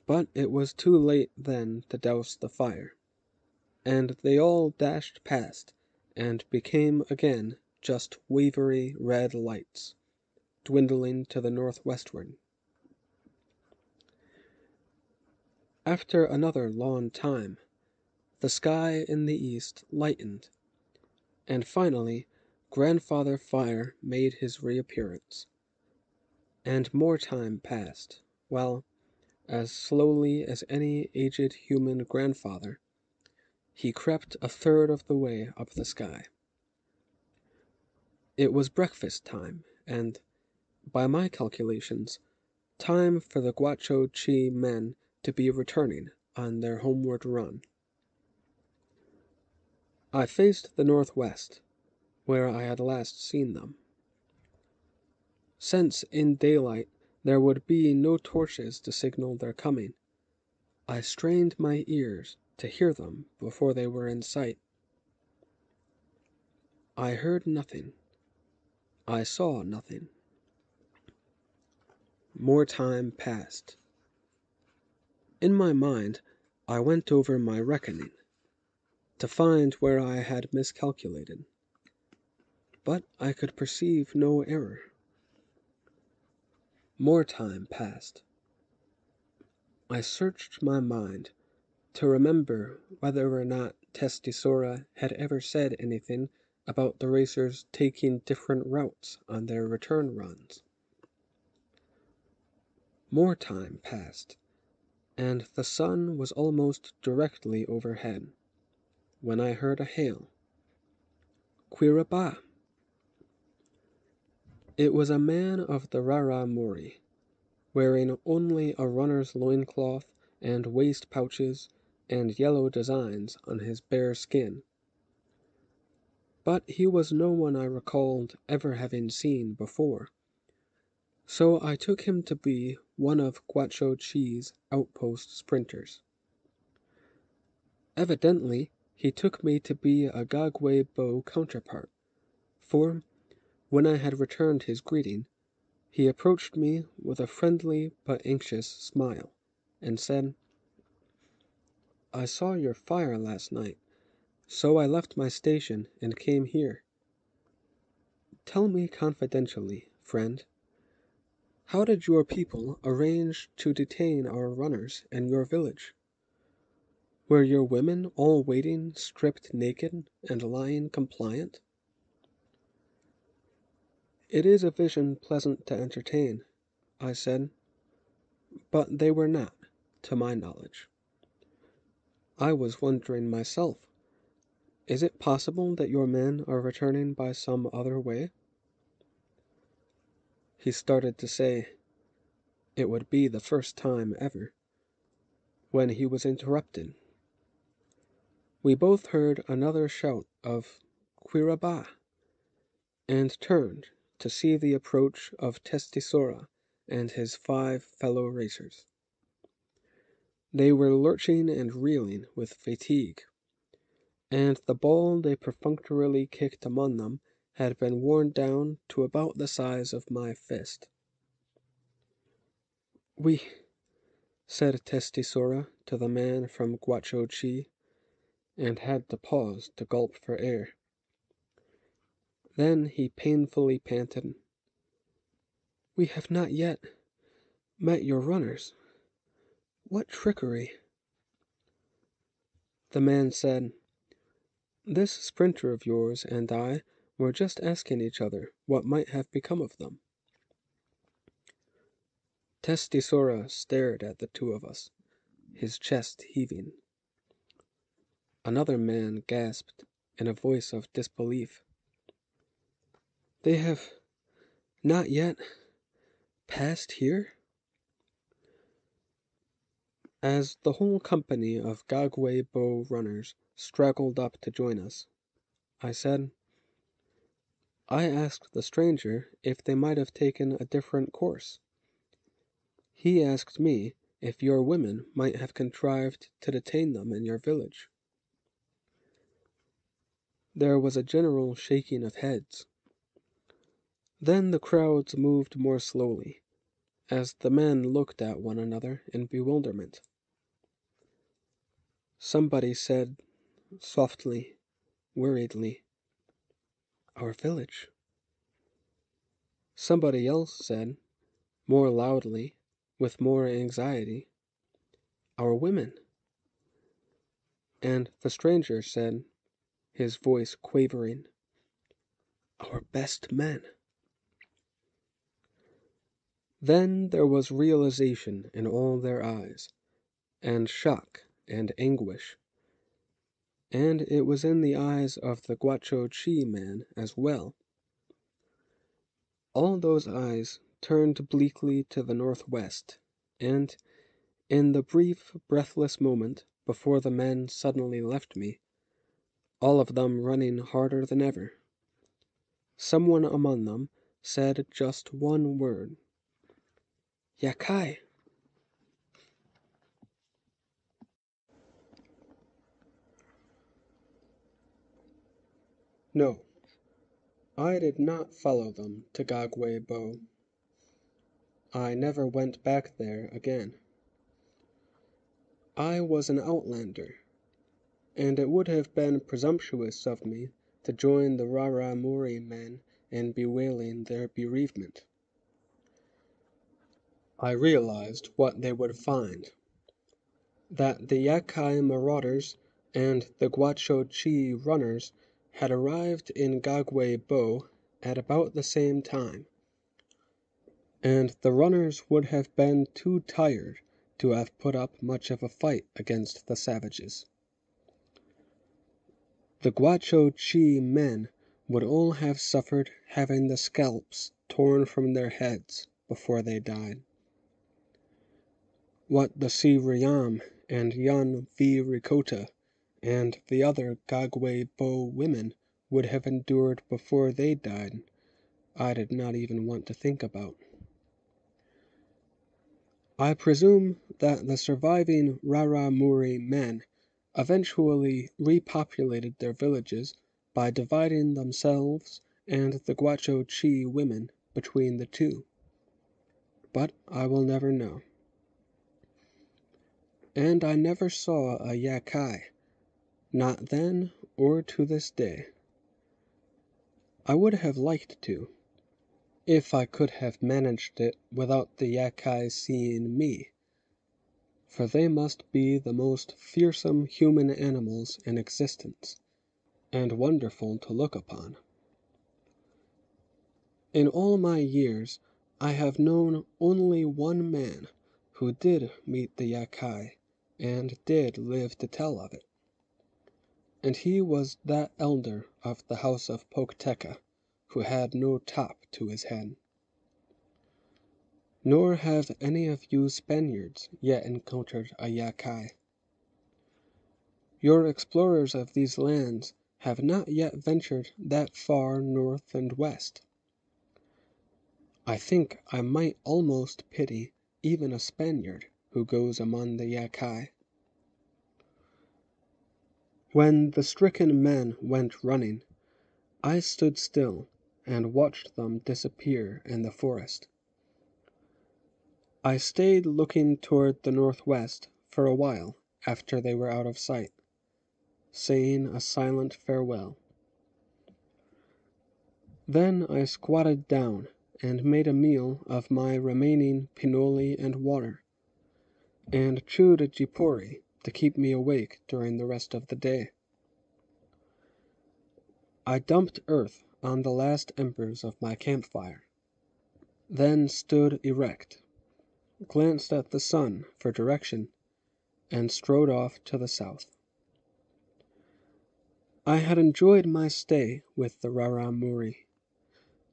[SPEAKER 1] But it was too late then to douse the fire, and they all dashed past and became again just wavery red lights, dwindling to the northwestward. After another long time, the sky in the east lightened, and finally Grandfather Fire made his reappearance. And more time passed, while, as slowly as any aged human grandfather, he crept a third of the way up the sky. It was breakfast time, and, by my calculations, time for the Guachochi men to be returning on their homeward run. I faced the northwest, where I had last seen them. Since in daylight there would be no torches to signal their coming, I strained my ears to hear them before they were in sight. I heard nothing. I saw nothing. More time passed. In my mind I went over my reckoning, to find where I had miscalculated. But I could perceive no error. More time passed. I searched my mind to remember whether or not Testisora had ever said anything about the racers taking different routes on their return runs. More time passed, and the sun was almost directly overhead, when I heard a hail. Quiraba! It was a man of the Raramuri, wearing only a runner's loincloth and waist pouches and yellow designs on his bare skin. But he was no one I recalled ever having seen before, so I took him to be one of Guachochi's outpost sprinters. Evidently he took me to be a Gagwe Bo counterpart, for, when I had returned his greeting, he approached me with a friendly but anxious smile, and said. I saw your fire last night, so I left my station and came here. Tell me confidentially, friend, how did your people arrange to detain our runners in your village? Were your women all waiting stripped naked and lying compliant? It is a vision pleasant to entertain, I said, but they were not, to my knowledge. I was wondering myself, is it possible that your men are returning by some other way? He started to say it would be the first time ever, when he was interrupted. We both heard another shout of Quiraba, and turned to see the approach of Testisora and his five fellow racers. They were lurching and reeling with fatigue, and the ball they perfunctorily kicked among them had been worn down to about the size of my fist. "We," said Testisora to the man from Guachochi, and had to pause to gulp for air. Then he painfully panted, "We have not yet met your runners. What trickery!" The man said, "This sprinter of yours and I were just asking each other what might have become of them." Testisora stared at the two of us, his chest heaving. Another man gasped in a voice of disbelief. "They have not yet passed here?" As the whole company of Gagwe bow runners straggled up to join us, I said, I asked the stranger if they might have taken a different course. He asked me if your women might have contrived to detain them in your village. There was a general shaking of heads. Then the crowds moved more slowly, as the men looked at one another in bewilderment. Somebody said, softly, worriedly, Our village. Somebody else said, more loudly, with more anxiety, Our women. And the stranger said, his voice quavering, our best men. Then there was realization in all their eyes, and shock and anguish. And it was in the eyes of the Guachochi man as well. All those eyes turned bleakly to the northwest, and, in the brief, breathless moment before the men suddenly left me, all of them running harder than ever, someone among them said just one word. Yakai! No, I did not follow them to Gagwe Bo. I never went back there again. I was an outlander, and it would have been presumptuous of me to join the Raramuri men in bewailing their bereavement. I realized what they would find that the Yakai marauders and the Guachochi runners had arrived in Gagwe Bo at about the same time, and the runners would have been too tired to have put up much of a fight against the savages. The Guachochi men would all have suffered having the scalps torn from their heads before they died. What the Siriam and Yan V. Ricota and the other Gagwe Bo women would have endured before they died, I did not even want to think about. I presume that the surviving Raramuri men eventually repopulated their villages by dividing themselves and the Guachochi women between the two. But I will never know. And I never saw a Yakai, not then or to this day. I would have liked to if I could have managed it without the Yakai seeing me, for they must be the most fearsome human animals in existence, and wonderful to look upon. In all my years I have known only one man who did meet the Yakai and did live to tell of it, and he was that elder of the house of Poketeka who had no top to his head. Nor have any of you Spaniards yet encountered a Yakai. Your explorers of these lands have not yet ventured that far north and west. I think I might almost pity even a Spaniard who goes among the Yakai. When the stricken men went running, I stood still and watched them disappear in the forest. I stayed looking toward the northwest for a while after they were out of sight, saying a silent farewell. Then I squatted down and made a meal of my remaining pinole and water, and chewed a jipuri to keep me awake during the rest of the day. I dumped earth on the last embers of my campfire, then stood erect, glanced at the sun for direction, and strode off to the south. I had enjoyed my stay with the Raramuri,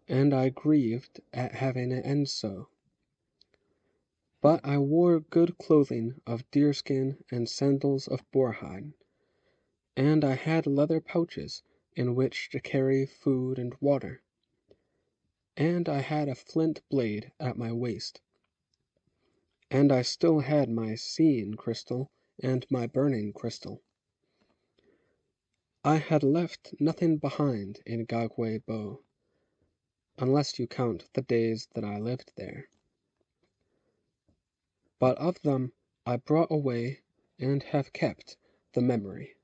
[SPEAKER 1] and I grieved at having it end so. But I wore good clothing of deerskin and sandals of boarhide, and I had leather pouches in which to carry food and water, and I had a flint blade at my waist. And I still had my seeing crystal and my burning crystal. I had left nothing behind in Gagwe Bo, unless you count the days that I lived there. But of them I brought away and have kept the memory.